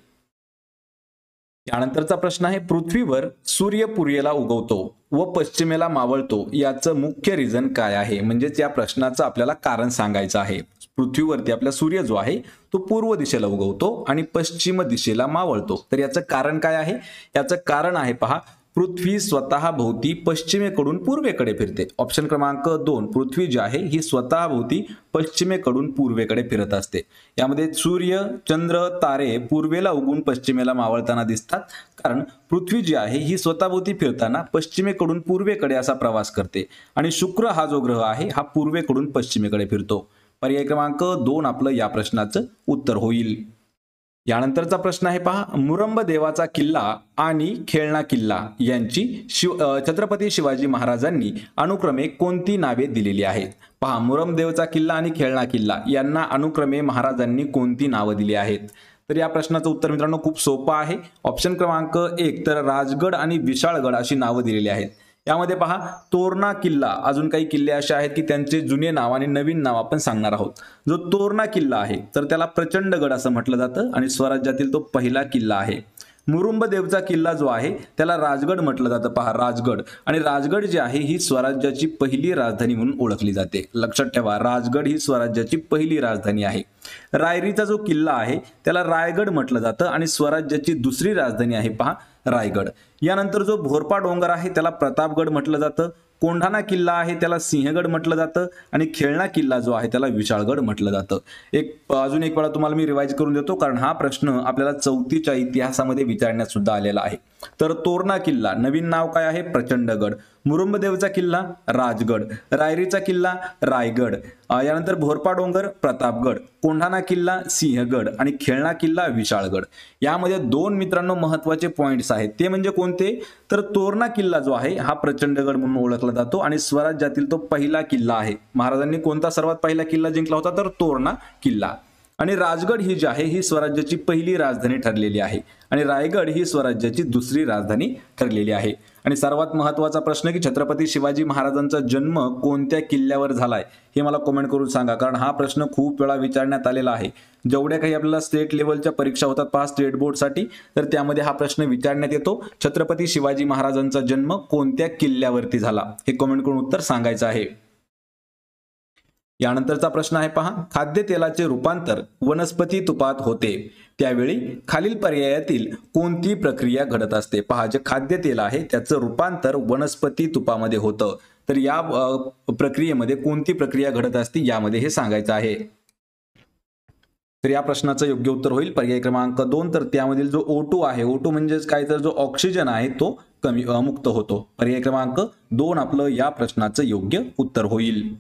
यानंतरचा प्रश्न आहे पृथ्वीवर सूर्य पूर्वेला उगवतो व पश्चिमेला मावळतो याचं मुख्य रिझन काय आहे? म्हणजेच या प्रश्नाचं आपल्याला कारण सांगायचं आहे. पृथ्वीवरती आपला सूर्य जो आहे तो पूर्व दिशेला उगवतो आणि पश्चिम दिशेला मावळतो. तर याचं कारण काय आहे? याचं कारण आहे पहा पृथ्वी स्वतः भोवती पश्चिमेकडून पूर्वेकडे फिरते. ऑप्शन क्रमांक दोन पृथ्वी जी आहे ही स्वतः भोवती पश्चिमेकडून पूर्वेकडे फिरत असते. यामध्ये सूर्य चंद्र तारे पूर्वेला उगून पश्चिमेला मावळताना दिसतात. कारण पृथ्वी जी आहे ही स्वतःभोवती फिरताना पश्चिमेकडून पूर्वेकडे असा प्रवास करते. आणि शुक्र हा जो ग्रह आहे हा पूर्वेकडून पश्चिमेकडे फिरतो. पर्याय क्रमांक दोन आपलं या प्रश्नाचं उत्तर होईल. यानंतरचा प्रश्न आहे पहा. मुरंब देवाचा किल्ला आणि खेळणा किल्ला यांची शिव छत्रपती शिवाजी महाराजांनी अनुक्रमे कोणती नावे दिलेली आहेत? पहा मुरंबदेवचा किल्ला आणि खेळणा किल्ला यांना अनुक्रमे महाराजांनी कोणती नावं दिली आहेत? तर या प्रश्नाचं उत्तर मित्रांनो खूप सोपं आहे. ऑप्शन क्रमांक एक तर राजगड आणि विशाळगड अशी नावं दिलेली आहेत. यामध्ये पहा तोरणा किल्ला. अजून काही किल्ले असे आहेत की त्यांचे जुने नाव आणि नवीन नाव आपण सांगणार आहोत. जो तोरणा किल्ला आहे तर त्याला प्रचंडगड असं म्हटलं जातं आणि स्वराज्यातील तो पहिला किल्ला आहे. मुरुंबदेवचा किल्ला जो आहे त्याला राजगड म्हटलं जातं. पहा राजगड. आणि राजगड जी आहे ही स्वराज्याची पहिली राजधानी म्हणून ओळखली जाते. लक्षात ठेवा राजगड ही स्वराज्याची पहिली राजधानी आहे. रायरीचा जो किल्ला आहे त्याला रायगड म्हटलं जातं आणि स्वराज्याची दुसरी राजधानी आहे. पहा रायगड. यानंतर जो भोरपा डोंगर आहे त्याला प्रतापगड म्हटलं जातं. कोंढाणा किल्ला आहे त्याला सिंहगड म्हटलं जातं. आणि खेळणा किल्ला जो आहे त्याला विशाळगड म्हटलं जातं. एक अजून एक वेळा तुम्हाला मी रिवाईज करून देतो कारण हा प्रश्न आपल्याला चौथीच्या इतिहासामध्ये विचारण्यात सुद्धा आलेला आहे. तर तोरणा किल्ला नवीन नाव काय आहे? प्रचंडगड. मुरुंबदेवचा किल्ला राजगड रायरीचा किल्ला रायगड यानंतर भोरपा डोंगर प्रतापगड कोंढाणा किल्ला सिंहगड आणि खेळणा किल्ला विशाळगड. यामध्ये दोन मित्रांनो महत्त्वाचे पॉइंट्स आहेत. ते म्हणजे कोणते? तर तोरणा किल्ला जो आहे हा प्रचंडगड म्हणून ओळखला जातो आणि स्वराज्यातील तो पहिला किल्ला आहे. महाराजांनी कोणता सर्वात पहिला किल्ला जिंकला होता? तर तोरणा किल्ला. आणि राजगड ही जी आहे ही स्वराज्याची पहिली राजधानी ठरलेली आहे. आणि रायगड ही स्वराज्याची दुसरी राजधानी ठरलेली आहे. आणि सर्वात महत्त्वाचा प्रश्न की छत्रपती शिवाजी महाराजांचा जन्म कोणत्या किल्ल्यावर झालाय हे मला कमेंट करून सांगा. कारण हा प्रश्न खूप वेळा विचारण्यात आलेला आहे. जेवढ्या काही आपल्याला स्टेट लेवलच्या परीक्षा होतात पहा स्टेट बोर्डसाठी तर त्यामध्ये हा प्रश्न विचारण्यात येतो. छत्रपती शिवाजी महाराजांचा जन्म कोणत्या किल्ल्यावरती झाला? हे कमेंट करून उत्तर सांगायचं आहे. यानंतरचा प्रश्न आहे पहा. खाद्यतेलाचे रूपांतर वनस्पती तुपात होते. त्यावेळी खालील पर्यायातील कोणती प्रक्रिया घडत असते? पहा जे खाद्यतेल आहे त्याचं रूपांतर वनस्पती तुपामध्ये होतं. तर या प्रक्रियेमध्ये कोणती प्रक्रिया घडत असते यामध्ये हे सांगायचं आहे. तर या प्रश्नाचं योग्य उत्तर होईल. पर्याय क्रमांक दोन तर त्यामधील जो ओटू आहे ओटू म्हणजेच काय? तर जो ऑक्सिजन आहे तो कमी मुक्त होतो. पर्याय क्रमांक दोन आपलं या प्रश्नाचं योग्य उत्तर होईल.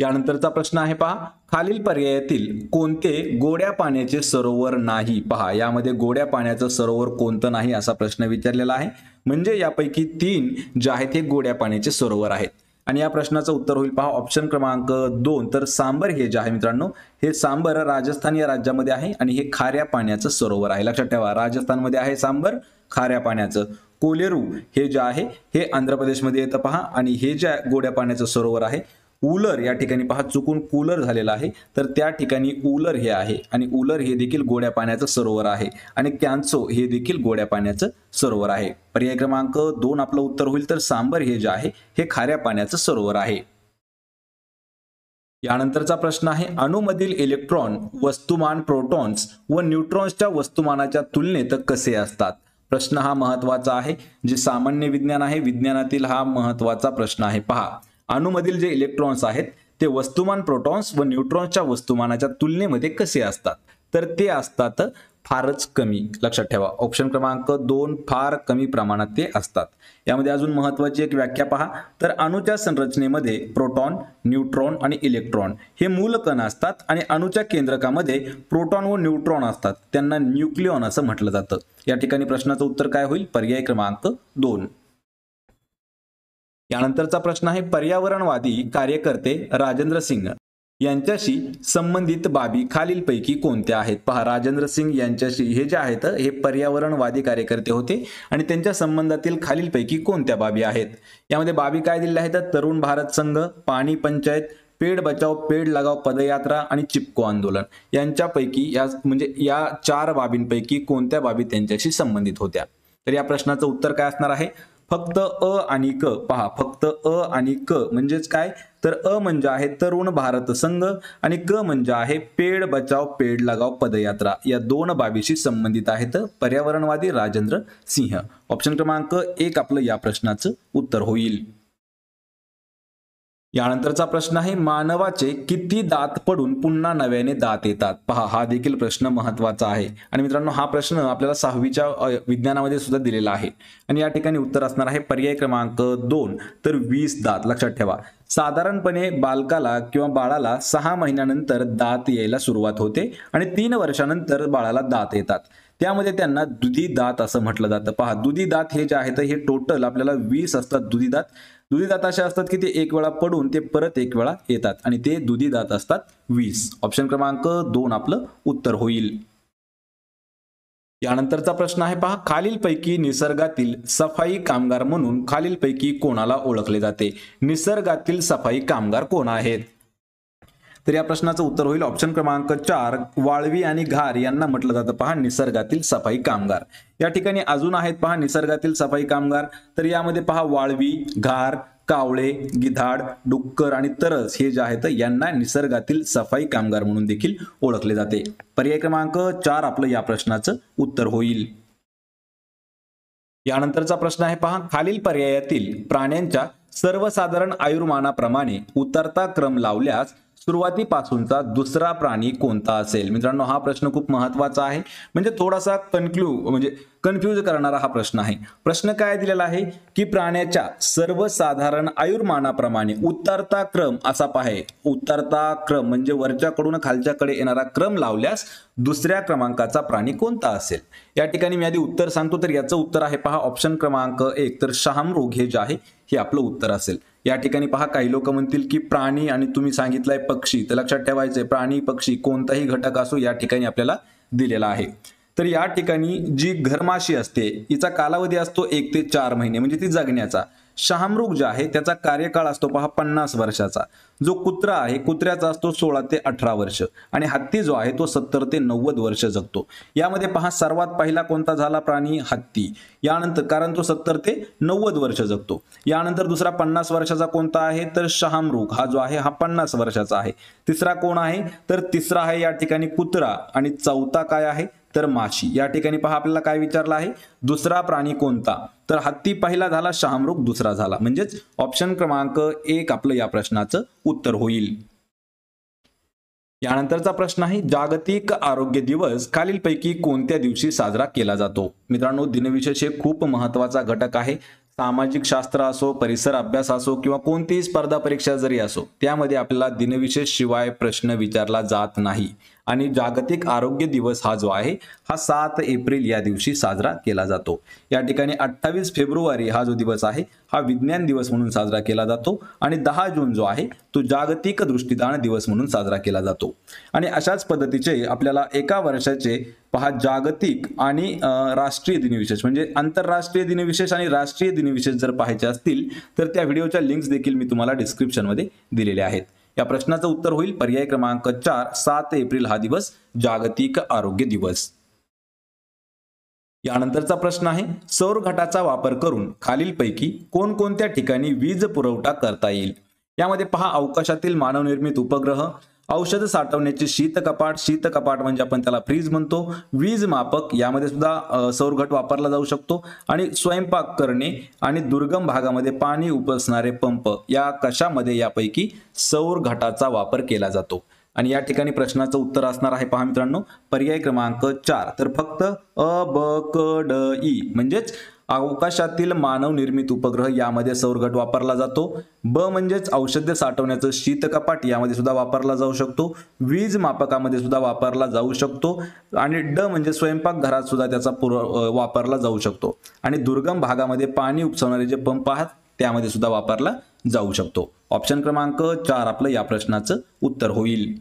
यानंतरचा प्रश्न आहे पहा. खालील पर्यायातील कोणते गोड्या पाण्याचे सरोवर नाही? पहा यामध्ये गोड्या पाण्याचं सरोवर कोणतं नाही असा प्रश्न विचारलेला आहे. म्हणजे यापैकी तीन जे आहेत हे गोड्या पाण्याचे सरोवर आहेत. आणि या प्रश्नाचं उत्तर होईल पहा. ऑप्शन क्रमांक दोन. तर सांबर हे जे आहे मित्रांनो हे सांबर राजस्थान या राज्यामध्ये आहे आणि हे खाऱ्या पाण्याचं सरोवर आहे. लक्षात ठेवा राजस्थानमध्ये आहे सांबर खाऱ्या पाण्याचं. कोलेरू हे जे आहे हे आंध्र प्रदेशमध्ये येतं पहा. आणि हे जे गोड्या पाण्याचं सरोवर आहे उलर या ठिकाणी पहा चुकून कूलर झालेला आहे. तर त्या ठिकाणी उलर हे आहे आणि उलर हे देखील गोड्या पाण्याचं सरोवर आहे आणि कॅन्सो हे देखील गोड्या पाण्याचं सरोवर आहे. पर्याय क्रमांक दोन आपलं उत्तर होईल तर सांबर हे जे आहे हे खाऱ्या पाण्याचं सरोवर आहे. यानंतरचा प्रश्न आहे अणुमधील इलेक्ट्रॉन वस्तुमान प्रोटॉन्स व न्यूट्रॉन्सच्या वस्तुमानाच्या तुलनेत कसे असतात? प्रश्न हा महत्त्वाचा आहे. जे सामान्य विज्ञान आहे विज्ञानातील हा महत्त्वाचा प्रश्न आहे. पहा अणूमधील जे इलेक्ट्रॉन्स आहेत ते वस्तुमान प्रोटॉन्स व न्यूट्रॉन्सच्या वस्तुमानाच्या तुलनेमध्ये कसे असतात? तर ते असतात फारच कमी. लक्षात ठेवा. ऑप्शन क्रमांक दोन फार कमी प्रमाणात ते असतात. यामध्ये अजून महत्वाची एक व्याख्या पहा. तर अणूच्या संरचनेमध्ये प्रोटॉन न्यूट्रॉन आणि इलेक्ट्रॉन हे मूलकण असतात आणि अणूच्या केंद्रकामध्ये प्रोटॉन व न्यूट्रॉन असतात. त्यांना न्यूक्लिऑन असं म्हटलं जातं. या ठिकाणी प्रश्नाचं उत्तर काय होईल? पर्याय क्रमांक दोन. यानंतरचा प्रश्न आहे पर्यावरणवादी कार्यकर्ते राजेंद्र सिंग यांच्याशी संबंधित बाबी खालीलपैकी कोणत्या आहेत? पहा राजेंद्र सिंग यांच्याशी हे जे आहेत हे पर्यावरणवादी कार्यकर्ते होते आणि त्यांच्या संबंधातील खालीलपैकी कोणत्या बाबी आहेत? यामध्ये बाबी काय दिल्या आहेत? तरुण भारत संघ पाणी पंचायत पेड बचाव पेड लगाव पदयात्रा आणि चिपको आंदोलन. यांच्यापैकी या म्हणजे या चार बाबींपैकी कोणत्या बाबी त्यांच्याशी संबंधित होत्या? तर या प्रश्नाचं उत्तर काय असणार आहे? फक्त अ आणि क. पहा फक्त अ आणि क म्हणजेच काय? तर अ म्हणजे आहे तरुण भारत संघ आणि क म्हणजे आहे पेड बचाव पेड लगाव पदयात्रा. या दोन बाबीशी संबंधित आहेत पर्यावरणवादी राजेंद्र सिंह. ऑप्शन क्रमांक एक आपलं या प्रश्नाचं उत्तर होईल. यानंतरचा प्रश्न आहे मानवाचे किती दात पडून पुन्हा नव्याने दात येतात? पहा हा देखील प्रश्न महत्त्वाचा आहे. आणि मित्रांनो हा प्रश्न आपल्याला सहावीच्या विज्ञानामध्ये सुद्धा दिलेला आहे. आणि या ठिकाणी उत्तर असणार आहे पर्याय क्रमांक दोन. तर वीस दात. लक्षात ठेवा. साधारणपणे बालकाला किंवा बाळाला सहा महिन्यानंतर दात यायला सुरुवात होते आणि तीन वर्षानंतर बाळाला दात येतात. त्यामध्ये त्यांना दुधी दात असं म्हटलं जातं. पहा दुधी दात हे जे आहेत हे टोटल आपल्याला वीस असतात दुधी दात. दुधी दात असे असतात की ते एक वेळा पडून ते परत एक वेळा येतात आणि ते दुधी दात असतात वीस. ऑप्शन क्रमांक दोन आपलं उत्तर होईल. यानंतरचा प्रश्न आहे पहा खालीलपैकी निसर्गातील सफाई कामगार म्हणून खालीलपैकी कोणाला ओळखले जाते? निसर्गातील सफाई कामगार कोण आहेत? तर या प्रश्नाचं उत्तर होईल ऑप्शन क्रमांक चार वाळवी आणि घार यांना म्हटलं जातं. पहा निसर्गातील सफाई कामगार. या ठिकाणी अजून आहेत पहा निसर्गातील सफाई कामगार. तर यामध्ये पहा वाळवी घार कावळे गिधाड डुक्कर आणि तरस हे जे आहेत यांना निसर्गातील सफाई कामगार म्हणून देखील ओळखले जाते. पर्याय क्रमांक चार आपलं या प्रश्नाचं उत्तर होईल. यानंतरचा प्रश्न आहे पहा खालील पर्यायातील प्राण्यांच्या सर्वसाधारण आयुर्मानाप्रमाणे उतरता क्रम लावल्यास सुरुवातीपासूनचा दुसरा प्राणी कोणता असेल? मित्रांनो हा प्रश्न खूप महत्त्वाचा आहे. म्हणजे थोडासा कन्क्लू म्हणजे कन्फ्यूज करणारा हा प्रश्न आहे. प्रश्न काय दिलेला आहे? की प्राण्याच्या सर्वसाधारण आयुर्मानाप्रमाणे उतरता क्रम असा पाहे उतरता क्रम म्हणजे वरच्याकडून खालच्याकडे येणारा क्रम लावल्यास दुसऱ्या क्रमांकाचा प्राणी कोणता असेल? या ठिकाणी मी आधी उत्तर सांगतो तर याचं उत्तर आहे पहा ऑप्शन क्रमांक एक. तर शहामृग हे जे आहे हे आपलं उत्तर असेल. या ठिकाणी पहा काही लोक म्हणतील की प्राणी आणि तुम्ही सांगितलंय पक्षी. तर लक्षात ठेवायचंय प्राणी पक्षी कोणताही घटक असो या ठिकाणी आपल्याला दिलेला आहे. तर या ठिकाणी जी घरमाशी असते हिचा कालावधी असतो एक ते चार महिने म्हणजे ती जगण्याचा. शहामृग जो आहे त्याचा कार्यकाळ असतो पहा पन्नास वर्षाचा. जो कुत्रा आहे कुत्र्याचा असतो सोळा ते अठरा वर्ष. आणि हत्ती जो आहे तो सत्तर ते नव्वद वर्ष जगतो. यामध्ये पहा सर्वात पहिला कोणता झाला प्राणी? हत्ती. यानंतर कारण तो सत्तर ते नव्वद वर्ष जगतो. यानंतर दुसरा पन्नास वर्षाचा कोणता आहे? तर शहामृग. हा जो आहे हा पन्नास वर्षाचा आहे. तिसरा कोण आहे? तर तिसरा आहे या ठिकाणी कुत्रा. आणि चौथा काय आहे? तर माशी. या ठिकाणी पहा आपल्याला काय विचारलं आहे? दुसरा प्राणी कोणता? तर हत्ती पहिला झाला शहामृग दुसरा झाला. म्हणजेच ऑप्शन क्रमांक एक आपलं या प्रश्नाचं उत्तर होईल. यानंतरचा प्रश्न आहे जागतिक आरोग्य दिवस खालीलपैकी कोणत्या दिवशी साजरा केला जातो? मित्रांनो दिनविशेष हे खूप महत्त्वाचा घटक आहे. सामाजिक शास्त्र असो परिसर अभ्यास असो किंवा कोणतीही स्पर्धा परीक्षा जरी असो त्यामध्ये आपल्याला दिनविशेष शिवाय प्रश्न विचारला जात नाही. आणि जागतिक आरोग्य दिवस हा जो आहे हा सात एप्रिल या दिवशी साजरा केला जातो. या ठिकाणी अठ्ठावीस फेब्रुवारी हा जो दिवस आहे हा विज्ञान दिवस म्हणून साजरा केला जातो आणि दहा जून जो आहे तो जागतिक दृष्टीदान दिवस म्हणून साजरा केला जातो. आणि अशाच पद्धतीचे आपल्याला एका वर्षाचे पहा जागतिक आणि राष्ट्रीय दिनविशेष म्हणजे आंतरराष्ट्रीय दिनविशेष आणि राष्ट्रीय दिनविशेष जर पाहायचे असतील तर त्या व्हिडिओच्या लिंक्स देखील मी तुम्हाला डिस्क्रिप्शनमध्ये दिलेल्या आहेत. या प्रश्नाचं उत्तर होईल. पर्याय क्रमांक चार सात एप्रिल हा दिवस जागतिक आरोग्य दिवस. यानंतरचा प्रश्न आहे सौर घटाचा वापर करून खालीलपैकी कोणकोणत्या ठिकाणी वीज पुरवठा करता येईल? यामध्ये पहा अवकाशातील मानवनिर्मित उपग्रह औषध साठवण्याचे शीत कपाट शीत कपाट म्हणजे आपण त्याला फ्रीज म्हणतो. वीज मापक यामध्ये सुद्धा सौरघट वापरला जाऊ शकतो. आणि स्वयंपाक करणे आणि दुर्गम भागामध्ये पाणी उपसणारे पंप या कशामध्ये यापैकी सौर घटाचा वापर केला जातो? आणि या ठिकाणी प्रश्नाचं उत्तर असणार आहे पहा मित्रांनो. पर्याय क्रमांक चार. तर फक्त अ ब क ड ई म्हणजेच अवकाशातील मानव निर्मित उपग्रह यामध्ये सौरघट वापरला जातो. ब म्हणजेच औषध साठवण्याचं शीतकपाट यामध्ये सुद्धा वापरला जाऊ शकतो. वीज मापकामध्ये सुद्धा वापरला जाऊ शकतो. आणि ड म्हणजे स्वयंपाकघरात सुद्धा त्याचा पुर वापरला जाऊ शकतो. आणि दुर्गम भागामध्ये पाणी उपसवणारे जे पंप आहात त्यामध्ये सुद्धा वापरला जाऊ शकतो. ऑप्शन क्रमांक चार आपलं या प्रश्नाचं उत्तर होईल.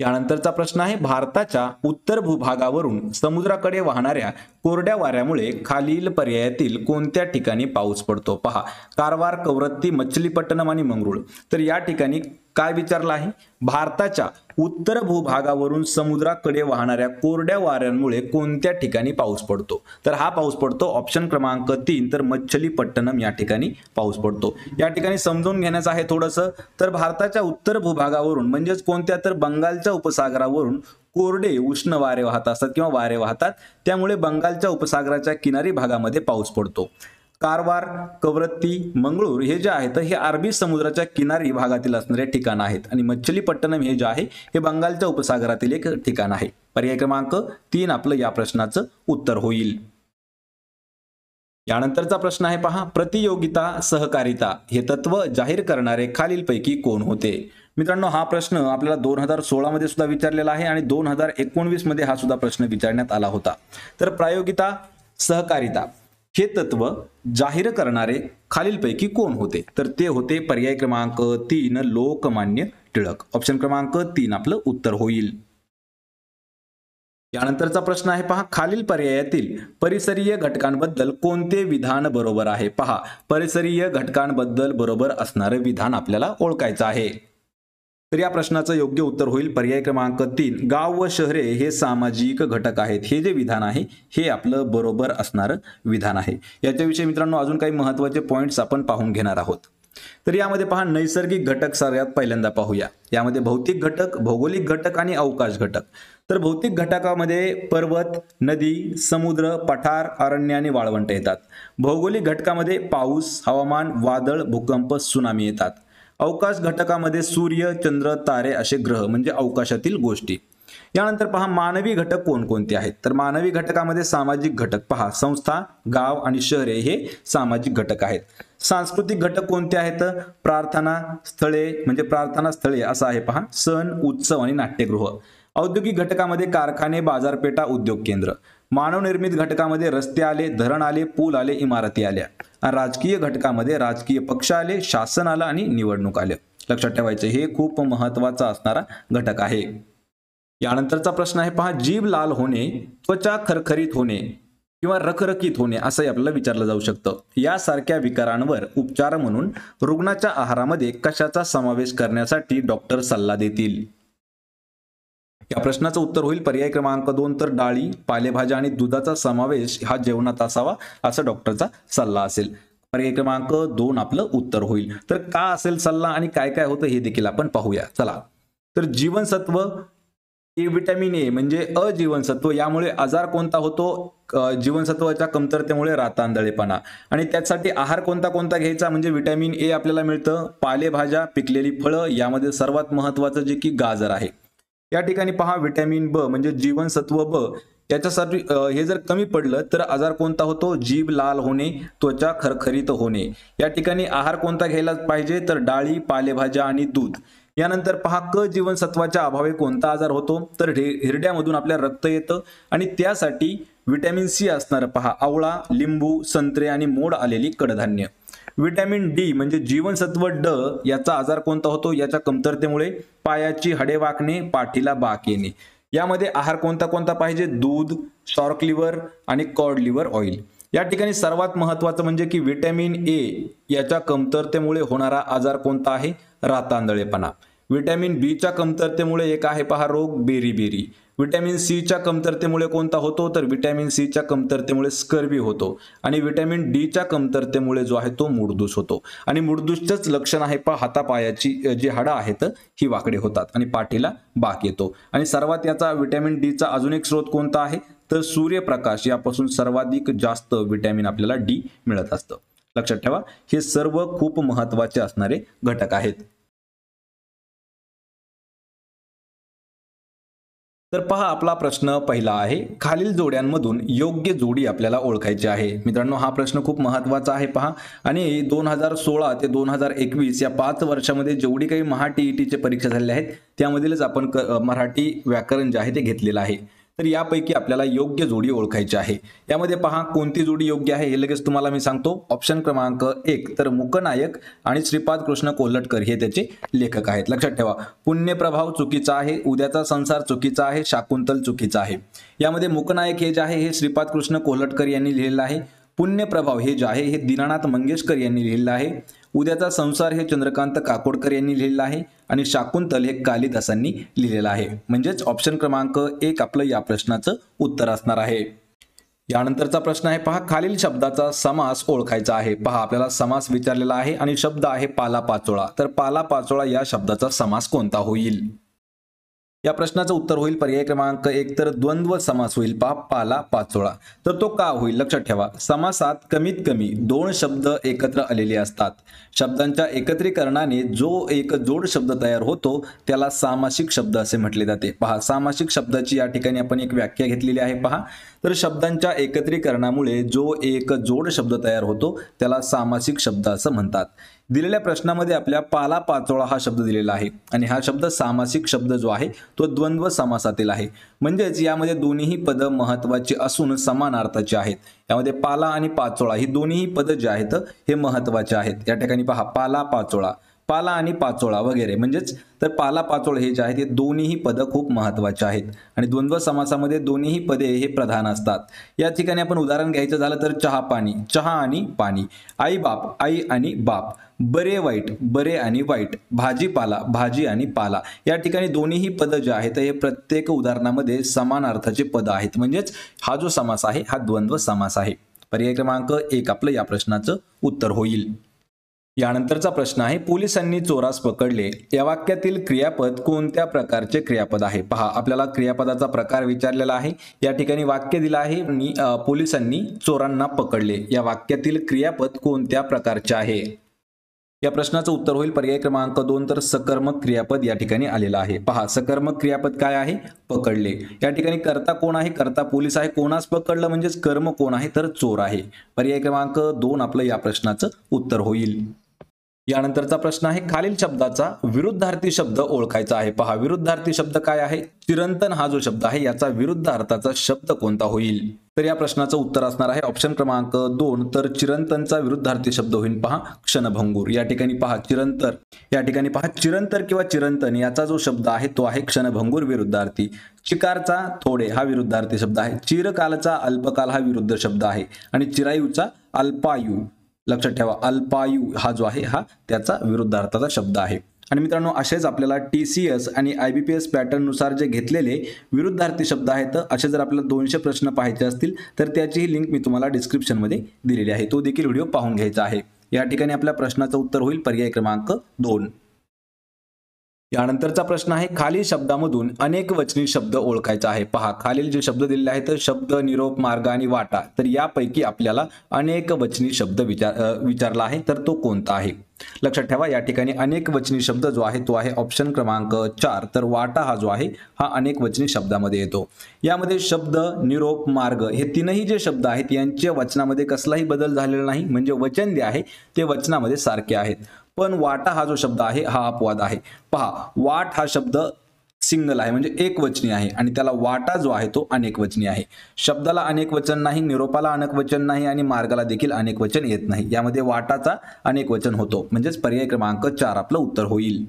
यानंतरचा प्रश्न आहे भारताच्या उत्तर भूभागावरून समुद्राकडे वाहणाऱ्या कोरड्या वाऱ्यामुळे खालील पर्यायातील कोणत्या ठिकाणी पाऊस पडतो? पहा कारवार कवरत्ती मच्छलीपट्टणम आणि मंगरुळ. तर या ठिकाणी काय विचारलं आहे? भारताच्या उत्तर भूभागावरून समुद्राकडे वाहणाऱ्या कोरड्या वाऱ्यांमुळे कोणत्या ठिकाणी पाऊस पडतो? तर हा पाऊस पडतो ऑप्शन क्रमांक तीन तर मच्छलीपट्टणम या ठिकाणी पाऊस पडतो. या ठिकाणी समजून घेण्याचं आहे थोडंसं. तर भारताच्या उत्तर भूभागावरून म्हणजेच कोणत्या तर बंगालच्या उपसागरावरून कोरडे उष्ण वारे वाहत असतात किंवा वारे वाहतात त्यामुळे बंगालच्या उपसागराच्या किनारी भागामध्ये पाऊस पडतो. कारवार कवरत्ती मंगळूर हे जे आहेत हे अरबी समुद्राच्या किनारी भागातील असणारे ठिकाण आहेत. आणि मच्छलीपट्टणम हे जे आहे हे बंगालच्या उपसागरातील एक ठिकाण आहे. पर्याय क्रमांक तीन आपलं या प्रश्नाचं उत्तर होईल. यानंतरचा प्रश्न आहे पहा प्रतियोगिता सहकारिता हे तत्व जाहीर करणारे खालीलपैकी कोण होते? मित्रांनो हा प्रश्न आपल्याला दोन हजार सोळा मध्ये सुद्धा विचारलेला आहे आणि दोन हजार एकोणवीसमध्ये हा सुद्धा प्रश्न विचारण्यात आला होता. तर प्रायोगिता सहकारिता. हे तत्व जाहीर करणारे खालीलपैकी कोण होते? तर ते होते पर्याय क्रमांक तीन लोकमान्य टिळक. ऑप्शन क्रमांक तीन आपलं उत्तर होईल. यानंतरचा प्रश्न आहे पहा खालील पर्यायातील परिसरीय घटकांबद्दल कोणते विधान बरोबर आहे? पहा परिसरीय घटकांबद्दल बरोबर असणारं विधान आपल्याला ओळखायचं आहे. तर या प्रश्नाचं योग्य उत्तर होईल. पर्याय क्रमांक तीन गाव व शहरे हे सामाजिक घटक आहेत. हे जे विधान आहे हे आपलं बरोबर असणारं विधान आहे. याच्याविषयी मित्रांनो अजून काही महत्त्वाचे पॉईंट्स आपण पाहून घेणार आहोत. तर यामध्ये पहा नैसर्गिक घटक सगळ्यात पहिल्यांदा पाहूया. यामध्ये भौतिक घटक भौगोलिक घटक आणि अवकाश घटक. तर भौतिक घटकामध्ये पर्वत नदी समुद्र पठार अरण्य आणि वाळवंट येतात. भौगोलिक घटकामध्ये पाऊस हवामान वादळ भूकंप सुनामी येतात. अवकाश घटकामध्ये सूर्य चंद्र तारे असे ग्रह म्हणजे अवकाशातील गोष्टी. यानंतर पहा मानवी घटक कोणकोणते आहेत? तर मानवी घटकामध्ये सामाजिक घटक पहा. संस्था गाव आणि शहरे हे सामाजिक घटक आहेत. सांस्कृतिक घटक कोणते आहेत? प्रार्थना स्थळे म्हणजे प्रार्थना स्थळे असं आहे पहा. सण उत्सव आणि नाट्यगृह. औद्योगिक घटकामध्ये कारखाने बाजारपेठा उद्योग केंद्र. मानवनिर्मित घटकामध्ये रस्ते आले धरण आले पूल आले इमारती आल्या. राजकीय घटकामध्ये राजकीय पक्ष आले शासन आलं आणि निवडणूक आले. लक्षात ठेवायचे हे खूप महत्त्वाचा असणारा घटक आहे. यानंतरचा प्रश्न आहे पहा जीभ लाल होणे त्वचा खरखरीत होणे किंवा रखरखीत होणे असंही आपल्याला विचारलं जाऊ शकतं. यासारख्या विकारांवर उपचार म्हणून रुग्णाच्या आहारामध्ये कशाचा समावेश करण्यासाठी डॉक्टर सल्ला देतील? या प्रश्नाचं उत्तर होईल. पर्याय क्रमांक दोन तर डाळी पालेभाज्या आणि दुधाचा समावेश हा जेवणात असावा असा डॉक्टरचा सल्ला असेल. पर्याय क्रमांक दोन आपलं उत्तर होईल. तर का असेल सल्ला आणि काय काय होतं हे देखील आपण पाहूया. चला. तर जीवनसत्व ए विटॅमिन ए म्हणजे अजीवनसत्व यामुळे आजार कोणता होतो? जीवनसत्वाच्या कमतरतेमुळे रातांदळेपणा. आणि त्यासाठी आहार कोणता कोणता घ्यायचा? म्हणजे विटॅमिन ए आपल्याला मिळतं. पालेभाज्या पिकलेली फळं यामध्ये सर्वात महत्वाचं जे की गाजर आहे. या ठिकाणी पहा विटॅमिन ब म्हणजे जीवनसत्व ब याच्यासाठी हे जर कमी पडलं तर आजार कोणता होतो? जीभ लाल होणे त्वचा खरखरीत होणे. या ठिकाणी आहार कोणता घ्यायला पाहिजे? तर डाळी पालेभाज्या आणि दूध. यानंतर पहा क जीवनसत्वाच्या अभावी कोणता आजार होतो? तर हिरड्यामधून आपल्या रक्त येतं आणि त्यासाठी व्हिटॅमिन सी असणारं. पहा आवळा लिंबू संत्रे आणि मोड आलेली कडधान्य. व्हिटॅमिन डी म्हणजे जीवनसत्व ड याचा आजार कोणता होतो? याच्या कमतरतेमुळे पायाची हडे वाकणे पाठीला बाक येणे. यामध्ये आहार कोणता कोणता पाहिजे? दूध शॉर्क लिव्हर आणि कॉड लिव्हर ऑइल. या ठिकाणी सर्वात महत्वाचं म्हणजे की व्हिटॅमिन ए याच्या कमतरतेमुळे होणारा आजार कोणता आहे? रातांदळेपणा. व्हिटॅमिन बीच्या कमतरतेमुळे एक आहे पहा रोग बेरी बेरी व्हिटॅमिन सीच्या कमतरतेमुळे कोणता होतो? तर विटॅमिन सीच्या कमतरतेमुळे स्कर्बी होतो. आणि व्हिटॅमिन डीच्या कमतरतेमुळे जो आहे तो मुडदूस होतो. आणि मुडदूसचंच लक्षण आहे पहा हातापायाची जी हाडं आहेत ही वाकडे होतात आणि पाठीला बाक येतो. आणि सर्वात याचा व्हिटॅमिन डीचा अजून एक स्रोत कोणता आहे? तर सूर्यप्रकाश यापासून सर्वाधिक जास्त व्हिटॅमिन आपल्याला डी मिळत असतं. लक्षात ठेवा हे सर्व खूप महत्त्वाचे असणारे घटक आहेत. तर पहा आपला प्रश्न पहिला आहे खालील जोड्यांमधून योग्य जोडी आपल्याला ओळखायची आहे. मित्रांनो हा प्रश्न खूप महत्त्वाचा आहे पहा. आणि दोन हजार सोळा ते दोन हजार एकवीस या पाच वर्षामध्ये जेवढी काही महा टीईटीचे परीक्षा झालेल्या आहेत त्यामधीलच आपण मराठी व्याकरण जे आहे ते घेतलेलं आहे. तर यापैकी आपल्याला योग्य जोडी ओळखायची आहे. यामध्ये पहा कोणती जोडी योग्य आहे हे लगेच तुम्हाला मी सांगतो. ऑप्शन क्रमांक एक तर मुकनायक आणि श्रीपाद कृष्ण कोल्हटकर हे त्याचे लेखक आहेत. लक्षात ठेवा पुण्यप्रभाव चुकीचा आहे उद्याचा संसार चुकीचा आहे शाकुंतल चुकीचा आहे. यामध्ये मुकनायक हे जे आहे हे श्रीपाद कृष्ण कोल्हटकर यांनी लिहिलेलं आहे. पुण्यप्रभाव हे जे आहे हे दीनानाथ मंगेशकर यांनी लिहिलेलं आहे. उद्याचा संसार हे चंद्रकांत काकोडकर यांनी लिहिलेलं आहे आणि शाकुंतल हे कालिदासांनी लिहिलेलं आहे. म्हणजेच ऑप्शन क्रमांक एक आपलं या प्रश्नाचं उत्तर असणार आहे. यानंतरचा प्रश्न आहे पहा खालील शब्दाचा समास ओळखायचा आहे. पहा आपल्याला समास विचारलेला आहे आणि शब्द आहे पाला पाचोळा. तर पाला पाचोळा या शब्दाचा समास कोणता होईल? या प्रश्नाचं उत्तर होईल. पर्याय क्रमांक एक तर द्वंद्व समास होईल. पा पाला पाचोळा. तर तो का होईल? लक्षात ठेवा. समासात कमीत कमी दोन शब्द एकत्र आलेले असतात. शब्दांच्या एकत्रीकरणाने जो एक जोड शब्द तयार होतो त्याला सामासिक शब्द असे म्हटले जाते. पहा सामासिक शब्दाची या ठिकाणी आपण एक व्याख्या घेतलेली आहे पहा. तर शब्दांच्या एकत्रीकरणामुळे जो एक जोड शब्द तयार होतो त्याला सामासिक शब्द असं म्हणतात. दिलेल्या प्रश्नामध्ये आपल्या पाला पाचोळा हा शब्द दिलेला आहे. आणि हा शब्द सामासिक शब्द जो आहे तो द्वंद्व समासातील आहे. म्हणजेच यामध्ये दोन्हीही पद महत्वाची असून समान अर्थाची आहेत. यामध्ये पाला आणि पाचोळा ही दोन्हीही पद जे आहेत हे महत्त्वाचे आहेत. या ठिकाणी पहा पाला पाचोळा. पाला आणि पाचोळा वगैरे. म्हणजेच तर पाला पाचोळ हे जे आहेत हे दोन्हीही पदं खूप महत्त्वाचे आहेत. आणि द्वंद्व समासामध्ये दोन्हीही पदे हे प्रधान असतात. या ठिकाणी आपण उदाहरण घ्यायचं झालं तर चहा पाणी. चहा आणि पाणी. आई बाप आई आणि बाप. बरे वाईट. बरे आणि वाईट. भाजीपाला भाजी आणि पाला. या ठिकाणी दोन्हीही पदं जे आहेत हे प्रत्येक उदाहरणामध्ये समान अर्थाचे पद आहेत. म्हणजेच हा जो समास आहे हा द्वंद्व समास आहे. पर्याय क्रमांक एक आपलं या प्रश्नाचं उत्तर होईल. यानंतरचा प्रश्न आहे पोलिसांनी चोरास पकडले. या वाक्यातील क्रियापद कोणत्या प्रकारचे क्रियापद आहे? पहा आपल्याला क्रियापदाचा प्रकार विचारलेला आहे. या ठिकाणी वाक्य दिलं आहे आणि पोलिसांनी चोरांना पकडले. या वाक्यातील क्रियापद कोणत्या प्रकारचे आहे? या प्रश्नाचं उत्तर होईल. पर्याय क्रमांक दोन तर सकर्मक क्रियापद या ठिकाणी आलेलं आहे. पहा सकर्मक क्रियापद काय आहे? पकडले. या ठिकाणी कर्ता कोण आहे? कर्ता पोलीस आहे. कोणास पकडलं म्हणजेच कर्म कोण आहे? तर चोर आहे. पर्याय क्रमांक दोन आपलं या प्रश्नाचं उत्तर होईल. यानंतरचा प्रश्न आहे खालील शब्दाचा विरुद्धार्थी शब्द ओळखायचा आहे. पहा विरुद्धार्थी शब्द काय आहे? चिरंतन हा जो शब्द आहे याचा विरुद्ध अर्थाचा शब्द कोणता होईल? तर या प्रश्नाचं उत्तर असणार आहे ऑप्शन क्रमांक दोन. तर चिरंतनचा विरुद्धार्थी शब्द होईल पहा क्षणभंगूर. या ठिकाणी पहा चिरंतर. या ठिकाणी पहा चिरंतर किंवा चिरंतन याचा जो शब्द आहे तो आहे क्षणभंगूर विरुद्धार्थी. चिकारचा थोडे हा विरुद्धार्थी शब्द आहे. चिरकालचा अल्पकाल हा विरुद्ध शब्द आहे. आणि चिरायूचा अल्पायू. लक्षात ठेवा. अल्पायू हा जो आहे हा त्याचा विरुद्धार्थाचा शब्द आहे. आणि मित्रांनो असेच आपल्याला टी सी एस आणि आय बी पी एस पॅटर्ननुसार जे घेतलेले विरुद्धार्थी शब्द आहेत असे जर आपल्याला दोनशे प्रश्न पाहायचे असतील तर त्याचीही लिंक मी तुम्हाला डिस्क्रिप्शनमध्ये दिलेली आहे. तो देखील व्हिडिओ पाहून घ्यायचा आहे. या ठिकाणी आपल्या प्रश्नाचं उत्तर होईल. पर्याय क्रमांक दोन. यानंतरचा प्रश्न आहे खालील शब्दामधून अनेक वचनी शब्द ओळखायचा आहे. पहा खालील जे शब्द दिलेले आहेत शब्द निरोप मार्ग आणि वाटा तर यापैकी आपल्याला अनेक वचनी शब्द विचार विचारला आहे तर तो कोणता आहे? लक्षात ठेवा या ठिकाणी अनेक वचनी शब्द जो आहे तो आहे ऑप्शन क्रमांक चार तर वाटा हा जो आहे हा अनेक वचनी शब्दामध्ये येतो. यामध्ये शब्द निरोप मार्ग हे तीनही जे शब्द आहेत यांच्या वचनामध्ये कसलाही बदल झालेला नाही. म्हणजे वचन जे आहे ते वचनामध्ये सारखे आहेत. पण वाटा हा जो शब्द आहे हा अपवाद आहे. पहा वाट हा शब्द सिंगल आहे म्हणजे एक वचनी आहे आणि त्याला वाटा जो आहे तो अनेक वचनी आहे. शब्दाला अनेक वचन नाही निरोपाला अनेक वचन नाही आणि मार्गाला देखील अनेक वचन येत नाही. यामध्ये वाटाचा अनेक वचन होतो. म्हणजेच पर्याय क्रमांक चार आपलं उत्तर होईल.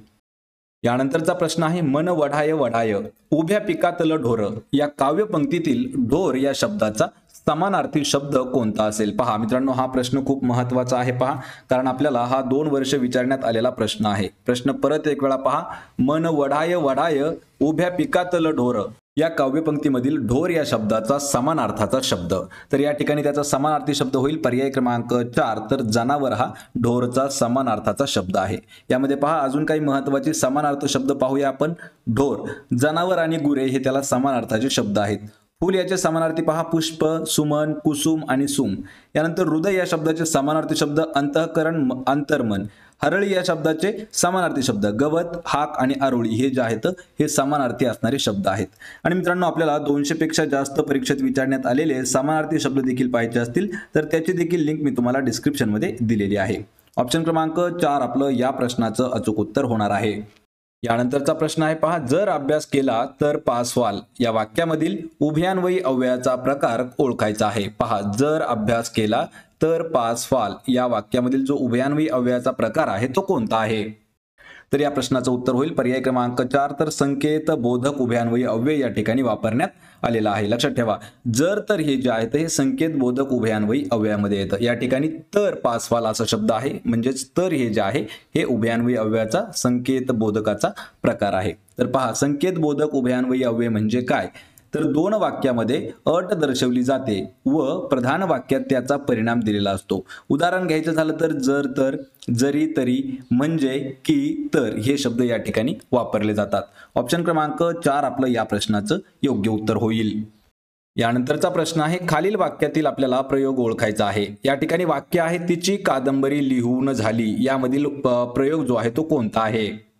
यानंतरचा प्रश्न आहे मन वढाय वढाय. उभ्या पिकातलं ढोर या काव्यपंक्तीतील ढोर या शब्दाचा समानार्थी शब्द कोणता असेल? पहा मित्रांनो हा प्रश्न खूप महत्त्वाचा आहे पहा. कारण आपल्याला हा दोन वर्ष विचारण्यात आलेला प्रश्न आहे. प्रश्न परत एक वेळा पहा. मन वढाय वढाय उभ्या पिकातल ढोर. या काव्यपंक्तीमधील ढोर या शब्दाचा समानार्थाचा शब्द. तर या ठिकाणी त्याचा समानार्थी शब्द होईल. पर्याय क्रमांक चार. तर जनावर हा ढोरचा समानार्थाचा शब्द आहे. यामध्ये पहा अजून काही महत्त्वाचे समानार्थ शब्द पाहूया आपण. ढोर जनावर आणि गुरे हे त्याला समानार्थाचे शब्द आहेत. फुल याचे समानार्थी पहा. पुष्प सुमन कुसुम आणि सुम. यानंतर हृदय या शब्दाचे समानार्थी शब्द अंतःकरण अंतर्मन. हरळी या शब्दाचे समानार्थी शब्द गवत हाक आणि आरोळी हे जे आहेत हे समानार्थी असणारे शब्द आहेत. आणि मित्रांनो आपल्याला दोनशे पेक्षा जास्त परीक्षेत विचारण्यात आलेले समानार्थी शब्द देखील पाहिजे असतील तर त्याची देखील लिंक मी तुम्हाला डिस्क्रिप्शनमध्ये दिलेली आहे. ऑप्शन क्रमांक चार आपलं या प्रश्नाचं अचूक उत्तर होणार आहे. यानंतरचा प्रश्न आहे पहा. जर अभ्यास केला तर पास व्हाल या वाक्यामधील उभयान्वयी अव्ययाचा प्रकार ओळखायचा आहे. पहा जर अभ्यास केला तर पास व्हाल या वाक्यामधील जो उभयान्वयी अव्ययाचा प्रकार आहे तो कोणता आहे? तर या प्रश्नाचं उत्तर होईल. पर्याय क्रमांक चार तर संकेत बोधक उभयान्वयी अव्यय या ठिकाणी वापरण्यात आलेला आहे. लक्षात ठेवा. जर तर हे जे आहे तर हे संकेत बोधक उभयान्वयी अव्ययामध्ये येतं. या ठिकाणी तर पासवाला असा शब्द आहे. म्हणजेच तर हे जे आहे हे उभयान्वयी अव्ययाचा संकेत बोधकाचा प्रकार आहे. तर पहा संकेत बोधक उभयान्वयी अव्यय म्हणजे काय? तर दोन वाक्यामध्ये अट दर्शवली जाते व प्रधान वाक्यात त्याचा परिणाम दिलेला असतो. उदाहरण घ्यायचं झालं तर जर तर जरी तरी म्हणजे की तर हे शब्द या ठिकाणी वापरले जातात. ऑप्शन क्रमांक चार आपलं या प्रश्नाचं योग्य उत्तर होईल. यानंतरचा प्रश्न आहे खालील वाक्यातील आपल्याला प्रयोग ओळखायचा आहे. या ठिकाणी वाक्य आहे तिची कादंबरी लिहून झाली. यामधील प्रयोग जो आहे तो कोणता आहे?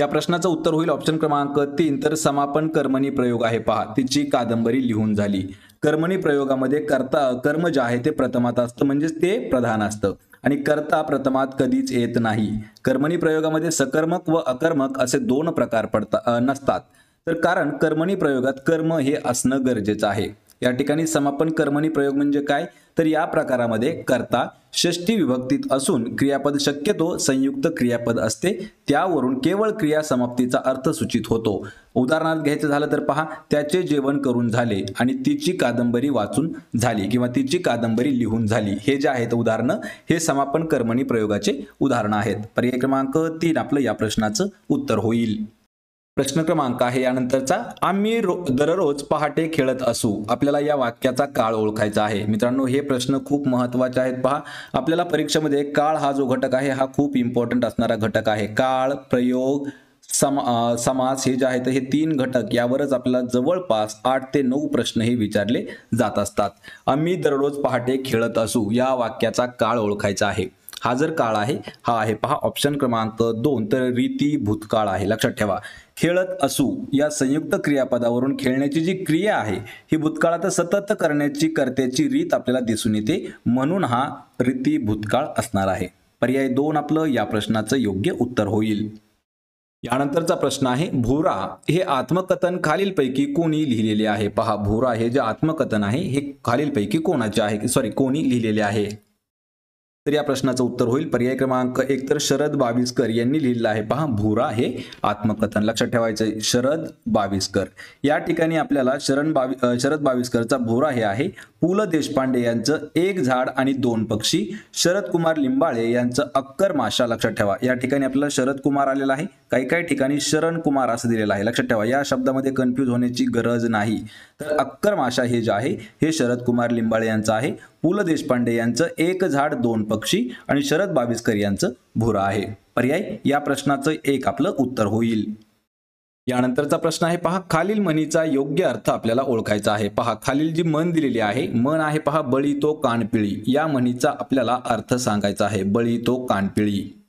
या प्रश्नाचं उत्तर होईल ऑप्शन क्रमांक तीन. तर समापन कर्मणी प्रयोग आहे पहा. तिची कादंबरी लिहून झाली. कर्मणी प्रयोगामध्ये कर्ता कर्म जे आहे ते प्रथमात असतं म्हणजेच ते प्रधान असतं. आणि कर्ता प्रथमात कधीच येत नाही. कर्मणी प्रयोगामध्ये सकर्मक व अकर्मक असे दोन प्रकार पडतात नसतात. तर कारण कर्मणी प्रयोगात कर्म हे असणं गरजेचं आहे. या ठिकाणी समापन कर्मणी प्रयोग म्हणजे काय? तर या प्रकारामध्ये कर्ता षष्टी विभक्तीत असून क्रियापद शक्यतो संयुक्त क्रियापद असते. त्यावरून केवळ क्रिया समाप्तीचा अर्थ सूचित होतो. उदाहरणार्थ घ्यायचं झालं तर पहा त्याचे जेवण करून झाले आणि तिची कादंबरी वाचून झाली किंवा तिची कादंबरी लिहून झाली. हे जे आहेत उदाहरणं हे समापन कर्मणी प्रयोगाचे उदाहरणं आहेत. पर्याय क्रमांक तीन आपलं या प्रश्नाचं उत्तर होईल. प्रश्न क्रमांक आहे. यानंतरचा आम्ही दररोज पहाटे खेळत असू. आपल्याला या वाक्याचा काळ ओळखायचा आहे. मित्रांनो हे प्रश्न खूप महत्त्वाचे आहेत. पहा आपल्याला परीक्षेमध्ये काळ हा जो घटक आहे हा खूप इम्पॉर्टंट असणारा घटक आहे. काळ प्रयोग सम समास हे जे आहेत हे तीन घटक यावरच आपल्याला जवळपास आठ ते नऊ प्रश्न हे विचारले जात असतात. आम्ही दररोज पहाटे खेळत असू या वाक्याचा काळ ओळखायचा आहे. हा जर काळ आहे हा आहे. पहा ऑप्शन क्रमांक दोन. तर रीती भूतकाळ आहे. लक्षात ठेवा. खेळत असू या संयुक्त क्रियापदावरून खेळण्याची जी क्रिया आहे ही भूतकाळात सतत करण्याची कर्त्याची रीत आपल्याला दिसून येते. म्हणून हा रीती भूतकाळ असणार आहे. पर्याय दोन आपलं या प्रश्नाचं योग्य उत्तर होईल. यानंतरचा प्रश्न आहे भोरा हे आत्मकथन खालीलपैकी कोणी लिहिलेले आहे? पहा भोरा हे जे आत्मकथन आहे हे खालीलपैकी कोणाचे आहे? सॉरी कोणी लिहिलेले आहे? तर या प्रश्नाचं उत्तर होईल. पर्याय क्रमांक एक तर शरद बाविस्कर यांनी लिहिलेलं आहे. पहा भुरा हे आत्मकथन. लक्षात ठेवायचं शरद बाविस्कर. या ठिकाणी आपल्याला शरण बावी शरद बाविस्करचा भोरा हे आहे. पु ल देशपांडे यांचं एक झाड आणि दोन पक्षी. शरद कुमार लिंबाळे यांचं अक्कर माशा लक्षात ठेवा. या ठिकाणी आपल्याला शरद कुमार आलेला आहे. काही काही ठिकाणी शरण कुमार असं दिलेलं आहे. लक्षात ठेवा या शब्दामध्ये कन्फ्यूज होण्याची गरज नाही. तर अक्कर माशा हे जे आहे हे शरद कुमार लिंबाळे यांचं आहे. पु ल देशपांडे यांचं एक झाड दोन पक्षी आणि शरद बाविस्कर यांचं भुरा आहे. पर्याय या प्रश्नाचं एक आपलं उत्तर होईल. यानंतरचा प्रश्न आहे पहा खालील म्हणीचा योग्य अर्थ आपल्याला ओळखायचा आहे. पहा खालील जी मन दिलेली आहे मन आहे पहा बळी तो कानपिळी. या म्हणीचा आपल्याला अर्थ सांगायचा आहे बळी तो कानपिळी.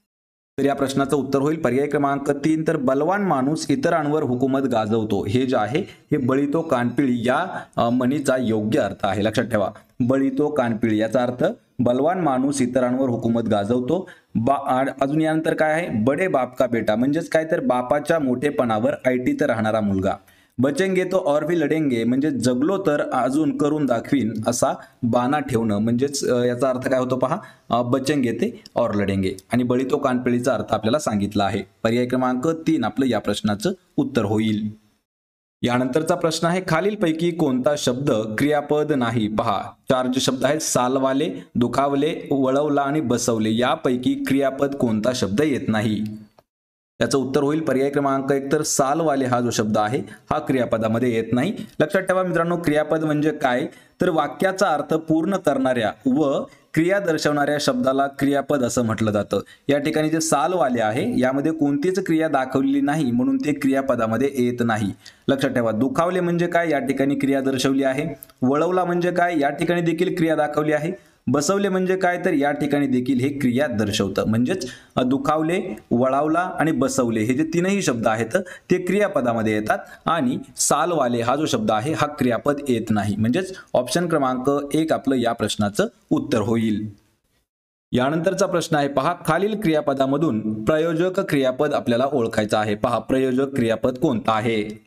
तर या प्रश्नाचं उत्तर होईल. पर्याय क्रमांक तीन तर बलवान माणूस इतरांवर हुकूमत गाजवतो. हे जे आहे हे बळीतो कानपिळी या म्हणीचा योग्य अर्थ आहे. लक्षात ठेवा. बळीतो कानपिळी याचा अर्थ बलवान माणूस इतरांवर हुकूमत गाजवतो. बा अजून यानंतर काय आहे? बडे बाप का बेटा? म्हणजेच काय? तर बापाच्या मोठेपणावर आयटीत राहणारा मुलगा. बचेंगे तो और भी लढेंगे म्हणजे जगलो तर अजून करून दाखवीन असा बाना ठेवणं. म्हणजेच याचा अर्थ काय होतो पहा? बचेंगे ते और लढेंगे. आणि बळी तो कानपिळीचा अर्थ आपल्याला सांगितला आहे. पर्याय क्रमांक तीन आपलं या प्रश्नाचं उत्तर होईल. यानंतरचा प्रश्न आहे खालीलपैकी कोणता शब्द क्रियापद नाही? पहा चार जे शब्द आहेत सालवाले दुखावले वळवला आणि बसवले. यापैकी क्रियापद कोणता शब्द येत नाही? याचं उत्तर होईल. पर्याय क्रमांक एक तर सालवाले हा जो शब्द आहे हा क्रियापदामध्ये येत नाही. लक्षात ठेवा मित्रांनो क्रियापद म्हणजे काय? तर वाक्याचा अर्थ पूर्ण करणाऱ्या व क्रिया दर्शवणाऱ्या शब्दाला क्रियापद असं म्हटलं जातं. या ठिकाणी जे सालवाले आहे यामध्ये कोणतीच क्रिया दाखवलेली नाही म्हणून ते क्रियापदामध्ये येत नाही. लक्षात ठेवा दुखावले म्हणजे काय? या ठिकाणी क्रिया दर्शवली आहे. वळवला म्हणजे काय? या ठिकाणी देखील क्रिया दाखवली आहे. बसवले म्हणजे काय? तर या ठिकाणी देखील हे क्रिया दर्शवतं. म्हणजेच दुखावले वळावला आणि बसवले हे जे तीनही शब्द आहेत ते क्रियापदामध्ये येतात आणि सालवाले हा जो शब्द आहे हा क्रियापद येत नाही. म्हणजेच ऑप्शन क्रमांक एक आपलं या प्रश्नाचं उत्तर होईल. यानंतरचा प्रश्न आहे पहा खालील क्रियापदामधून प्रयोजक क्रियापद आपल्याला ओळखायचं आहे. पहा प्रयोजक क्रियापद कोणता आहे?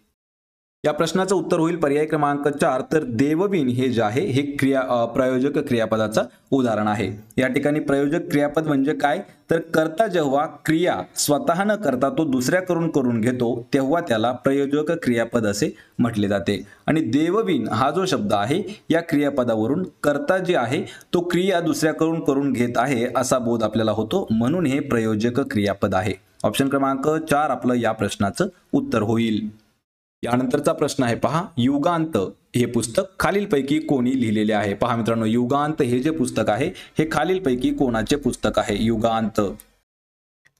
या प्रश्नाचं उत्तर होईल पर्याय क्रमांक चार. तर देवबीन हे जे आहे हे क्रिया प्रयोजक क्रियापदाचं उदाहरण आहे. या ठिकाणी प्रयोजक क्रियापद म्हणजे काय? तर करता जेव्हा क्रिया स्वतः न करता तो दुसऱ्याकडून करून घेतो तेव्हा त्याला प्रयोजक क्रियापद असे म्हटले जाते. आणि देवविन हा जो शब्द आहे या क्रियापदावरून करता जे आहे तो क्रिया दुसऱ्याकडून करून घेत आहे असा बोध आपल्याला होतो. म्हणून हे प्रयोजक क्रियापद आहे. ऑप्शन क्रमांक चार आपलं या प्रश्नाचं उत्तर होईल. यानंतरचा प्रश्न आहे पहा. युगांत हे पुस्तक खालीलपैकी कोणी लिहिलेले आहे? पहा मित्रांनो युगांत हे जे पुस्तक आहे हे खालीलपैकी कोणाचे पुस्तक आहे? युगांत.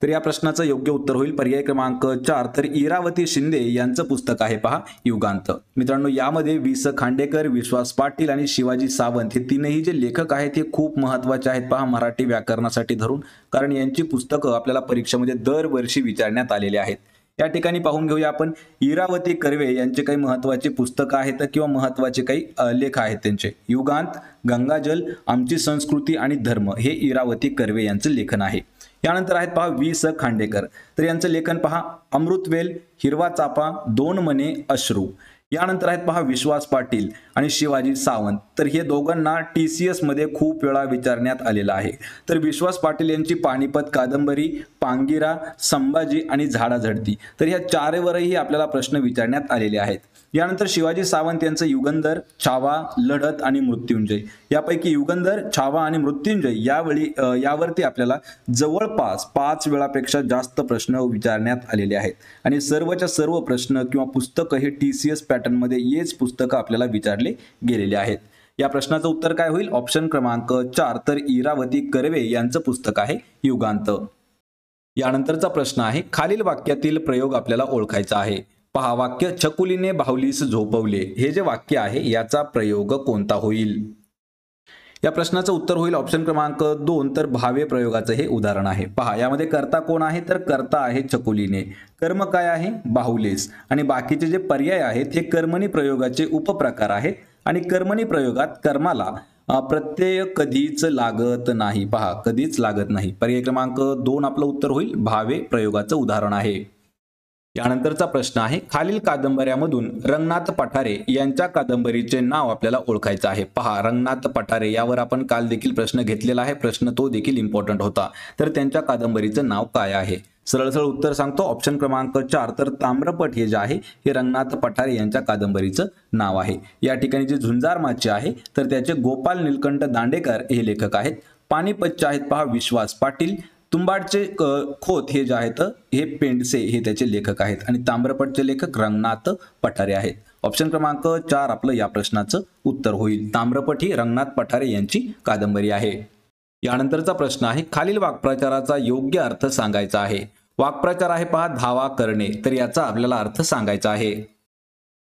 तर या प्रश्नाचं योग्य उत्तर होईल. पर्याय क्रमांक चार. तर इरावती शिंदे यांचं पुस्तक आहे पहा युगांत. मित्रांनो यामध्ये वि स खांडेकर विश्वास पाटील आणि शिवाजी सावंत हे तीनही जे लेखक आहेत हे खूप महत्त्वाचे आहेत पहा मराठी व्याकरणासाठी धरून. कारण यांची पुस्तकं आपल्याला परीक्षेमध्ये दरवर्षी विचारण्यात आलेली आहेत. या ठिकाणी पाहून घेऊया आपण. इरावती कर्वे यांचे काही महत्त्वाचे पुस्तकं आहेत किंवा महत्त्वाचे काही लेख आहेत त्यांचे. युगांत गंगाजल आमची संस्कृती आणि धर्म हे इरावती कर्वे यांचं लेखन आहे. यानंतर आहेत पहा वी स खांडेकर. तर यांचं लेखन पहा अमृतवेल हिरवा चापा दोन मने अश्रू. यानंतर आहेत पहा विश्वास पाटील आणि शिवाजी सावंत. तर हे दोघांना टी सी एसमध्ये खूप वेळा विचारण्यात आलेलं आहे. तर विश्वास पाटील यांची पानिपत कादंबरी पांगिरा संभाजी आणि झाडाझडती. तर ह्या चारवरही आपल्याला प्रश्न विचारण्यात आलेले आहेत. यानंतर शिवाजी सावंत यांचं युगंधर छावा लढत आणि मृत्युंजय. यापैकी युगंधर छावा आणि मृत्युंजय यावेळी यावरती आपल्याला जवळपास पाच वेळापेक्षा जास्त प्रश्न विचारण्यात आलेले आहेत. आणि सर्वच्या सर्व प्रश्न किंवा पुस्तकं हे टी सी एस पॅटर्नमध्ये येच पुस्तकं आपल्याला विचारले गेलेले आहेत. या प्रश्नाचं उत्तर काय होईल? ऑप्शन क्रमांक चार तर इरावती कर्वे यांचं पुस्तक आहे युगांत. यानंतरचा प्रश्न आहे खालील वाक्यातील प्रयोग आपल्याला ओळखायचा आहे. पहा वाक्य छकुलीने बाहुलीस झोपवले. हे जे वाक्य आहे याचा प्रयोग कोणता होईल? या प्रश्नाचं उत्तर होईल ऑप्शन क्रमांक दोन तर भावे प्रयोगाचं हे उदाहरण आहे. पहा यामध्ये कर्ता कोण आहे? तर कर्ता आहे चकुलीने कर्म काय आहे? बाहुलेस. आणि बाकीचे जे पर्याय आहेत हे कर्मणी प्रयोगाचे उपप्रकार आहेत. आणि कर्मणी प्रयोगात कर्माला प्रत्यय कधीच लागत नाही. पहा कधीच लागत नाही. पर्याय क्रमांक दोन आपलं उत्तर होईल. भावे प्रयोगाचं उदाहरण आहे. यानंतरचा प्रश्न आहे खालील कादंबऱ्यामधून रंगनाथ पठारे यांच्या कादंबरीचे नाव आपल्याला ओळखायचं आहे. पहा रंगनाथ पठारे यावर आपण काल देखील प्रश्न घेतलेला आहे प्रश्न तो देखील इम्पॉर्टंट होता. तर त्यांच्या कादंबरीचं नाव काय आहे? सरळ सरळ उत्तर सांगतो ऑप्शन क्रमांक चार. तर ताम्रपट हे जे आहे हे रंगनाथ पठारे यांच्या कादंबरीचं नाव आहे. या ठिकाणी जे झुंजार माचे आहे तर त्याचे गोपाल निलकंठ दांडेकर हे लेखक आहेत. पानिपतचे आहेत पहा विश्वास पाटील. तुंबाडचे क- खोत हे जे आहेत हे पेंडसे हे त्याचे लेखक आहेत. आणि ताम्रपटचे लेखक रंगनाथ पठारे आहेत. ऑप्शन क्रमांक चार आपलं या प्रश्नाचं उत्तर होईल. ताम्रपट ही रंगनाथ पठारे यांची कादंबरी आहे. यानंतरचा प्रश्न आहे खालील वाक्प्रचाराचा योग्य अर्थ सांगायचा आहे. वाक्प्रचार आहे पहा धावा करणे. तर याचा आपल्याला अर्थ सांगायचा आहे.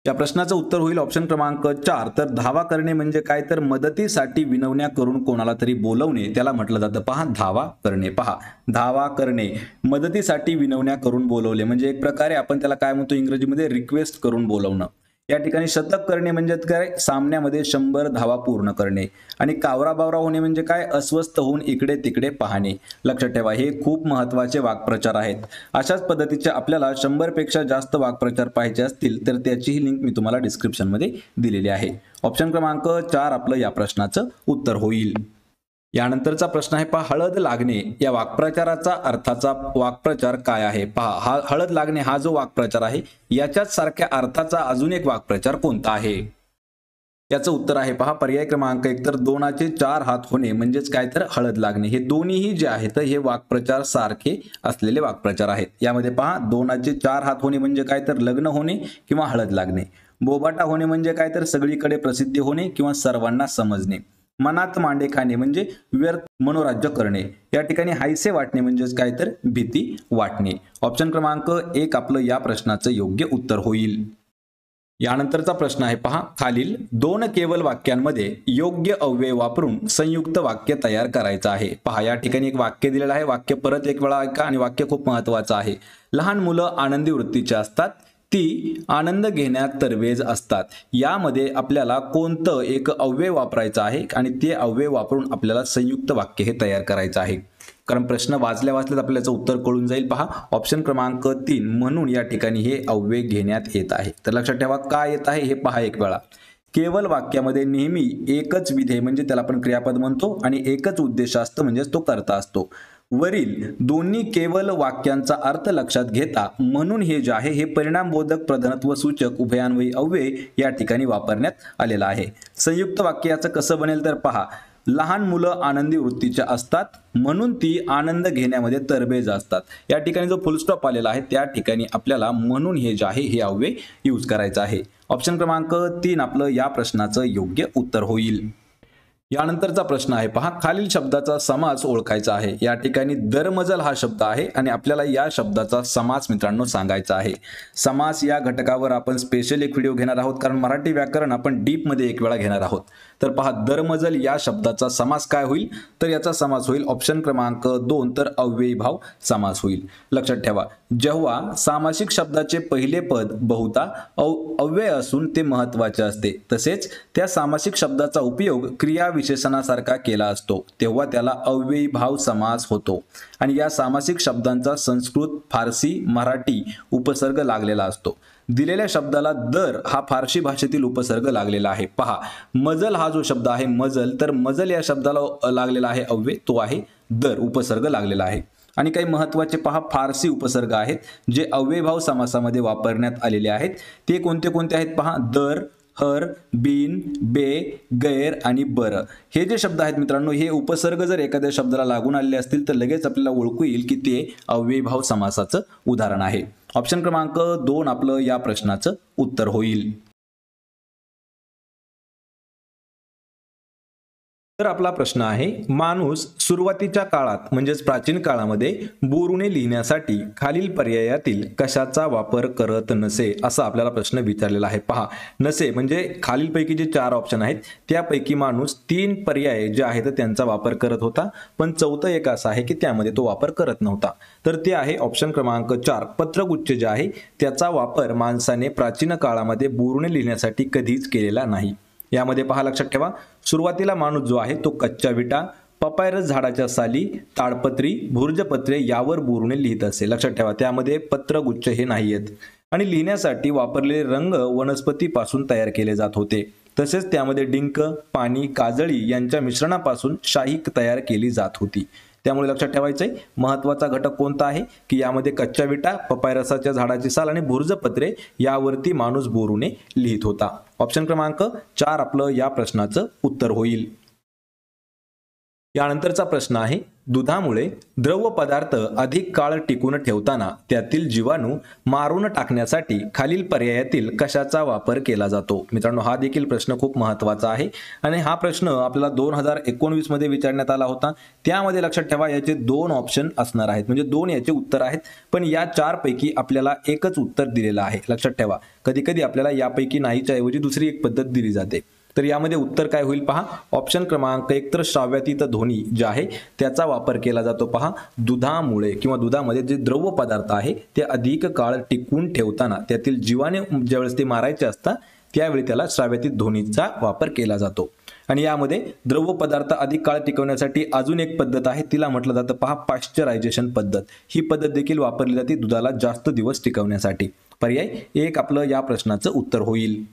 या प्रश्नाचं उत्तर होईल ऑप्शन क्रमांक चार. तर धावा करणे म्हणजे काय? तर मदतीसाठी विनवण्या करून कोणाला तरी बोलवणे. त्याला म्हटलं जातं पहा धावा करणे पहा. धावा करणे मदतीसाठी विनवण्या करून बोलवले. म्हणजे एक प्रकारे आपण त्याला काय म्हणतो इंग्रजीमध्ये रिक्वेस्ट करून बोलवणं. या ठिकाणी शतक करणे म्हणजे काय? सामन्यामध्ये शंभर धावा पूर्ण करणे. आणि कावरा बावरा होणे म्हणजे काय? अस्वस्थ होऊन इकडे तिकडे पाहणे. लक्षात ठेवा हे खूप महत्त्वाचे वाक्प्रचार आहेत. अशाच पद्धतीचे आपल्याला शंभरपेक्षा जास्त वाक्प्रचार पाहिजे असतील तर त्याचीही लिंक मी तुम्हाला डिस्क्रिप्शनमध्ये दिलेली आहे. ऑप्शन क्रमांक चार आपलं या प्रश्नाचं उत्तर होईल. यानंतरचा प्रश्न आहे पहा हळद लागणे या वाक्प्रचाराचा अर्थाचा वाक्प्रचार काय आहे? पहा हा हळद लागणे हा जो वाक्प्रचार आहे याच्याच सारख्या अर्थाचा अजून एक वाक्प्रचार कोणता आहे? याचं उत्तर आहे पहा पर्याय क्रमांक एक तर दोनाचे चार हात होणे म्हणजेच काय तर हळद लागणे. हे दोन्हीही जे आहेत हे वाक्प्रचार सारखे असलेले वाक्प्रचार आहेत. यामध्ये पहा दोनाचे चार हात होणे म्हणजे काय तर लग्न होणे किंवा हळद लागणे. बोबाटा होणे म्हणजे काय तर सगळीकडे प्रसिद्धी होणे किंवा सर्वांना समजणे. मनात मांडे खाणे म्हणजे व्यर्थ मनोराज्य करणे. या ठिकाणी हायसे वाटणे म्हणजेच काय तर भीती वाटणे. ऑप्शन क्रमांक एक आपलं या प्रश्नाचं योग्य उत्तर होईल. यानंतरचा प्रश्न आहे पहा. खालील दोन केवल वाक्यांमध्ये योग्य अव्यय वापरून संयुक्त वाक्य तयार करायचं आहे. पहा या ठिकाणी एक वाक्य दिलेलं आहे. वाक्य परत एक वेळा ऐका आणि वाक्य खूप महत्वाचं आहे. लहान मुलं आनंदी वृत्तीचे असतात. ती आनंद घेण्यात तरवेज असतात. यामध्ये आपल्याला कोणतं एक अव्यय वापरायचं आहे आणि ते अव्यय वापरून आपल्याला संयुक्त वाक्य हे तयार करायचं आहे. कारण प्रश्न वाचल्या वाचल्यात आपल्याचं उत्तर कळून जाईल. पहा ऑप्शन क्रमांक तीन म्हणून या ठिकाणी हे अव्यय घेण्यात येत आहे. तर लक्षात ठेवा काय येत आहे हे पहा एक वेळा. केवळ वाक्यामध्ये नेहमी एकच विधेय म्हणजे त्याला आपण क्रियापद म्हणतो आणि एकच उद्देश असतं म्हणजेच तो करता असतो. वरील दोन्ही केवल वाक्यांचा अर्थ लक्षात घेता म्हणून हे जे आहे हे परिणामबोधक प्रधानत्व सूचक उभयान्वयी अव्यय या ठिकाणी वापरण्यात आलेला आहे. संयुक्त वाक्य याचं कसं बनेल तर पहा लहान मुलं आनंदी वृत्तीच्या असतात म्हणून ती आनंद घेण्यामध्ये तरबेज असतात. या ठिकाणी जो फुलस्टॉप आलेला आहे त्या ठिकाणी आपल्याला म्हणून हे जे आहे हे अव्यय यूज करायचं आहे. ऑप्शन क्रमांक तीन आपलं या प्रश्नाचं योग्य उत्तर होईल. यानंतरचा प्रश्न आहे. पहा खालील शब्दाचा समास ओळखायचा आहे. या ठिकाणी दरमजल हा शब्द आहे आणि आपल्याला या शब्दाचा समास मित्रांनो सांगायचा आहे. समास या घटकावर आपण स्पेशल एक व्हिडिओ घेणार आहोत. कारण मराठी व्याकरण आपण डीपमध्ये एक वेळा घेणार आहोत. तर पहा दरमजल या शब्दाचा समास काय होईल? तर याचा समास होईल ऑप्शन क्रमांक दोन तर अव्ययी भाव समास होईल. लक्षात ठेवा जेव्हा सामासिक शब्दाचे पहिले पद बहुता अव्यय असून ते महत्त्वाचे असते. तसेच त्या सामासिक शब्दाचा उपयोग क्रिया विशेषणासारखा केला असतो तेव्हा त्याला अव्ययी भाव समास होतो. आणि या सामासिक शब्दांचा संस्कृत फारसी मराठी उपसर्ग लागलेला असतो. दिलेल्या शब्दाला दर हा फारशी भाषेतील उपसर्ग लागलेला आहे. पहा मजल हा जो शब्द आहे मजल तर मजल या शब्दाला लागलेला आहे अव्वे तो आहे दर उपसर्ग लागलेला आहे. आणि काही महत्त्वाचे पहा फारसी उपसर्ग आहेत जे अव्ययभाव समासामध्ये वापरण्यात आलेले आहेत. ते कोणते कोणते आहेत पहा दर हर बिन बे गैर आणि बर. हे जे शब्द आहेत मित्रांनो हे उपसर्ग जर एखाद्या शब्दाला लागून आलेले असतील तर लगेच आपल्याला ओळखू येईल की ते अव्ययभाव समासाचं उदाहरण आहे. ऑप्शन क्रमांक दोन आपलं या प्रश्नाचं उत्तर होईल. तर आपला प्रश्न आहे माणूस सुरुवातीच्या काळात म्हणजेच प्राचीन काळामध्ये बोरुणे लिहिण्यासाठी खालील पर्यायातील कशाचा वापर करत नसे असा आपल्याला प्रश्न विचारलेला आहे. पहा नसे म्हणजे खालीलपैकी जे चार ऑप्शन आहेत त्यापैकी माणूस तीन पर्याय जे आहेत त्यांचा वापर करत होता. पण चौथं एक असं आहे की त्यामध्ये तो वापर करत नव्हता. तर ते आहे ऑप्शन क्रमांक चार पत्रगुच्छ जे आहे त्याचा वापर माणसाने प्राचीन काळामध्ये बोरुणे लिहिण्यासाठी कधीच केलेला नाही. यामध्ये पहा लक्षात ठेवा. सुरुवातीला माणूस जो आहे तो कच्च्या विटा पपायरस झाडाच्या साली ताडपत्री भुर्जपत्रे यावर बोरुणे लिहित असे. लक्षात ठेवा त्यामध्ये पत्रगुच्छ हे नाही आहेत आणि लिहिण्यासाठी वापरलेले रंग वनस्पतीपासून तयार केले जात होते. तसेच त्यामध्ये डिंक पाणी काजळी यांच्या मिश्रणापासून शाही तयार केली जात होती. त्यामुळे लक्षात ठेवायचंय महत्त्वाचा घटक कोणता आहे? की यामध्ये कच्च्या विटा पपायरसाच्या झाडाची साल आणि भुर्जपत्रे यावरती माणूस बोरूने लिहित होता. ऑप्शन क्रमांक चार आपलं या प्रश्नाचं उत्तर होईल. यानंतरचा प्रश्न आहे दुधामुळे द्रव पदार्थ अधिक काळ टिकून ठेवताना त्यातील जीवाणू मारून टाकण्यासाठी खालील पर्यायातील कशाचा वापर केला जातो? मित्रांनो हा देखील प्रश्न खूप महत्त्वाचा आहे. आणि हा प्रश्न आपल्याला दोन हजार एकोणवीसमध्ये विचारण्यात आला होता. त्यामध्ये लक्षात ठेवा याचे दोन ऑप्शन असणार आहेत. म्हणजे दोन याचे उत्तर आहेत पण या चार पैकी आपल्याला एकच उत्तर दिलेलं आहे. लक्षात ठेवा कधी कधी आपल्याला यापैकी नाहीच्या ऐवजी दुसरी एक पद्धत दिली जाते. तर यामध्ये उत्तर काय होईल पहा. ऑप्शन क्रमांक एकतर श्राव्यातीत ध्वनी जे आहे त्याचा वापर केला जातो पहा. दुधामुळे किंवा दुधामध्ये जे द्रव पदार्थ आहे ते अधिक काळ टिकवून ठेवताना त्यातील जीवाने ज्यावेळेस ते मारायचे असतात त्यावेळी त्याला श्राव्यातीत ध्वनीचा वापर केला जातो. आणि यामध्ये द्रव पदार्थ अधिक काळ टिकवण्यासाठी अजून एक पद्धत आहे तिला म्हटलं जातं पहा पाश्चरायझेशन पद्धत. ही पद्धत देखील वापरली जाते दुधाला जास्त दिवस टिकवण्यासाठी. पर्याय एक आपलं या प्रश्नाचं उत्तर होईल.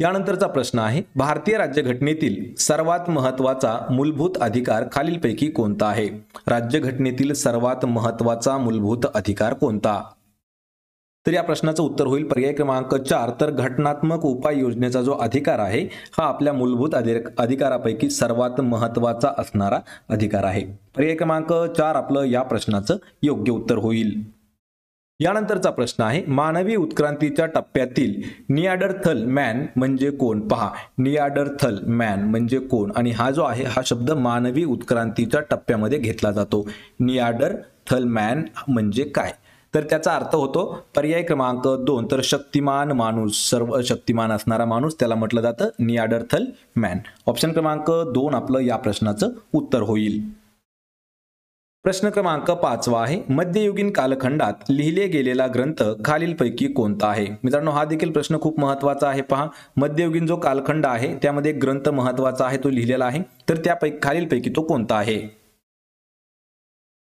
यानंतरचा प्रश्न आहे भारतीय राज्यघटनेतील सर्वात महत्त्वाचा मूलभूत अधिकार खालीलपैकी कोणता आहे? राज्यघटनेतील सर्वात महत्त्वाचा मूलभूत अधिकार कोणता? तर या प्रश्नाचं उत्तर होईल. पर्याय क्रमांक चार तर घटनात्मक उपाययोजनेचा जो अधिकार आहे हा आपल्या मूलभूत अधिकारापैकी सर्वात महत्त्वाचा असणारा अधिकार आहे. पर्याय क्रमांक चार आपलं या प्रश्नाचं योग्य उत्तर होईल. यानंतरचा प्रश्न आहे मानवी उत्क्रांतीच्या टप्प्यातील नियाडरथल मॅन म्हणजे कोण? पहा नियाडरथल मॅन म्हणजे कोण? आणि हा जो आहे हा शब्द मानवी उत्क्रांतीच्या टप्प्यामध्ये घेतला जातो. नियाडर थल मॅन म्हणजे काय? तर त्याचा अर्थ होतो पर्याय क्रमांक दोन. तर शक्तिमान माणूस सर्व शक्तिमान असणारा माणूस त्याला म्हटलं जातं नियाडरथल मॅन ऑप्शन क्रमांक दोन आपलं या प्रश्नाचं उत्तर होईल. प्रश्न क्रमांक पाचवा आहे. मध्ययुगीन कालखंडात लिहिले गेलेला ग्रंथ खालीलपैकी कोणता आहे? मित्रांनो हा देखील प्रश्न खूप महत्त्वाचा आहे. पहा मध्ययुगीन जो कालखंड आहे त्यामध्ये ग्रंथ महत्त्वाचा आहे तो लिहिलेला आहे. तर त्यापैकी खालीलपैकी तो कोणता आहे?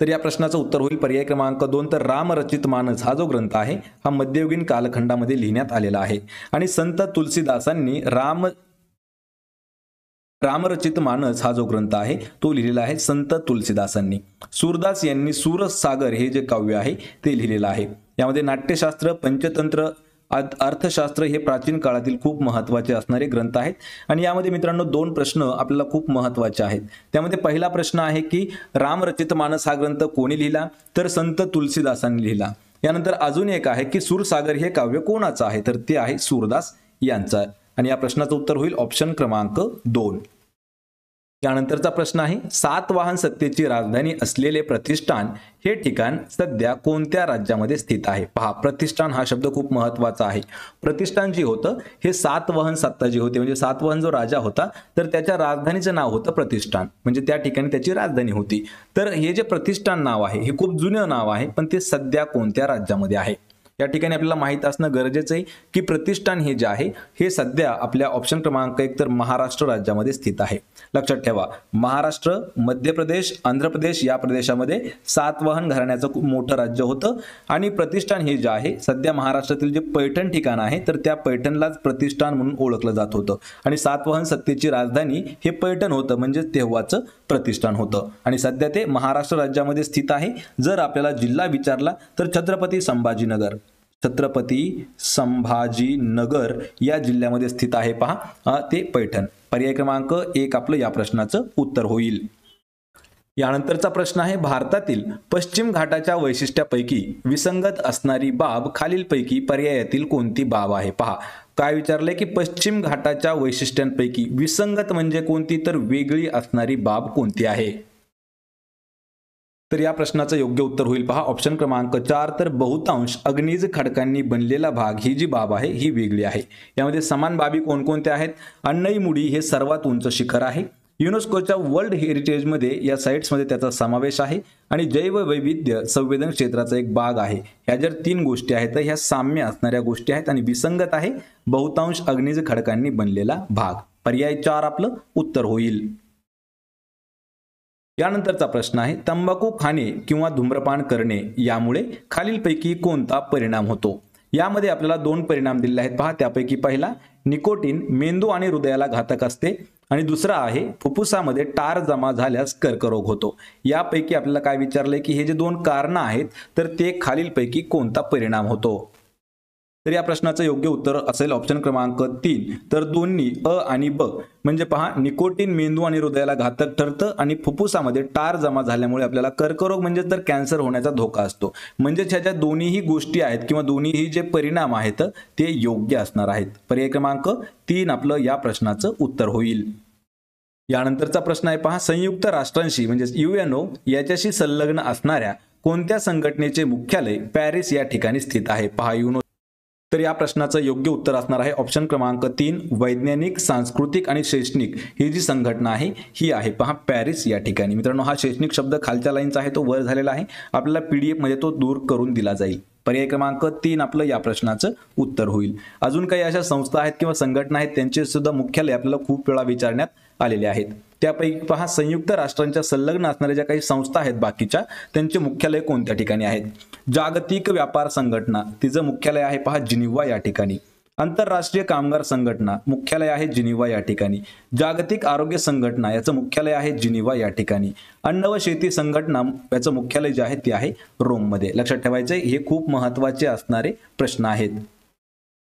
तर या प्रश्नाचं उत्तर होईल पर्याय क्रमांक दोन. तर रामरचित मानस हा जो ग्रंथ आहे हा मध्ययुगीन कालखंडामध्ये लिहिण्यात आलेला आहे. आणि संत तुलसीदासांनी राम रामरचित मानस हा जो ग्रंथ आहे तो लिहिलेला आहे संत तुलसीदासांनी. सूरदास यांनी सूरसागर हे जे काव्य आहे ते लिहिलेलं आहे. यामध्ये नाट्यशास्त्र पंचतंत्र अर्थशास्त्र हे प्राचीन काळातील खूप महत्त्वाचे असणारे ग्रंथ आहेत. आणि यामध्ये मित्रांनो दोन प्रश्न आपल्याला खूप महत्त्वाचे आहेत. त्यामध्ये पहिला प्रश्न आहे की रामरचित मानस हा ग्रंथ कोणी लिहिला? तर संत तुलसीदासांनी लिहिला. यानंतर अजून एक आहे की सूरसागर हे काव्य कोणाचं आहे? तर ते आहे सूरदास यांचं. आणि या प्रश्नाचं उत्तर होईल ऑप्शन क्रमांक दोन. यानंतरचा प्रश्न आहे सातवाहन सत्तेची राजधानी असलेले प्रतिष्ठान हे ठिकाण सध्या कोणत्या राज्यामध्ये स्थित आहे? पहा प्रतिष्ठान हा शब्द खूप महत्त्वाचा आहे. प्रतिष्ठान जे होतं हे सातवाहन सत्ता जी होती म्हणजे सातवाहन जो राजा होता तर त्याच्या राजधानीचं नाव होतं प्रतिष्ठान. म्हणजे त्या ठिकाणी त्याची राजधानी होती. तर हे जे प्रतिष्ठान नाव आहे हे खूप जुनं नाव आहे पण ते सध्या कोणत्या राज्यामध्ये आहे? या ठिकाणी आपल्याला माहीत असणं गरजेचं आहे की प्रतिष्ठान हे जे आहे हे सध्या आपल्या ऑप्शन क्रमांक एक तर महाराष्ट्र राज्यामध्ये स्थित आहे. लक्षात ठेवा महाराष्ट्र मध्य प्रदेश आंध्र प्रदेश या प्रदेशामध्ये सातवाहन घराण्याचं खूप मोठं राज्य होतं. आणि प्रतिष्ठान हे जे आहे सध्या महाराष्ट्रातील जे पैठण ठिकाण आहे तर त्या पैठणलाच प्रतिष्ठान म्हणून ओळखलं जात होतं. आणि सातवाहन सत्तेची राजधानी हे पैठण होतं म्हणजे तेव्हाचं प्रतिष्ठान होतं. आणि सध्या ते महाराष्ट्र राज्यामध्ये स्थित आहे. जर आपल्याला जिल्हा विचारला तर छत्रपती संभाजीनगर. छत्रपती संभाजीनगर या जिल्ह्यामध्ये स्थित आहे पहा. ते पैठण. पर्याय क्रमांक एक आपलं या प्रश्नाचं उत्तर होईल. यानंतरचा प्रश्न आहे भारतातील पश्चिम घाटाच्या वैशिष्ट्यापैकी विसंगत असणारी बाब खालीलपैकी पर्यायातील कोणती बाब आहे? पहा. काय विचारलंय की पश्चिम घाटाच्या वैशिष्ट्यांपैकी विसंगत म्हणजे कोणती? तर वेगळी असणारी बाब कोणती आहे? तर या प्रश्नाचं योग्य उत्तर होईल पहा. ऑप्शन क्रमांक चार तर बहुतांश अग्निज खडकांनी बनलेला भाग ही जी बाब आहे ही वेगळी आहे. यामध्ये समान बाबी कोणकोणत्या आहेत? अन्नई मुडी हे सर्वात उंच शिखर आहे. युनेस्कोच्या वर्ल्ड हेरिटेजमध्ये या साईट्समध्ये त्याचा समावेश आहे. आणि जैव वैविध्य संवेदन क्षेत्राचा एक भाग आहे. ह्या जर तीन गोष्टी आहेत तर ह्या साम्य असणाऱ्या गोष्टी आहेत आणि विसंगत आहे. बहुतांश अग्निज खडकांनी बनलेला भाग. पर्याय चार आपलं उत्तर होईल. यानंतरचा प्रश्न आहे तंबाखू खाणे किंवा धूम्रपान करणे यामुळे खालीलपैकी कोणता परिणाम होतो? यामध्ये आपल्याला दोन परिणाम दिलेले आहेत. पहा त्यापैकी पहिला निकोटीन मेंदू आणि हृदयाला घातक असते. आणि दुसरा आहे फुफ्फुसामध्ये टार जमा झाल्यास कर्करोग होतो. यापैकी आपल्याला काय विचारलंय की हे जे दोन कारणं आहेत तर ते खालीलपैकी कोणता परिणाम होतो? तर या प्रश्नाचं योग्य उत्तर असेल ऑप्शन क्रमांक तीन. तर दोन्ही अ आणि ब. म्हणजे पहा निकोटीन मेंदू आणि हृदयाला घातक ठरतं आणि फुफ्फुसामध्ये टार जमा झाल्यामुळे आपल्याला कर्करोग म्हणजे तर कॅन्सर होण्याचा धोका असतो. म्हणजे ह्याच्या दोन्हीही गोष्टी आहेत किंवा दोन्हीही जे परिणाम आहेत ते योग्य असणार आहेत. पर्याय क्रमांक तीन आपलं या प्रश्नाचं उत्तर होईल. यानंतरचा प्रश्न आहे पहा संयुक्त राष्ट्रांशी म्हणजे युएनओ याच्याशी संलग्न असणाऱ्या कोणत्या संघटनेचे मुख्यालय पॅरिस या ठिकाणी स्थित आहे? पहा युनो तर या प्रश्नाचं योग्य उत्तर असणार आहे ऑप्शन क्रमांक तीन वैज्ञानिक सांस्कृतिक आणि शैक्षणिक. ही जी संघटना आहे ही आहे. पहा पॅरिस या ठिकाणी. मित्रांनो हा शैक्षणिक शब्द खालच्या लाईनचा आहे तो वर झालेला आहे. आपल्याला पीडीएफमध्ये तो दूर करून दिला जाईल. पर्याय क्रमांक तीन आपलं या प्रश्नाचं उत्तर होईल. अजून काही अशा संस्था आहेत किंवा संघटना आहेत त्यांचे सुद्धा मुख्यालय आपल्याला खूप वेळा विचारण्यात आलेले आहेत. त्यापैकी पहा संयुक्त राष्ट्रांच्या संलग्न असणाऱ्या ज्या काही संस्था आहेत बाकीच्या त्यांचे मुख्यालय कोणत्या ठिकाणी आहेत? जागतिक व्यापार संघटना तिचं मुख्यालय आहे पहा जिनिव्हा या ठिकाणी. आंतरराष्ट्रीय कामगार संघटना मुख्यालय आहे जिनिव्हा या ठिकाणी. जागतिक आरोग्य संघटना याचं मुख्यालय आहे जिनिव्हा या ठिकाणी. अन्न व शेती संघटना याचं मुख्यालय जे आहे ते आहे रोममध्ये. लक्षात ठेवायचं हे खूप महत्त्वाचे असणारे प्रश्न आहेत.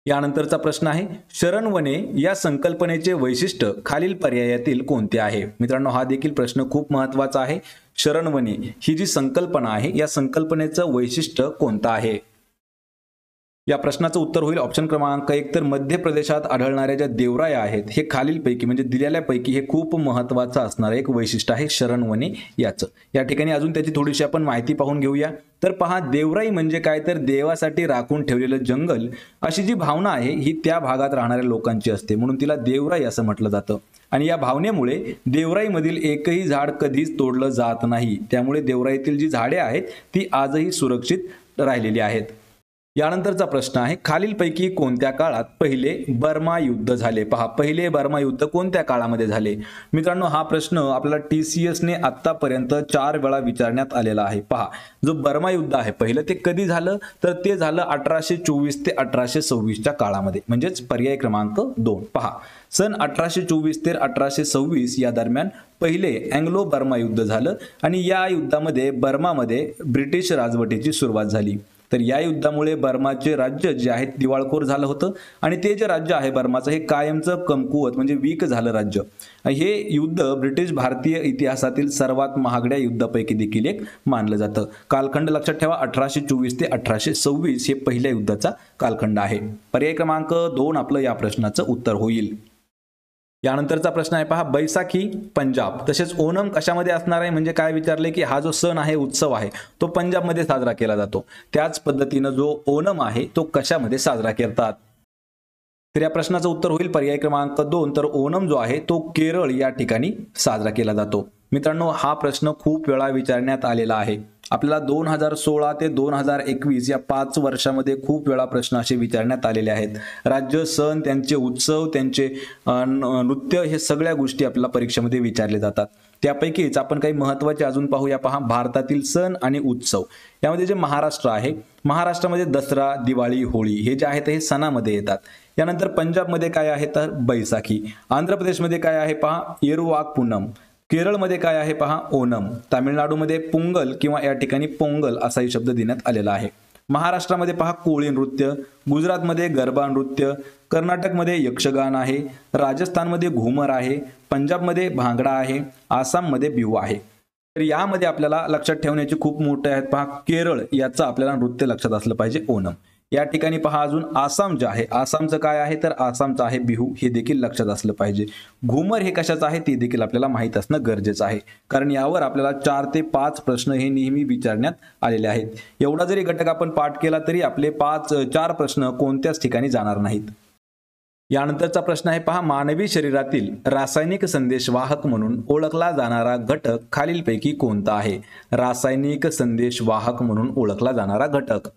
यानंतरचा प्रश्न आहे शरणवने या संकल्पनेचे वैशिष्ट्य खालील पर्यायातील कोणते आहे? मित्रांनो हा देखील प्रश्न खूप महत्त्वाचा आहे. शरणवने ही जी संकल्पना आहे या संकल्पनेचं वैशिष्ट्य कोणतं आहे? या प्रश्नाचं उत्तर होईल ऑप्शन क्रमांक एक. तर मध्य प्रदेशात आढळणाऱ्या ज्या देवराया आहेत हे खालीलपैकी म्हणजे दिलेल्यापैकी हे खूप महत्वाचं असणारं एक वैशिष्ट्य आहे शरणवने याचं. या ठिकाणी अजून त्याची थोडीशी आपण माहिती पाहून घेऊया. तर पहा देवराई म्हणजे काय? तर देवासाठी राखून ठेवलेलं जंगल अशी जी भावना आहे ही त्या भागात राहणाऱ्या लोकांची असते. म्हणून तिला देवराई असं म्हटलं जातं. आणि या भावनेमुळे देवराईमधील एकही झाड कधीच तोडलं जात नाही. त्यामुळे देवराईतील जी झाडे आहेत ती आजही सुरक्षित राहिलेली आहेत. यानंतरचा प्रश्न आहे खालीलपैकी कोणत्या काळात पहिले बर्मा युद्ध झाले? पहा पहिले बर्मा युद्ध कोणत्या काळामध्ये झाले? मित्रांनो हा प्रश्न आपल्याला टी सी एसने आतापर्यंत चार वेळा विचारण्यात आलेला आहे. पहा जो बर्मा युद्ध आहे पहिलं ते कधी झालं? तर ते झालं अठराशे चोवीस ते अठराशे सव्वीसच्या काळामध्ये म्हणजेच पर्याय क्रमांक दोन. पहा सन अठराशे चोवीस ते अठराशे सव्वीस या दरम्यान पहिले अँग्लो बर्मा युद्ध झालं आणि या युद्धामध्ये बर्मामध्ये ब्रिटिश राजवटीची सुरुवात झाली. तर या युद्धामुळे बर्माचे राज्य जे आहे दिवाळखोर झालं होतं. आणि ते जे राज्य आहे बर्माचं हे कायमचं कमकुवत म्हणजे वीक झालं राज्य. हे युद्ध ब्रिटिश भारतीय इतिहासातील सर्वात महागड्या युद्धापैकी देखील एक मानलं जातं. कालखंड लक्षात ठेवा अठराशे चोवीस ते अठराशे सव्वीस हे पहिल्या युद्धाचा कालखंड आहे. पर्याय क्रमांक दोन आपलं या प्रश्नाचं उत्तर होईल. यानंतरचा प्रश्न आहे पहा बैसाखी पंजाब. तसेच ओणम कशामध्ये असणार आहे? म्हणजे काय विचारले की हा जो सण आहे उत्सव आहे तो पंजाबमध्ये साजरा केला जातो. त्याच पद्धतीनं जो ओणम आहे तो कशामध्ये साजरा करतात? तर या प्रश्नाचं उत्तर होईल. पर्याय क्रमांक दोन. तर ओणम जो आहे तो केरळ या ठिकाणी साजरा केला जातो. मित्रांनो हा प्रश्न खूप वेळा विचारण्यात आलेला आहे. आपल्याला दोन हजार सोळा ते दोन हजार एकवीस या पाच वर्षामध्ये खूप वेळा प्रश्न असे विचारण्यात आलेले आहेत. राज्य सण त्यांचे उत्सव त्यांचे नृत्य हे सगळ्या गोष्टी आपल्याला परीक्षेमध्ये विचारले जातात. त्यापैकीच आपण काही महत्त्वाचे अजून पाहूया. पहा भारतातील सण आणि उत्सव. यामध्ये जे महाराष्ट्र आहे महाराष्ट्रामध्ये दसरा दिवाळी होळी हे जे आहेत हे सणामध्ये येतात. यानंतर पंजाबमध्ये काय आहे तर बैसाखी. आंध्र प्रदेशमध्ये काय आहे पहा येरुवाक पूनम. केरळमध्ये काय आहे पहा? ओनम तामिळनाडूमध्ये पोंगल किंवा या ठिकाणी पोंगल असाही शब्द देण्यात आलेला आहे. महाराष्ट्रामध्ये पहा कोळी नृत्य गुजरातमध्ये गरबा नृत्य कर्नाटकमध्ये यक्षगान आहे राजस्थानमध्ये घुमर आहे पंजाबमध्ये भांगडा आहे आसाममध्ये बिहू आहे. तर यामध्ये आपल्याला लक्षात ठेवण्याची खूप मोठे आहेत पहा केरळ याचं आपल्याला नृत्य लक्षात असलं पाहिजे ओनम या ठिकाणी पहा अजून आसाम जे आहे आसामचं काय आहे? तर आसामचं आहे बिहू. हे देखील लक्षात असलं पाहिजे. घुमर हे कशाचं आहे? ते देखील आपल्याला माहीत असणं गरजेचं आहे. कारण यावर आपल्याला चार ते पाच प्रश्न हे नेहमी विचारण्यात आलेले आहेत. एवढा जरी घटक आपण पाठ केला तरी आपले पाच चार प्रश्न कोणत्याच ठिकाणी जाणार नाहीत. यानंतरचा प्रश्न आहे पहा मानवी शरीरातील रासायनिक संदेश वाहक म्हणून ओळखला जाणारा घटक खालीलपैकी कोणता आहे? रासायनिक संदेश वाहक म्हणून ओळखला जाणारा घटक.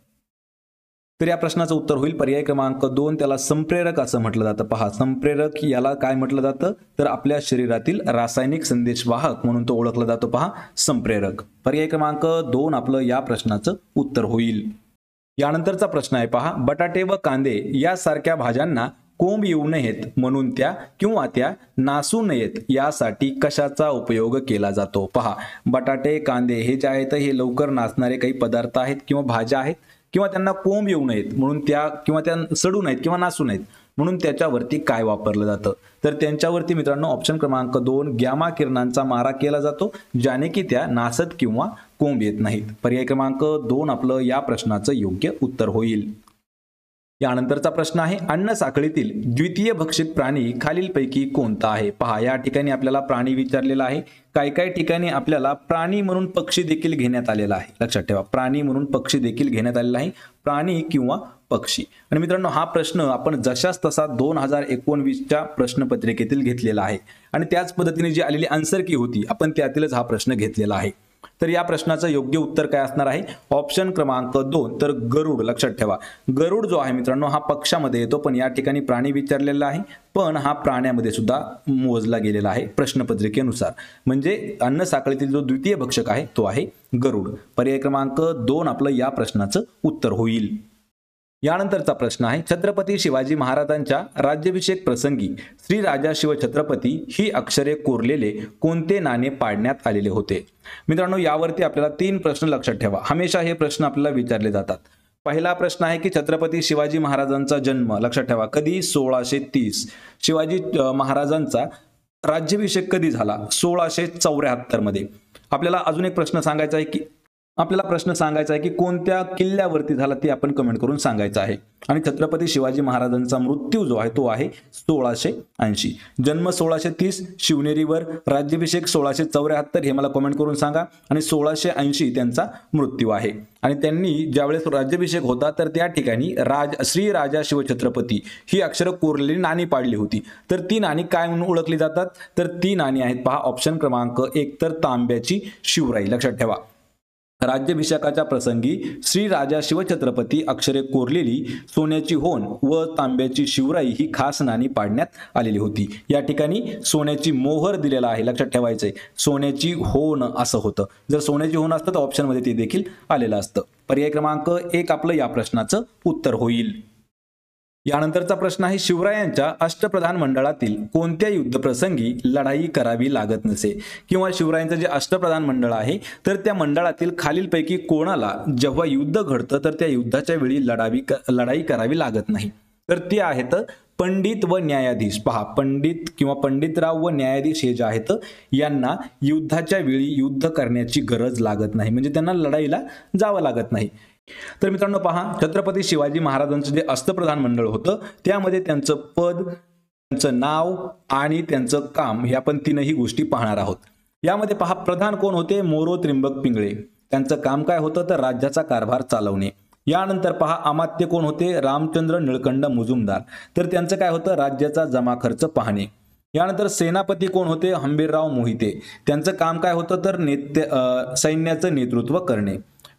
तर या प्रश्नाचं उत्तर होईल. पर्याय क्रमांक दोन त्याला संप्रेरक असं म्हटलं जातं. पहा संप्रेरक याला काय म्हटलं जातं? तर आपल्या शरीरातील रासायनिक संदेश वाहक म्हणून तो ओळखला जातो. पहा संप्रेरक. पर्याय क्रमांक दोन आपलं या प्रश्नाचं उत्तर होईल. यानंतरचा प्रश्न आहे पहा बटाटे व कांदे यासारख्या भाज्यांना कोंब येऊ नयेत म्हणून त्या किंवा त्या नासू नयेत यासाठी कशाचा उपयोग केला जातो? पहा बटाटे कांदे हे जे आहेत हे लवकर नाचणारे काही पदार्थ आहेत किंवा भाज्या आहेत. किंवा त्यांना कोंब येऊ नयेत म्हणून त्या किंवा त्या सडू नयेत किंवा नासू नयेत म्हणून त्याच्यावरती काय वापरलं जातं? तर त्यांच्यावरती मित्रांनो ऑप्शन क्रमांक दोन गॅमा किरणांचा मारा केला जातो ज्याने की त्या नासत किंवा कोंब येत नाहीत. पर्याय क्रमांक दोन आपलं या प्रश्नाचं योग्य उत्तर होईल. यानंतरचा प्रश्न आहे अन्न साखळीतील द्वितीय भक्षित प्राणी खालीलपैकी कोणता आहे? पहा या ठिकाणी आपल्याला प्राणी विचारलेला आहे. काही काही ठिकाणी आपल्याला प्राणी म्हणून पक्षी देखील घेण्यात आलेला आहे. लक्षात ठेवा प्राणी म्हणून पक्षी देखील घेण्यात आलेला आहे. प्राणी किंवा पक्षी. आणि मित्रांनो हा प्रश्न आपण जशाच तसा दोन हजार एकोणवीसच्या प्रश्नपत्रिकेतील घेतलेला आहे. आणि त्याच पद्धतीने जी आलेली आन्सर की होती आपण त्यातीलच हा प्रश्न घेतलेला आहे. तर या प्रश्नाचं योग्य उत्तर काय असणार आहे? ऑप्शन क्रमांक दोन. तर गरुड लक्षात ठेवा. गरुड जो आहे मित्रांनो हा पक्षामध्ये येतो पण या ठिकाणी प्राणी विचारलेला आहे. पण हा प्राण्यामध्ये सुद्धा मोजला गेलेला आहे प्रश्नपत्रिकेनुसार. म्हणजे अन्न साखळीतील जो द्वितीय भक्षक आहे तो आहे गरुड. पर्याय क्रमांक दोन आपलं या प्रश्नाचं उत्तर होईल. यानंतरचा प्रश्न आहे छत्रपती शिवाजी महाराजांच्या राज्याभिषेक प्रसंगी श्री राजा शिव छत्रपती ही अक्षरे कोरलेले कोणते नाणे पाडण्यात आलेले होते? मित्रांनो यावरती आपल्याला तीन प्रश्न लक्षात ठेवा. हमेशा हे प्रश्न आपल्याला विचारले जातात. पहिला प्रश्न आहे की छत्रपती शिवाजी महाराजांचा जन्म लक्षात ठेवा. कधी? सोळाशे तीस. शिवाजी महाराजांचा राज्याभिषेक कधी झाला? सोळाशे चौऱ्याहत्तरमध्ये आपल्याला अजून एक प्रश्न सांगायचा आहे की आपल्याला प्रश्न सांगायचा आहे की कोणत्या किल्ल्यावरती झाला ते आपण कमेंट करून सांगायचं आहे. आणि छत्रपती शिवाजी महाराजांचा मृत्यू जो आहे तो आहे सोळाशे ऐंशी. जन्म सोळाशे तीस शिवनेरीवर. राज्याभिषेक सोळाशे चौऱ्याहत्तर हे मला कमेंट करून सांगा. आणि सोळाशे ऐंशी त्यांचा मृत्यू आहे. आणि त्यांनी ज्यावेळेस राज्याभिषेक होता तर त्या ठिकाणी राज श्री राजा शिवछत्रपती ही अक्षरं कोरलेली नाणी पाडली होती. तर ती नाणी काय म्हणून ओळखली जातात? तर ती नाणी आहेत पहा ऑप्शन क्रमांक एक तर तांब्याची शिवराई. लक्षात ठेवा. राज्याभिषेकाच्या प्रसंगी श्री राजा शिवछत्रपती अक्षरे कोरलेली सोन्याची होन व तांब्याची शिवराई ही खास नाणी पाडण्यात आलेली होती. या ठिकाणी सोन्याची मोहर दिलेला आहे लक्षात ठेवायचंय. सोन्याची होन असं होतं. जर सोन्याची होन असतं तर ऑप्शनमध्ये ते देखील आलेलं असतं. पर्याय क्रमांक एक आपलं या प्रश्नाचं उत्तर होईल. यानंतरचा प्रश्न आहे शिवरायांच्या अष्टप्रधान मंडळातील कोणत्या युद्धप्रसंगी लढाई करावी लागत नसे? किंवा शिवरायांचं जे अष्टप्रधान मंडळ आहे तर त्या मंडळातील खालीलपैकी कोणाला जेव्हा युद्ध घडतं तर त्या युद्धाच्या वेळी लढावी लढाई करावी लागत नाही. तर ते आहेत पंडित व न्यायाधीश. पहा पंडित किंवा पंडितराव व न्यायाधीश हे जे आहेत यांना युद्धाच्या वेळी युद्ध करण्याची गरज लागत नाही. म्हणजे त्यांना लढाईला जावं लागत नाही. तर मित्रांनो पहा छत्रपती शिवाजी महाराजांचं जे अस्तप्रधान मंडळ होतं त्यामध्ये त्यांचं पद त्यांचं नाव आणि त्यांचं काम या आपण तीनही गोष्टी पाहणार आहोत. यामध्ये पहा प्रधान कोण होते? मोरो त्रिंबक पिंगळे. त्यांचं काम काय होतं? तर राज्याचा कारभार चालवणे. यानंतर पहा अमात्य कोण होते? रामचंद्र निळकंड मुजुमदार. तर त्यांचं काय होतं? राज्याचा जमा खर्च पाहणे. यानंतर सेनापती कोण होते? हंबीरराव मोहिते. त्यांचं काम काय होतं? तर नेत्य सैन्याचं नेतृत्व करणे.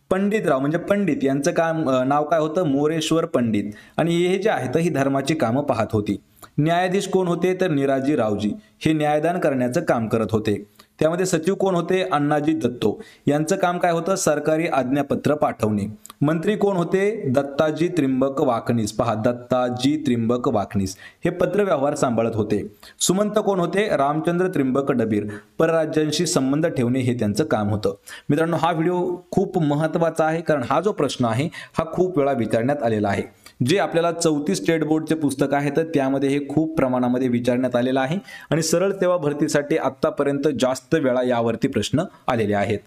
पंडितराव म्हणजे पंडित यांचं काम नाव काय होतं? मोरेश्वर पंडित. आणि हे जे आहेत ही धर्माची कामं पाहत होती. न्यायाधीश कोण होते? तर निराजी रावजी. हे न्यायदान करण्याचं काम करत होते. त्यामध्ये सचिव कोण होते? अण्णाजी दत्तो. यांचं काम काय होतं? सरकारी आज्ञापत्र पाठवणे. मंत्री कोण होते? दत्ताजी त्रिंबक वाकणीस पहा दत्ताजी त्रिंबक वाकणीस हे पत्र व्यवहार सांभाळत होते. सुमंत कोण होते? रामचंद्र त्रिंबक डबीर. परराज्यांशी संबंध ठेवणे हे त्यांचं काम होतं. मित्रांनो हा व्हिडिओ खूप महत्त्वाचा आहे कारण हा जो प्रश्न आहे हा खूप वेळा विचारण्यात आलेला आहे. जे आपल्याला चौतीस स्टेट बोर्डचे पुस्तक आहे तर त्यामध्ये हे खूप प्रमाणामध्ये विचारण्यात आलेलं आहे. आणि सरळ सेवा भरतीसाठी आत्तापर्यंत जास्त वेळा यावरती प्रश्न आलेले आहेत.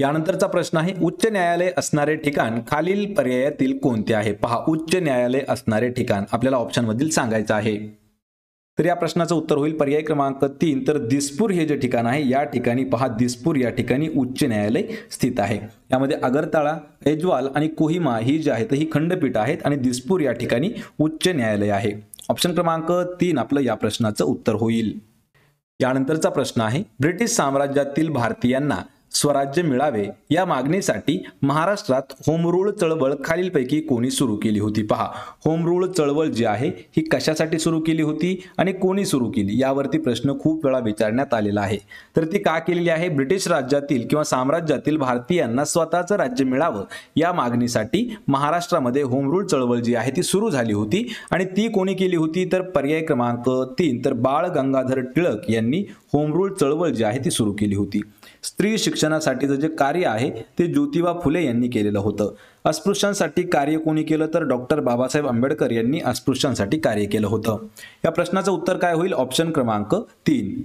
यानंतरचा प्रश्न आहे उच्च न्यायालय असणारे ठिकाण खालील पर्यायातील कोणते आहे? पहा उच्च न्यायालय असणारे ठिकाण आपल्याला ऑप्शनमधील सांगायचं आहे. तर या प्रश्नाचं उत्तर होईल. पर्याय क्रमांक तीन. तर दिसपूर हे जे ठिकाण आहे या ठिकाणी पहा दिसपूर या ठिकाणी उच्च न्यायालय स्थित आहे. यामध्ये अगरताळा ऐजवाल आणि कोहिमा ही जी आहेत ही खंडपीठ आहेत आणि दिसपूर या ठिकाणी उच्च न्यायालय आहे. ऑप्शन क्रमांक तीन आपलं या प्रश्नाचं उत्तर होईल. यानंतरचा प्रश्न आहे ब्रिटिश साम्राज्यातील भारतीयांना स्वराज्य मिळावे या मागणीसाठी महाराष्ट्रात होमरूळ चळवळ खालीलपैकी कोणी सुरू केली होती? पहा होमरूळ चळवळ जी आहे ही कशासाठी सुरू केली होती आणि कोणी सुरू केली? यावरती प्रश्न खूप वेळा विचारण्यात आलेला आहे. तर ती का केलेली आहे? ब्रिटिश राज्यातील किंवा साम्राज्यातील भारतीयांना स्वतःचं राज्य मिळावं या मागणीसाठी महाराष्ट्रामध्ये होमरूळ चळवळ जी आहे ती सुरू झाली होती आणि ती कोणी केली होती? तर पर्याय क्रमांक तीन तर बाळ गंगाधर टिळक यांनी होमरूळ चळवळ जी आहे ती सुरू केली होती. स्त्री शिक्षणासाठीचं जे कार्य आहे ते ज्योतिबा फुले यांनी केलेलं होतं. अस्पृश्यांसाठी कार्य कोणी केलं तर डॉक्टर बाबासाहेब आंबेडकर यांनी अस्पृश्यांसाठी कार्य केलं होतं. या प्रश्नाचं उत्तर काय होईल? ऑप्शन क्रमांक तीन.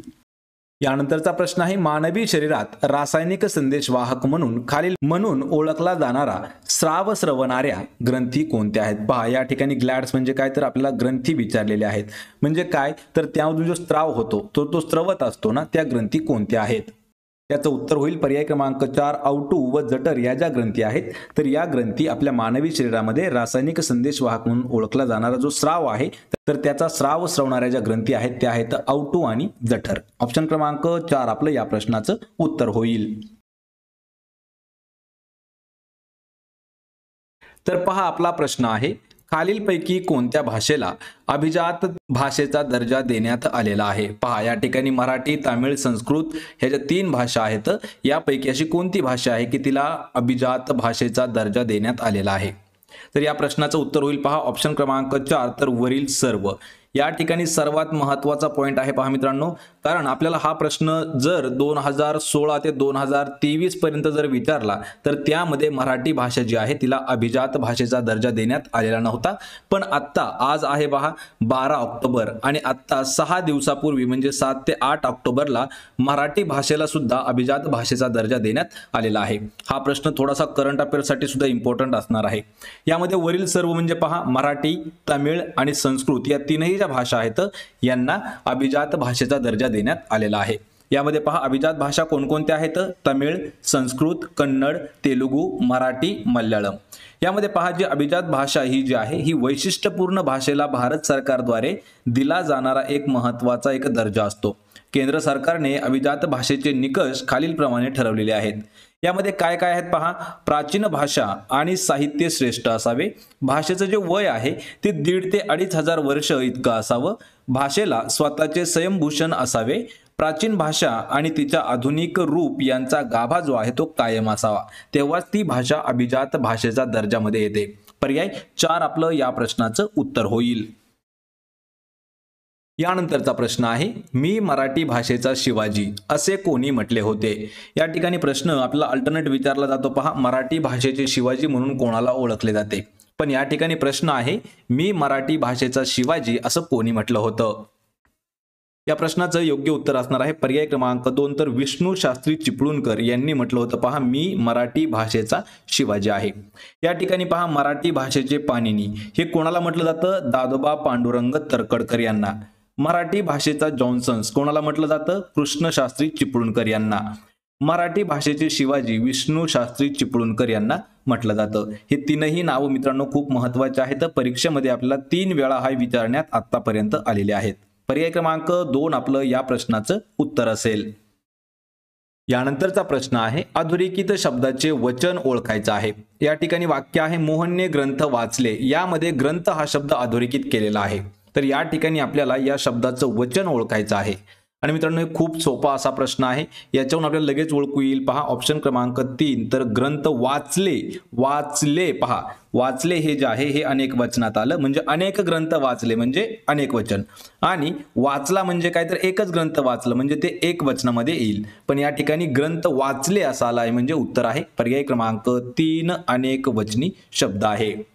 यानंतरचा प्रश्न आहे मानवी शरीरात रासायनिक संदेश वाहक म्हणून खालील म्हणून ओळखला जाणारा स्राव स्रवणाऱ्या ग्रंथी कोणत्या आहेत? पहा या ठिकाणी ग्लॅड्स म्हणजे काय तर आपल्याला ग्रंथी विचारलेल्या आहेत. म्हणजे काय? तर त्यामधून जो स्त्राव होतो तो तो स्त्रवत असतो ना त्या ग्रंथी कोणत्या आहेत? त्याचं उत्तर होईल पर्याय क्रमांक चार आउटू व जटर या ज्या ग्रंथी आहेत तर या ग्रंथी आपल्या मानवी शरीरामध्ये रासायनिक संदेश वाहक म्हणून ओळखला जाणारा जो स्राव आहे तर त्याचा स्राव स्रवणाऱ्या ज्या ग्रंथी आहेत त्या आहेत आउटू आणि जठर ऑप्शन क्रमांक चार आपलं या प्रश्नाचं उत्तर होईल. तर पहा आपला प्रश्न आहे खालीलपैकी कोणत्या भाषेला अभिजात भाषेचा दर्जा देण्यात आलेला आहे? पहा या ठिकाणी मराठी तामिळ संस्कृत ह्या ज्या तीन भाषा आहेत यापैकी अशी कोणती भाषा आहे की तिला अभिजात भाषेचा दर्जा देण्यात आलेला आहे? तर या प्रश्नाचं उत्तर होईल. पहा ऑप्शन क्रमांक चार तर वरील सर्व. या ठिकाणी सर्वात महत्त्वाचा पॉईंट आहे पहा मित्रांनो. कारण आपल्याला हा प्रश्न जर दोन हजार सोळा ते दोन हजार तेवीस पर्यंत जर विचारला तर त्यामध्ये मराठी भाषा जी आहे तिला अभिजात भाषेचा दर्जा देण्यात आलेला नव्हता. पण आत्ता आज आहे पहा बारा ऑक्टोबर आणि आत्ता सहा दिवसापूर्वी म्हणजे सात ते आठ ऑक्टोबरला मराठी भाषेला सुद्धा अभिजात भाषेचा दर्जा देण्यात आलेला आहे. हा प्रश्न थोडासा करंट अफेअरसाठी सुद्धा इम्पॉर्टंट असणार आहे. यामध्ये वरील सर्व म्हणजे पहा मराठी तमिळ आणि संस्कृत या तीनही ज्या भाषा आहेत यांना अभिजात भाषेचा दर्जा देण्यात आलेला आहे. यामध्ये पहा अभिजात भाषा कोणकोणत्या आहेत? तमिळ संस्कृत कन्नड तेलुगू मराठी मल्याळम. यामध्ये पहा जी अभिजात भाषा ही जी आहे ही वैशिष्ट्यपूर्ण भाषेला भारत सरकारद्वारे दिला जाणारा एक महत्त्वाचा एक दर्जा असतो. केंद्र सरकारने अभिजात भाषेचे निकष खालीलप्रमाणे ठरवलेले आहेत. यामध्ये काय काय आहेत पहा? प्राचीन भाषा आणि साहित्य श्रेष्ठ असावे. भाषेचं जे वय आहे ते दीड ते अडीच हजार वर्ष इतकं असावं. भाषेला स्वतःचे स्वयंभूषण असावे. प्राचीन भाषा आणि तिच्या आधुनिक रूप यांचा गाभा जो आहे तो कायम असावा. तेव्हाच ती भाषा अभिजात भाषेचा दर्जामध्ये येते. पर्याय चार आपलं या प्रश्नाचं उत्तर होईल. यानंतरचा प्रश्न आहे मी मराठी भाषेचा शिवाजी असे कोणी म्हटले होते? या ठिकाणी प्रश्न आपला अल्टरनेट विचारला जातो पहा मराठी भाषेचे शिवाजी म्हणून कोणाला ओळखले जाते? पण या ठिकाणी प्रश्न आहे मी मराठी भाषेचा शिवाजी असं कोणी म्हटलं होतं? या प्रश्नाचं योग्य उत्तर असणार आहे पर्याय क्रमांक दोन तर विष्णू शास्त्री चिपळूणकर यांनी म्हटलं होतं पहा मी मराठी भाषेचा शिवाजी आहे. या ठिकाणी पहा मराठी भाषेचे पाणिनी हे कोणाला म्हटलं जातं? दादोबा पांडुरंग तरकडकर यांना. मराठी भाषेचा जॉन्सन्स. कोणाला म्हटलं जातं? कृष्णशास्त्री चिपळूणकर यांना. मराठी भाषेचे शिवाजी विष्णू शास्त्री चिपळूणकर यांना म्हटलं जातं. हे तीनही नावं मित्रांनो खूप महत्त्वाचे आहेत. परीक्षेमध्ये आपल्याला तीन वेळा हा विचारण्यात आतापर्यंत आलेले आहेत. पर्याय क्रमांक दोन आपलं या प्रश्नाचं उत्तर असेल. यानंतरचा प्रश्न आहे अधोरेखित शब्दाचे वचन ओळखायचं आहे. या ठिकाणी वाक्य आहे मोहनने ग्रंथ वाचले. यामध्ये ग्रंथ हा शब्द अधोरेखित केलेला आहे. तर या ठिकाणी आपल्याला या शब्दाचं वचन ओळखायचं आहे. आणि मित्रांनो खूप सोपा असा प्रश्न आहे. याच्यावरून आपल्याला लगेच ओळखू येईल. पहा ऑप्शन क्रमांक तीन. तर ग्रंथ वाचले वाचले पहा. वाचले हे जे आहे हे अनेक वचनात आलं. म्हणजे अनेक ग्रंथ वाचले म्हणजे अनेक वचन. आणि वाचला म्हणजे काय? तर एकच ग्रंथ वाचलं म्हणजे ते एक वचनामध्ये येईल. पण या ठिकाणी ग्रंथ वाचले असा आला आहे म्हणजे उत्तर आहे. पर्याय क्रमांक तीन अनेक वचनी शब्द आहे.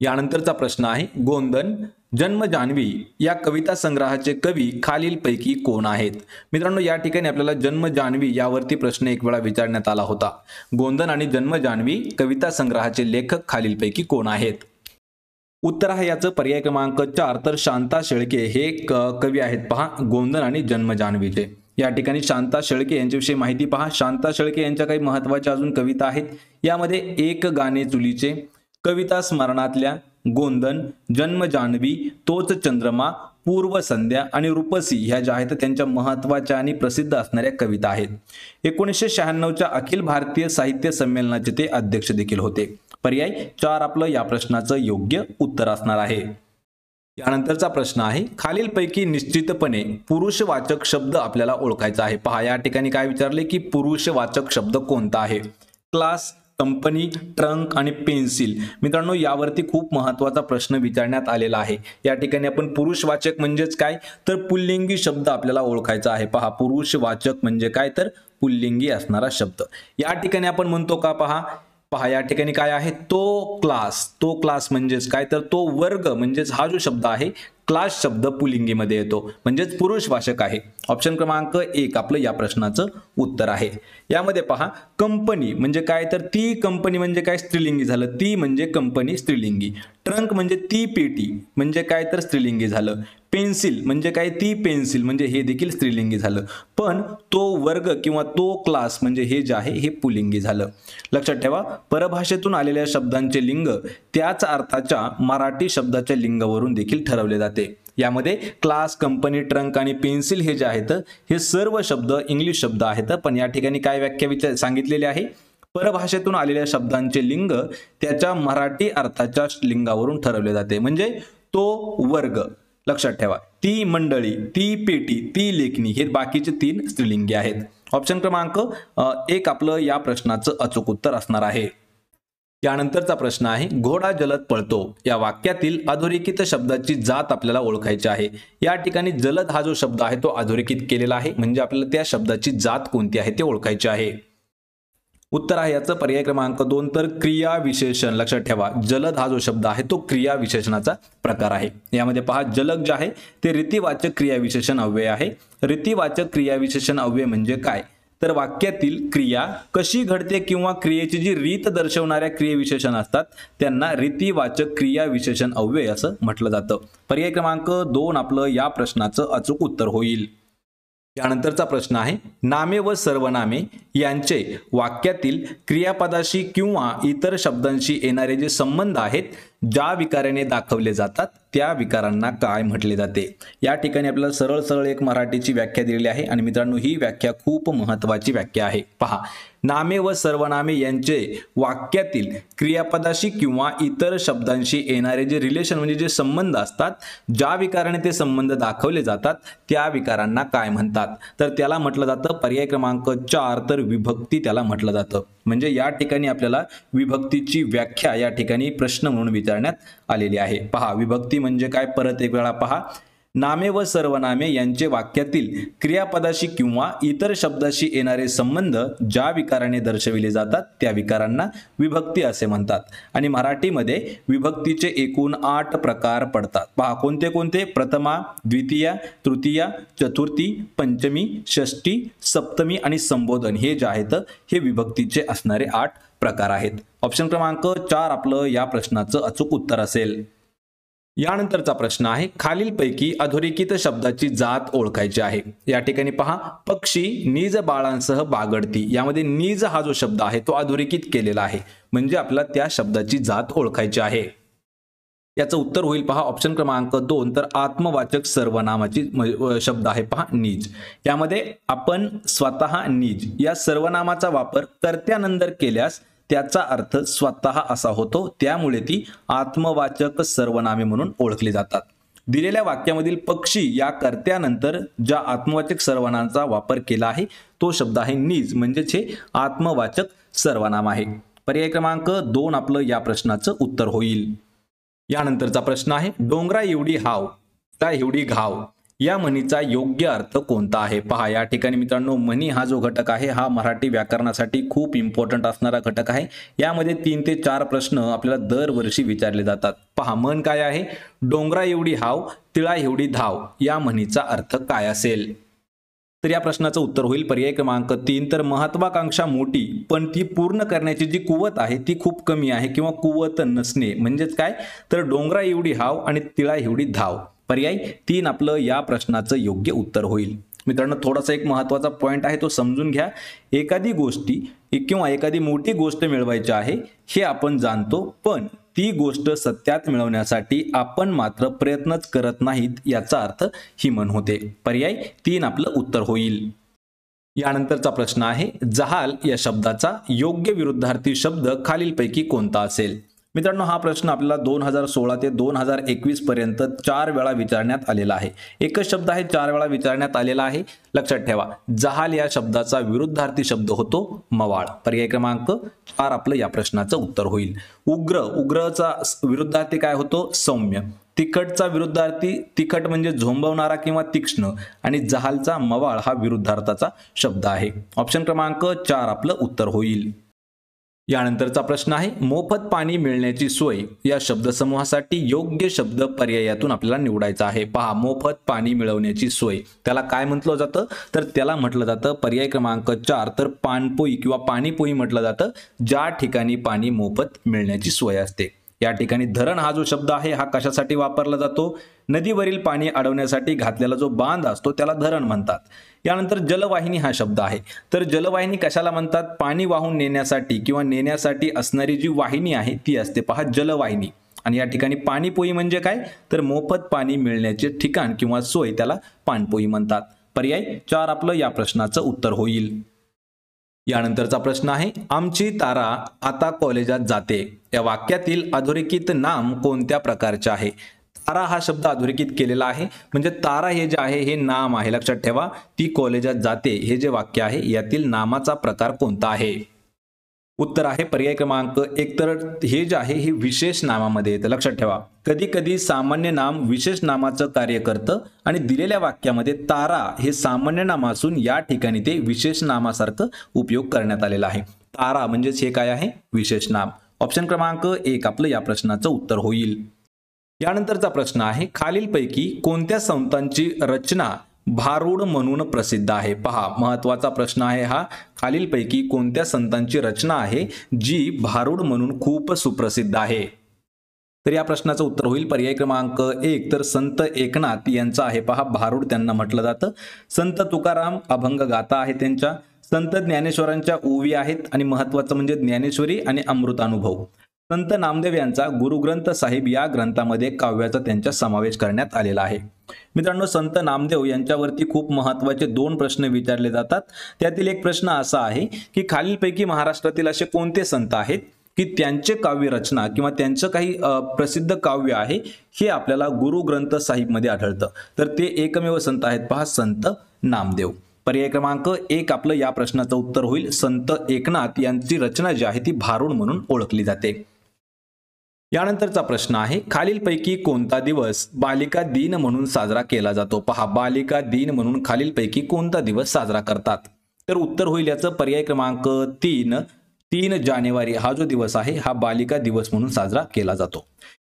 यानंतरचा प्रश्न आहे गोंदन जन्म जान्हवी या कविता संग्रहाचे कवी खालीलपैकी कोण आहेत? मित्रांनो या ठिकाणी आपल्याला जन्म जान्हवी यावरती प्रश्न एक वेळा विचारण्यात आला होता. गोंदन आणि जन्म जान्हवी कविता संग्रहाचे लेखक खालीलपैकी कोण आहेत? उत्तर आहे याचं. पर्याय क्रमांक चार. तर शांता शेळके हे कवी आहेत पहा. गोंदन आणि जन्म जान्हवीचे. या ठिकाणी शांता शेळके यांच्याविषयी माहिती पहा. शांता शेळके यांच्या काही महत्त्वाच्या अजून कविता आहेत. यामध्ये एक गाणे चुलीचे कविता स्मरणातल्या गोंदन जन्म जान्हवी तोच चंद्रमा पूर्व संध्या आणि रूपसी ह्या ज्या आहेत त्यांच्या महत्त्वाच्या आणि प्रसिद्ध असणाऱ्या कविता आहेत. एकोणीसशे शहाण्णवच्या अखिल भारतीय साहित्य संमेलनाचे ते अध्यक्ष देखील होते. पर्याय चार आपलं या प्रश्नाचं योग्य उत्तर असणार आहे. यानंतरचा प्रश्न आहे खालीलपैकी निश्चितपणे पुरुषवाचक शब्द आपल्याला ओळखायचा आहे. पहा या ठिकाणी काय विचारले की पुरुषवाचक शब्द कोणता आहे? क्लास कंपनी ट्रंक आणि पेन्सिल. मित्रांनो यावरती खूप महत्त्वाचा प्रश्न विचारण्यात आलेला आहे. या ठिकाणी आपण पुरुषवाचक म्हणजेच काय? तर पुल्लिंगी शब्द आपल्याला ओळखायचा आहे. पहा पुरुषवाचक म्हणजे काय? तर पुल्लिंगी असणारा शब्द. या ठिकाणी आपण म्हणतो का पहा? पहा या ठिकाणी काय आहे? तो क्लास. तो क्लास म्हणजेच काय? तर तो वर्ग म्हणजेच हा जो शब्द आहे क्लास शब्द पुलिंगीमध्ये येतो. म्हणजेच पुरुषवाचक आहे. ऑप्शन क्रमांक एक आपलं या प्रश्नाचं उत्तर आहे. यामध्ये पहा कंपनी म्हणजे काय? तर ती कंपनी म्हणजे काय? स्त्रीलिंगी झालं. ती म्हणजे कंपनी स्त्रीलिंगी. ट्रंक म्हणजे ती पेटी म्हणजे काय? तर स्त्रीलिंगी झालं. पेन्सिल म्हणजे काय? ती पेन्सिल म्हणजे हे देखील स्त्रीलिंगी झालं. पण तो वर्ग किंवा तो क्लास म्हणजे हे जे आहे हे पुलिंगी झालं. लक्षात ठेवा परभाषेतून आलेल्या शब्दांचे लिंग त्याच अर्थाच्या मराठी शब्दाच्या लिंगावरून देखील ठरवले जाते. यामध्ये क्लास कंपनी ट्रंक आणि पेन्सिल हे जे आहेत हे सर्व शब्द इंग्लिश शब्द आहेत. पण या ठिकाणी काय व्याख्या विचार सांगितलेले आहे? परभाषेतून आलेल्या शब्दांचे लिंग त्याच्या मराठी अर्थाच्या लिंगावरून ठरवले जाते. म्हणजे तो वर्ग. लक्षात ठेवा. ती मंडळी ती पेटी ती लेखणी हे बाकीचे तीन स्त्रीलिंगी आहेत. ऑप्शन क्रमांक एक आपलं या प्रश्नाचं अचूक उत्तर असणार आहे. यानंतरचा प्रश्न आहे घोडा जलद पळतो. या वाक्यातील अधोरेखित शब्दाची जात आपल्याला ओळखायची आहे. या ठिकाणी जलद हा जो शब्द आहे तो अधोरेखित केलेला आहे. म्हणजे आपल्याला त्या शब्दाची जात कोणती आहे ते ओळखायची आहे. उत्तर आहे याचं. पर्याय क्रमांक दोन तर क्रिया विशेषण. लक्षात ठेवा जलद हा जो शब्द आहे तो क्रिया विशेषणाचा प्रकार आहे. यामध्ये पहा जलद जे आहे ते रीतिवाचक क्रिया विशेषण अव्यय आहे. रीतिवाचक क्रिया विशेषण अव्यय म्हणजे काय? तर वाक्यातील क्रिया कशी घडते किंवा क्रियेची जी रीत दर्शवणाऱ्या क्रियविशेषण असतात त्यांना रीतीवाचक क्रिया विशेषण अव्यय असं म्हटलं जातं. पर्याय क्रमांक दोन आपलं या प्रश्नाचं अचूक उत्तर होईल. यानंतरचा प्रश्न आहे. नामे व सर्वनामे यांचे वाक्यातील क्रियापदाशी किंवा इतर शब्दांशी येणारे जे संबंध आहेत ज्या विकाराने दाखवले जातात त्या विकारांना काय म्हटले जाते? या ठिकाणी आपल्याला सरळ सरळ एक मराठीची व्याख्या दिलेली आहे. आणि मित्रांनो ही व्याख्या खूप महत्वाची व्याख्या आहे. पहा नामे व सर्वनामे यांचे वाक्यातील क्रियापदाशी किंवा इतर शब्दांशी येणारे जे रिलेशन म्हणजे जे संबंध असतात ज्या विकाराने ते संबंध दाखवले जातात त्या विकारांना काय म्हणतात? तर त्याला म्हटलं जातं पर्याय क्रमांक चार तर विभक्ती त्याला म्हटलं जातं. म्हणजे या ठिकाणी आपल्याला विभक्तीची व्याख्या या ठिकाणी प्रश्न म्हणून विचारण्यात आलेली आहे. पहा विभक्ती म्हणजे काय? परत एक वेळा पहा. नामे व सर्वनामे यांचे वाक्यातील क्रियापदाशी किंवा इतर शब्दाशी येणारे संबंध ज्या विकाराने दर्शविले जातात त्या विकारांना विभक्ती असे म्हणतात. आणि मराठीमध्ये विभक्तीचे एकूण आठ प्रकार पडतात. पहा कोणते कोणते? प्रथमा द्वितीया तृतीया चतुर्थी पंचमी षष्टी सप्तमी आणि संबोधन हे जे आहेत हे विभक्तीचे असणारे आठ प्रकार आहेत. ऑप्शन क्रमांक चार आपलं या प्रश्नाचं अचूक उत्तर असेल. यानंतरचा प्रश्न आहे खालीलपैकी अधोरेखित शब्दाची जात ओळखायची आहे. या ठिकाणी पहा पक्षी नीज बाळांसह बागडती. यामध्ये नीज हा जो शब्द आहे तो अधोरेखित केलेला आहे. म्हणजे आपल्याला त्या शब्दाची जात ओळखायची आहे. याचं उत्तर होईल पहा ऑप्शन क्रमांक दोन तर आत्मवाचक सर्वनामाची शब्द आहे पहा नीज. यामध्ये आपण स्वतः नीज या सर्वनामाचा वापर कर्त्यानंतर केल्यास त्याचा अर्थ स्वतः असा होतो त्यामुळे ती आत्मवाचक सर्वनामे म्हणून ओळखली जातात. दिलेल्या वाक्यामधील पक्षी या कर्त्यानंतर ज्या आत्मवाचक सर्वनामांचा वापर केला आहे तो शब्द आहे नीज म्हणजेच हे आत्मवाचक सर्वनाम आहे. पर्याय क्रमांक दोन आपलं या प्रश्नाचं उत्तर होईल. यानंतरचा प्रश्न आहे डोंगरा एवढी हाव त्या एवढी घाव? या म्हणीचा योग्य अर्थ कोणता आहे? पहा या ठिकाणी मित्रांनो म्हणी हा जो घटक आहे हा मराठी व्याकरणासाठी खूप इम्पॉर्टंट असणारा घटक आहे. यामध्ये तीन ते चार प्रश्न आपल्याला दरवर्षी विचारले जातात. पहा म्हण काय आहे? डोंगरा एवढी हाव तिळा एवढी धाव या म्हणीचा अर्थ काय असेल? तर या प्रश्नाचं उत्तर होईल. पर्याय क्रमांक तीन. तर महत्वाकांक्षा मोठी पण ती पूर्ण करण्याची जी कुवत आहे ती खूप कमी आहे किंवा कुवत नसणे. म्हणजेच काय? तर डोंगरा एवढी हाव आणि तिळा एवढी धाव. पर्याय तीन आपलं या प्रश्नाचं योग्य उत्तर होईल. मित्रांनो थोडासा एक महत्त्वाचा पॉईंट आहे तो समजून घ्या. एखादी गोष्टी किंवा एखादी मोठी गोष्ट मिळवायची आहे हे आपण जाणतो पण ती गोष्ट सत्यात मिळवण्यासाठी आपण मात्र प्रयत्नच करत नाहीत याचा अर्थ ही म्हण होते. पर्याय तीन आपलं उत्तर होईल. यानंतरचा प्रश्न आहे जहाल या शब्दाचा योग्य विरुद्धार्थी शब्द खालीलपैकी कोणता असेल? मित्रांनो हा प्रश्न आपल्याला दोन हजार सोळा ते दोन हजार एकवीस पर्यंत चार वेळा विचारण्यात आलेला आहे. एकच शब्द आहे चार वेळा विचारण्यात आलेला आहे. लक्षात ठेवा जहाल या शब्दाचा विरुद्धार्थी शब्द होतो मवाळ. पर्याय क्रमांक चार आपलं या प्रश्नाचं उत्तर होईल. उग्र उग्रचा विरुद्धार्थी काय होतो? सौम्य. तिखटचा विरुद्धार्थी तिखट म्हणजे झोंबवणारा किंवा तीक्ष्ण आणि जहालचा मवाळ हा विरुद्धार्थाचा शब्द आहे. ऑप्शन क्रमांक चार आपलं उत्तर होईल. यानंतरचा प्रश्न आहे मोफत पाणी मिळण्याची सोय या शब्दसमूहासाठी योग्य शब्द पर्यायातून आपल्याला निवडायचा आहे. पहा मोफत पाणी मिळवण्याची सोय. त्याला काय म्हटलं जातं? तर त्याला म्हटलं जातं पर्याय क्रमांक चार. तर पाणपोई किंवा पाणीपोई म्हटलं जातं ज्या ठिकाणी पाणी मोफत मिळण्याची सोय असते. या ठिकाणी धरण हा जो शब्द आहे हा कशासाठी वापरला जातो? नदीवरील पाणी अडवण्यासाठी घातलेला जो बांध असतो त्याला धरण म्हणतात. यानंतर जलवाहिनी हा शब्द आहे. तर जलवाहिनी कशाला म्हणतात? पाणी वाहून नेण्यासाठी किंवा नेण्यासाठी असणारी जी वाहिनी आहे ती असते पहा जलवाहिनी. आणि या ठिकाणी पाणीपोई म्हणजे काय? तर मोफत पाणी मिळण्याचे ठिकाण किंवा सोय त्याला पाणपोई म्हणतात. पर्याय चार आपलं या प्रश्नाचं उत्तर होईल. यानंतरचा प्रश्न आहे आमची तारा आता कॉलेजात जाते. या वाक्यातील अधोरेखित नाम कोणत्या प्रकारचे आहे? तारा हा शब्द अधोरेखित केलेला आहे. म्हणजे तारा हे जे आहे हे नाम आहे. लक्षात ठेवा ती कॉलेजात जाते. हे जे वाक्य आहे यातील नामाचा प्रकार कोणता आहे? उत्तर आहे पर्याय क्रमांक एक. तर हे जे आहे हे विशेष नामामध्ये येतं. लक्षात ठेवा. कधी कधी सामान्य नाम विशेष नामाचं कार्य करतं आणि दिलेल्या वाक्यामध्ये तारा हे सामान्य नाम असून या ठिकाणी ते विशेष नामासारखं उपयोग करण्यात आलेला आहे. तारा म्हणजेच हे काय आहे? विशेष नाम. ऑप्शन क्रमांक एक आपलं या प्रश्नाचं उत्तर होईल. यानंतरचा प्रश्न आहे खालीलपैकी कोणत्या संतांची रचना भारूड म्हणून प्रसिद्ध आहे. पहा महत्त्वाचा प्रश्न आहे हा. खालीलपैकी कोणत्या संतांची रचना आहे जी भारूड म्हणून खूप सुप्रसिद्ध आहे? तर या प्रश्नाचं उत्तर होईल. पर्याय क्रमांक एक तर संत एकनाथ यांचा आहे. पहा भारूड त्यांना म्हटलं जातं. संत तुकाराम अभंग गाथा आहे त्यांच्या. संत ज्ञानेश्वरांच्या ओवी आहेत आणि महत्वाचं म्हणजे ज्ञानेश्वरी आणि अमृतानुभव. संत नामदेव यांचा गुरुग्रंथ साहिब या ग्रंथामध्ये काव्याचा त्यांचा समावेश करण्यात आलेला आहे. मित्रांनो संत नामदेव यांच्यावरती खूप महत्त्वाचे दोन प्रश्न विचारले जातात. त्यातील एक प्रश्न असा आहे की खालीलपैकी महाराष्ट्रातील असे कोणते संत आहेत की त्यांचे काव्य रचना किंवा त्यांचं काही प्रसिद्ध काव्य आहे हे आपल्याला गुरु ग्रंथ साहिबमध्ये आढळतं. तर ते एकमेव संत आहेत पहा संत नामदेव. पर्याय क्रमांक एक आपलं या प्रश्नाचं उत्तर होईल. संत एकनाथ यांची रचना जी आहे ती भारुड म्हणून ओळखली जाते. यानंतरचा प्रश्न आहे खालीलपैकी कोणता दिवस बालिका दिन म्हणून साजरा केला जातो? पहा बालिका दिन म्हणून खालीलपैकी कोणता दिवस साजरा करतात? तर उत्तर होईल याचं पर्याय क्रमांक तीन. तीन जानेवारी हा जो दिवस आहे हा बालिका दिवस म्हणून साजरा केला जातो.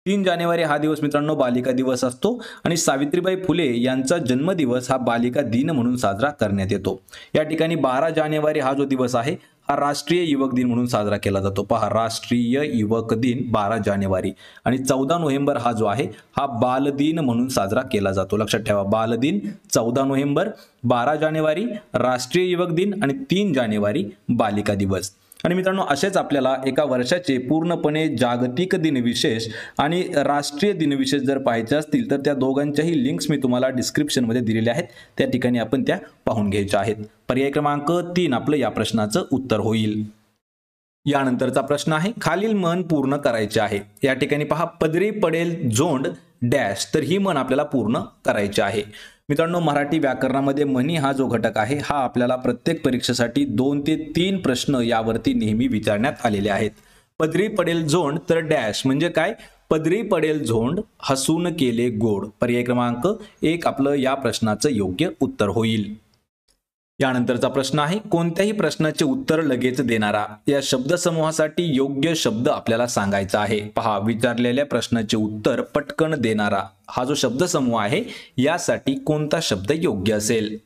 तीन जानेवारी हा दिवस मित्रांनो बालिका दिवस असतो आणि सावित्रीबाई फुले यांचा जन्मदिवस हा बालिका दिन म्हणून साजरा करण्यात येतो. या ठिकाणी बारा जानेवारी हा जो दिवस आहे हा राष्ट्रीय युवक दिन म्हणून साजरा केला जातो. पहा राष्ट्रीय युवक दिन बारा जानेवारी आणि चौदा नोव्हेंबर हा जो आहे हा बालदिन म्हणून साजरा केला जातो. लक्षात ठेवा बालदिन चौदा नोव्हेंबर बारा जानेवारी राष्ट्रीय युवक दिन आणि तीन जानेवारी बालिका दिवस. आणि मित्रांनो असेच आपल्याला एका वर्षाचे पूर्णपणे जागतिक दिनविशेष आणि राष्ट्रीय दिनविशेष जर पाहायचे असतील तर त्या दोघांच्याही लिंक्स मी तुम्हाला डिस्क्रिप्शनमध्ये दिलेल्या आहेत. त्या ठिकाणी आपण त्या पाहून घ्यायच्या आहेत. पर्याय क्रमांक तीन आपलं या प्रश्नाचं उत्तर होईल. यानंतरचा प्रश्न आहे खालील मन पूर्ण करायचे आहे. या ठिकाणी पहा पदरी पडेल झोंड डॅश तर ही मन आपल्याला पूर्ण करायची आहे. मित्रांनो मराठी व्याकरणामध्ये मनी हा जो घटक आहे हा आपल्याला प्रत्येक परीक्षेसाठी दोन ते तीन प्रश्न यावरती नेहमी विचारण्यात आलेले आहेत. पदरी पडेल झोंड तर डॅश म्हणजे काय? पदरी पडेल झोंड हसून केले गोड. पर्याय क्रमांक एक आपलं या प्रश्नाचं योग्य उत्तर होईल. यानंतरचा प्रश्न आहे कोणत्याही प्रश्नाचे उत्तर लगेच देणारा. या शब्दसमूहासाठी योग्य शब्द आपल्याला सांगायचा आहे. पहा विचारलेल्या प्रश्नाचे उत्तर पटकन देणारा हा जो शब्दसमूह आहे यासाठी कोणता शब्द योग्य असेल?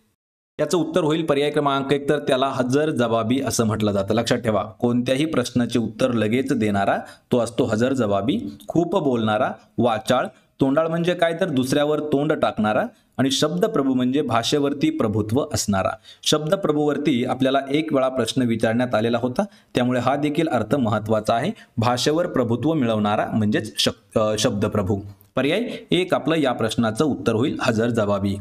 याचं उत्तर होईल पर्याय क्रमांक एक तर त्याला हजर जबाबी असं म्हटलं जातं. लक्षात ठेवा कोणत्याही प्रश्नाचे उत्तर लगेच देणारा तो असतो हजर जबाबी खूप बोलणारा वाचाळ तोंडाळ म्हणजे काय? तर दुसऱ्यावर तोंड टाकणारा आणि शब्दप्रभू म्हणजे भाषेवरती प्रभुत्व असणारा. शब्दप्रभूवरती आपल्याला एक वेळा प्रश्न विचारण्यात आलेला होता. त्यामुळे हा देखील अर्थ महत्त्वाचा आहे. भाषेवर प्रभुत्व मिळवणारा म्हणजेच शब्दप्रभू. पर्याय एक आपलं या प्रश्नाचं उत्तर होईल. हजर जबाबी.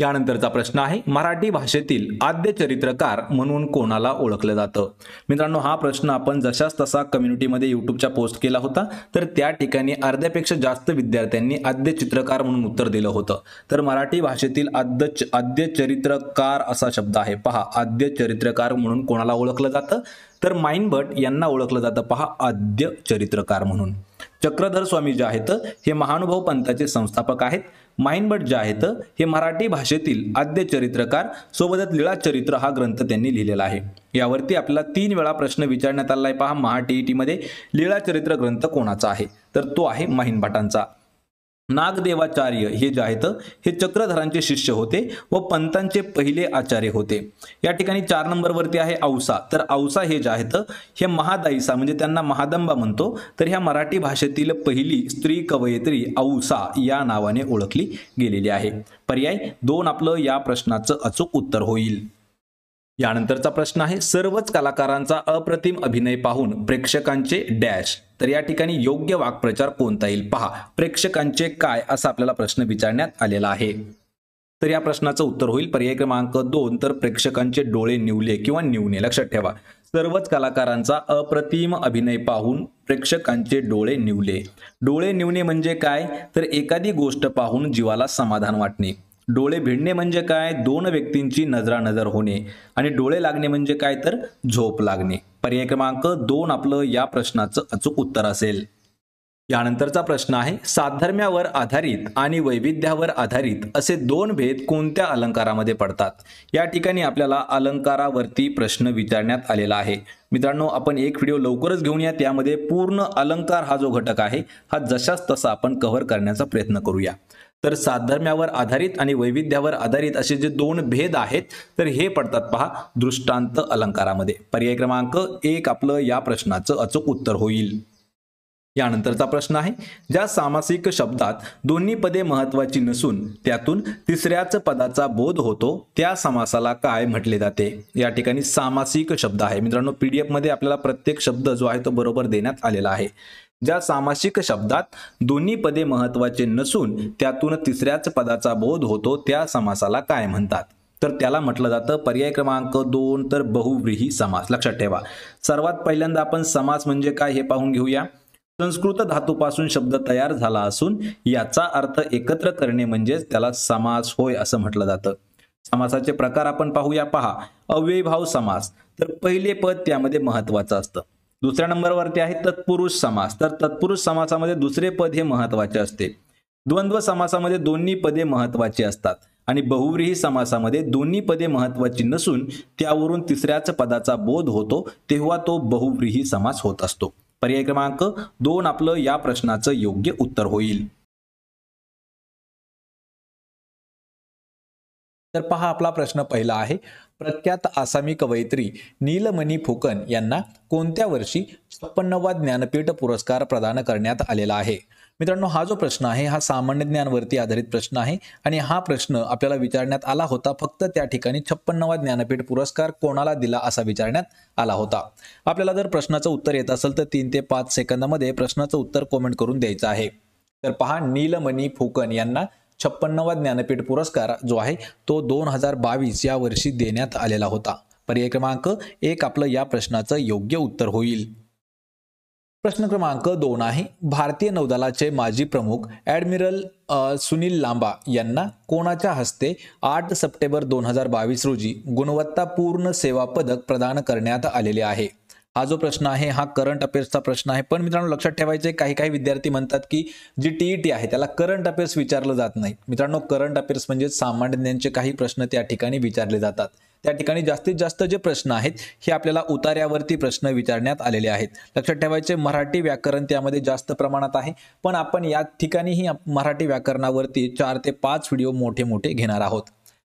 यानंतरचा प्रश्न आहे मराठी भाषेतील आद्य चरित्रकार म्हणून कोणाला ओळखलं जातं? मित्रांनो हा प्रश्न आपण जशाच तसा कम्युनिटीमध्ये युट्यूबच्या पोस्ट केला होता तर त्या ठिकाणी अर्ध्यापेक्षा जास्त विद्यार्थ्यांनी आद्य चित्रकार म्हणून उत्तर दिलं होतं. तर मराठी भाषेतील आद्य आद्य चरित्रकार असा शब्द आहे. पहा आद्य चरित्रकार म्हणून कोणाला ओळखलं जातं? तर माइन भट यांना ओळखलं जातं. पहा आद्य चरित्रकार म्हणून. चक्रधर स्वामी जे आहेत हे महानुभव पंथाचे संस्थापक आहेत. माइनभट जे आहेत हे मराठी भाषेतील आद्य चरित्रकार सोबतच लीळा चरित्र हा ग्रंथ त्यांनी लिहिलेला आहे. यावरती आपल्याला तीन वेळा प्रश्न विचारण्यात आला आहे पहा महा टीईटी मध्ये लीळा चरित्र ग्रंथ कोणाचा आहे? तर तो आहे माहीन भटांचा नागदेवाचार्य हे जे आहेत हे चक्रधरांचे शिष्य होते व पंतांचे पहिले आचार्य होते. या ठिकाणी चार नंबरवरती आहे औसा. तर औसा हे जे आहेत हे महादाईसा म्हणजे त्यांना महादंबा म्हणतो. तर ह्या मराठी भाषेतील पहिली स्त्री कवयित्री औसा या नावाने ओळखली गेलेली आहे. पर्याय दोन आपलं या प्रश्नाचं अचूक उत्तर होईल. यानंतरचा प्रश्न आहे सर्वच कलाकारांचा अप्रतिम अभिनय पाहून प्रेक्षकांचे डॅश. तर या ठिकाणी योग्य वाक्प्रचार कोणता येईल? पहा प्रेक्षकांचे काय असा आपल्याला प्रश्न विचारण्यात आलेला आहे. तर या प्रश्नाचं उत्तर होईल. पर्याय क्रमांक दोन तर प्रेक्षकांचे डोळे निवले किंवा निवणे. लक्षात ठेवा. सर्वच कलाकारांचा अप्रतिम अभिनय पाहून प्रेक्षकांचे डोळे निवले. डोळे निवणे म्हणजे काय? तर एखादी गोष्ट पाहून जीवाला समाधान वाटणे. डोळे भिडणे म्हणजे काय? दोन व्यक्तींची नजरानजर होणे. आणि डोळे लागणे म्हणजे काय तर? झोप लागणे. पर्याय क्रमांक दोन आपलं या प्रश्नाचं अचूक उत्तर असेल. यानंतरचा प्रश्न आहे साधर्म्यावर आधारित आणि वैविध्यावर आधारित असे दोन भेद कोणत्या अलंकारामध्ये पडतात? या ठिकाणी आपल्याला अलंकारावरती प्रश्न विचारण्यात आलेला आहे. मित्रांनो आपण एक व्हिडिओ लवकरच घेऊन या. त्यामध्ये पूर्ण अलंकार हा जो घटक आहे हा जशाच तसा आपण कव्हर करण्याचा प्रयत्न करूया. तर साधर्म्यावर आधारित आणि वैविध्यावर आधारित असे जे दोन भेद आहेत तर हे पडतात पहा दृष्टांत अलंकारामध्ये. पर्याय क्रमांक एक आपलं या प्रश्नाचं अचूक उत्तर होईल. यानंतरचा प्रश्न आहे ज्या सामासिक शब्दात दोन्ही पदे महत्वाची नसून त्यातून तिसऱ्याच पदाचा बोध होतो त्या समासाला काय म्हटले जाते? या ठिकाणी सामासिक शब्द आहे. मित्रांनो पीडीएफमध्ये आपल्याला प्रत्येक शब्द जो आहे तो बरोबर देण्यात आलेला आहे. ज्या सामासिक शब्दात दोन्ही पदे महत्त्वाचे नसून त्यातून तिसऱ्याच पदाचा बोध होतो त्या समासाला काय म्हणतात? तर त्याला म्हटलं जातं पर्याय क्रमांक दोन तर बहुव्रीही समास. लक्षात ठेवा. सर्वात पहिल्यांदा आपण समास म्हणजे काय हे पाहून घेऊया. संस्कृत धातूपासून शब्द तयार झाला असून याचा अर्थ एकत्र करणे म्हणजेच त्याला समास होय असं म्हटलं जातं. समासाचे प्रकार आपण पाहूया. पहा अव्ययभाव समास. तर पहिले पद त्यामध्ये महत्वाचं असतं. दुसऱ्या नंबरवरती आहे तत्पुरुष समास. तर तत्पुरुष समासामध्ये दुसरे पद हे महत्त्वाचे असते. द्वंद्व समासामध्ये दोन्ही पदे महत्वाची असतात. आणि बहुव्रीही समासामध्ये दोन्ही पदे महत्वाची नसून त्यावरून तिसऱ्याच पदाचा बोध होतो तेव्हा तो बहुव्रीही समास होत असतो. पर्याय क्रमांक दोन आपलं या प्रश्नाचं योग्य उत्तर होईल. तर पहा आपला प्रश्न पहिला आहे. प्रख्यात आसामी कवयित्री नीलमणी फुकन यांना कोणत्या वर्षी छप्पन्नवा ज्ञानपीठ पुरस्कार प्रदान करण्यात आलेला आहे? मित्रांनो हा जो प्रश्न आहे हा सामान्य ज्ञानवरती आधारित प्रश्न आहे आणि हा प्रश्न आपल्याला विचारण्यात आला होता. फक्त त्या ठिकाणी छप्पन्नवा ज्ञानपीठ पुरस्कार कोणाला दिला असा विचारण्यात आला होता? आपल्याला जर प्रश्नाचं उत्तर येत असेल तर तीन ते पाच सेकंदामध्ये प्रश्नाचं उत्तर कॉमेंट करून द्यायचं आहे. तर पहा नीलमणी फुकन यांना छप्पन्नवा ज्ञानपीठ पुरस्कार जो आहे तो दोन हजार बावीस या वर्षी देण्यात आलेला होता. पर्याय क्रमांक एक आपलं या प्रश्नाचं योग्य उत्तर होईल. प्रश्न क्रमांक दोन आहे भारतीय नौदलाचे माजी प्रमुख ॲडमिरल सुनील लांबा यांना कोणाच्या हस्ते आठ सप्टेंबर दोन हजार बावीस रोजी गुणवत्तापूर्ण सेवा पदक प्रदान करण्यात आलेले आहे? हा जो प्रश्न आहे हा करंट अफेअर्सचा प्रश्न आहे. पण मित्रांनो लक्षात ठेवायचे काही काही विद्यार्थी म्हणतात की जी टीईटी आहे त्याला करंट अफेअर्स विचारलं जात नाही. मित्रांनो करंट अफेअर्स म्हणजे सामान्यांचे काही प्रश्न त्या ठिकाणी विचारले जातात. त्या ठिकाणी जास्तीत जास्त जे प्रश्न आहेत हे आपल्याला उतार्यावरती प्रश्न विचारण्यात आलेले आहेत. लक्षात ठेवायचे मराठी व्याकरण त्यामध्ये जास्त प्रमाणात आहे. पण आपण या ठिकाणीही मराठी व्याकरणावरती चार ते पाच व्हिडिओ मोठे मोठे घेणार आहोत.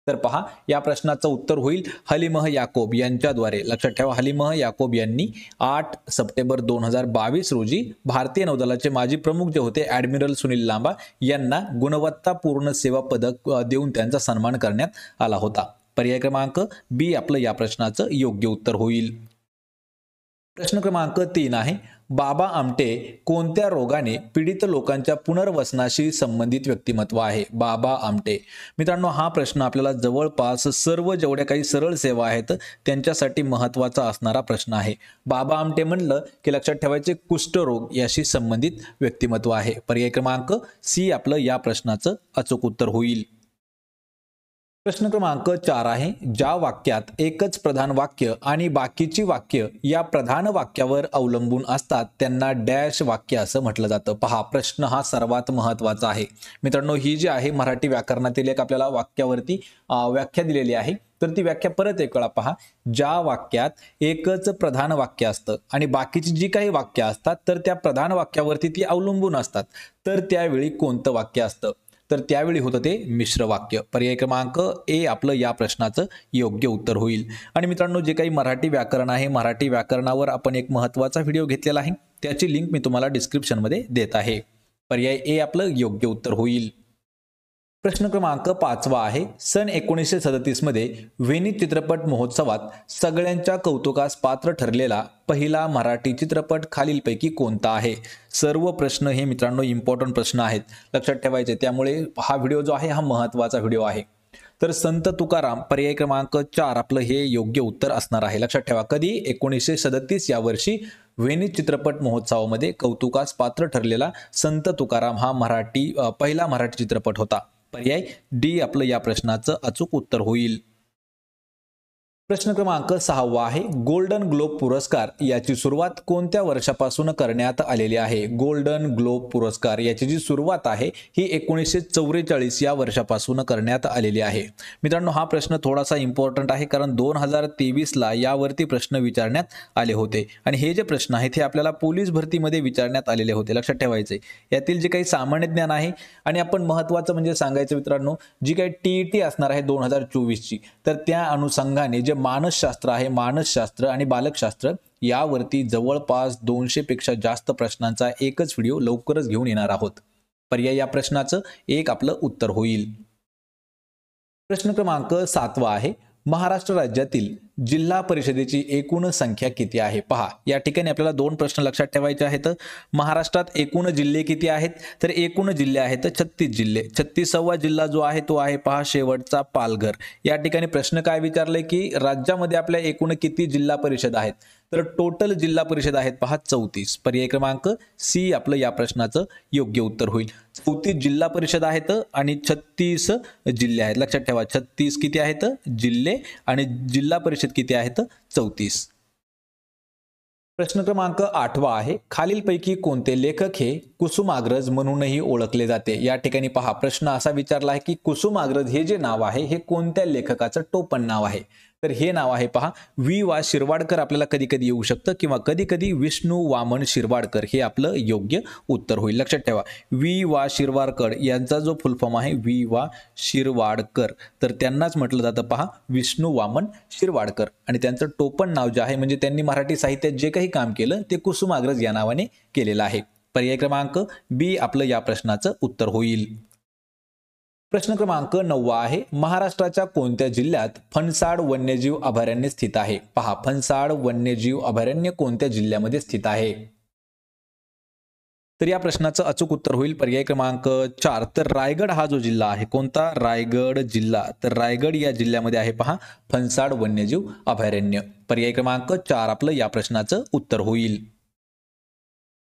तर पहा या प्रश्नाचं उत्तर होईल हलिमह याकोब यांच्याद्वारे. लक्षात ठेवा हलिमह याकोब यांनी आठ सप्टेंबर दोन हजार बावीस रोजी भारतीय नौदलाचे माजी प्रमुख जे होते ॲडमिरल सुनील लांबा यांना गुणवत्तापूर्ण सेवा पदक देऊन त्यांचा सन्मान करण्यात आला होता. पर्याय क्रमांक बी आपलं या प्रश्नाचं योग्य उत्तर होईल. प्रश्न क्रमांक तीन आहे बाबा आमटे कोणत्या रोगाने पीडित लोकांच्या पुनर्वसनाशी संबंधित व्यक्तिमत्व आहे? बाबा आमटे. मित्रांनो हा प्रश्न आपल्याला जवळपास सर्व जेवढ्या काही सरळ सेवा आहेत त्यांच्यासाठी महत्त्वाचा असणारा प्रश्न आहे. बाबा आमटे म्हणलं की लक्षात ठेवायचे कुष्ठरोग याशी संबंधित व्यक्तिमत्व आहे. पर्याय क्रमांक सी आपलं या प्रश्नाचं अचूक उत्तर होईल. प्रश्न क्रमांक चार आहे ज्या वाक्यात एकच प्रधान वाक्य आणि बाकीची वाक्य या प्रधान वाक्यावर अवलंबून असतात त्यांना डॅश वाक्य असं म्हटलं जातं. पहा प्रश्न हा सर्वात महत्त्वाचा आहे. मित्रांनो ही जी आहे मराठी व्याकरणातील एक आपल्याला वाक्यावरती व्याख्या दिलेली आहे. तर ती व्याख्या परत एक वेळा पहा. ज्या वाक्यात एकच प्रधान वाक्य असतं आणि बाकीची जी काही वाक्य असतात तर त्या प्रधान वाक्यावरती ती अवलंबून असतात. तर त्यावेळी कोणतं वाक्य असतं? तर त्यावेळी होतं ते मिश्र वाक्य. पर्याय क्रमांक ए आपलं या प्रश्नाचं योग्य उत्तर होईल. आणि मित्रांनो जे काही मराठी व्याकरण आहे मराठी व्याकरणावर आपण एक महत्त्वाचा व्हिडिओ घेतलेला आहे. त्याची लिंक मी तुम्हाला डिस्क्रिप्शनमध्ये देत आहे. पर्याय ए आपलं योग्य उत्तर होईल. प्रश्न क्रमांक पाचवा आहे. सन एकोणीसशे सदतीसमध्ये व्हेनिस चित्रपट महोत्सवात सगळ्यांच्या कौतुकास पात्र ठरलेला पहिला मराठी चित्रपट खालीलपैकी कोणता आहे? सर्व प्रश्न हे मित्रांनो इम्पॉर्टंट प्रश्न आहेत. लक्षात ठेवायचे त्यामुळे हा व्हिडिओ जो आहे हा महत्त्वाचा व्हिडिओ आहे. तर संत तुकाराम पर्याय क्रमांक चार आपलं हे योग्य उत्तर असणार आहे. लक्षात ठेवा कधी? एकोणीसशे सदतीस या वर्षी वेनिस चित्रपट महोत्सवामध्ये कौतुकास पात्र ठरलेला संत तुकाराम हा मराठी पहिला मराठी चित्रपट होता. पर्याय? डी आपलं या प्रश्नाचं अचूक उत्तर होईल. प्रश्न क्रमांक सहावा आहे गोल्डन ग्लोब पुरस्कार. याची सुरुवात कोणत्या वर्षापासून करण्यात आलेली आहे? गोल्डन ग्लोब पुरस्कार याची जी सुरुवात आहे ही एकोणीसशे चौवेचाळीस या वर्षापासून करण्यात आलेली आहे. मित्रांनो हा प्रश्न थोडासा इम्पॉर्टंट आहे कारण दोन हजार तेवीसला यावरती प्रश्न विचारण्यात आले होते. आणि हे जे प्रश्न आहेत हे आपल्याला पोलीस भरतीमध्ये विचारण्यात आलेले होते. लक्षात ठेवायचे यातील जे काही सामान्य ज्ञान आहे आणि आपण महत्त्वाचं म्हणजे सांगायचं मित्रांनो जी काही टी टी असणार आहे दोन हजार चोवीसची तर त्या अनुषंगाने जे मानसशास्त्र आहे. मानसशास्त्र आणि बालकशास्त्र यावरती जवळपास दोनशे पेक्षा जास्त प्रश्नांचा एकच व्हिडिओ लवकरच घेऊन येणार आहोत. पर्याय या प्रश्नाचं एक आपलं उत्तर होईल. प्रश्न क्रमांक सातवा आहे. महाराष्ट्र राज्यातील जिल्हा परिषदेची एकूण संख्या किती आहे? पहा या ठिकाणी आपल्याला दोन प्रश्न लक्षात ठेवायचे आहेत. महाराष्ट्रात एकूण जिल्हे किती आहेत? तर एकूण जिल्हे आहेत छत्तीस जिल्हे. छत्तीसावा जिल्हा जो आहे तो आहे पहा शेवटचा पालघर. या ठिकाणी प्रश्न काय विचारले की राज्यामध्ये आपल्या एकूण किती जिल्हा परिषद आहेत? तर टोटल जिल्हा परिषद आहेत पहा चौतीस. पर्याय क्रमांक सी आपलं या प्रश्नाचं योग्य उत्तर होईल. चौतीस जिल्हा परिषद आहेत आणि छत्तीस जिल्हे आहेत. लक्षात ठेवा छत्तीस किती आहेत? जिल्हे आणि जिल्हा परिषद किती आहेत? चौतीस. प्रश्न क्रमांक आठवा आहे. खालीलपैकी कोणते लेखक हे कुसुमाग्रज म्हणूनही ओळखले जाते? या ठिकाणी पहा प्रश्न असा विचारला आहे की कुसुमाग्रज हे जे नाव आहे हे कोणत्या लेखकाचं टोपण नाव आहे? तर हे नाव आहे पहा. वी वा शिरवाडकर आपल्याला कधी कधी येऊ शकतं किंवा कधी कधी विष्णू वामन शिरवाडकर हे आपलं योग्य उत्तर होईल. लक्षात ठेवा. वी वा शिरवाडकर यांचा जो फुल फॉर्म आहे वी वा शिरवाडकर. तर त्यांनाच म्हटलं जातं पहा विष्णू वामन शिरवाडकर. आणि त्यांचं टोपण नाव जे आहे म्हणजे त्यांनी मराठी साहित्यात जे काही काम केलं ते कुसुमाग्रज या नावाने केलेलं आहे. पर्याय क्रमांक बी आपलं या प्रश्नाचं उत्तर होईल. प्रश्न क्रमांक नववा आहे महाराष्ट्राच्या कोणत्या जिल्ह्यात फणसाड वन्यजीव अभयारण्य स्थित आहे? पहा फणसाड वन्यजीव अभयारण्य कोणत्या जिल्ह्यामध्ये स्थित आहे? तर या प्रश्नाचं अचूक उत्तर होईल. पर्याय क्रमांक चार. तर रायगड हा जो जिल्हा आहे कोणता? रायगड जिल्हा. तर रायगड या जिल्ह्यामध्ये आहे पहा फणसाड वन्यजीव अभयारण्य. पर्याय क्रमांक चार आपलं या प्रश्नाचं उत्तर होईल.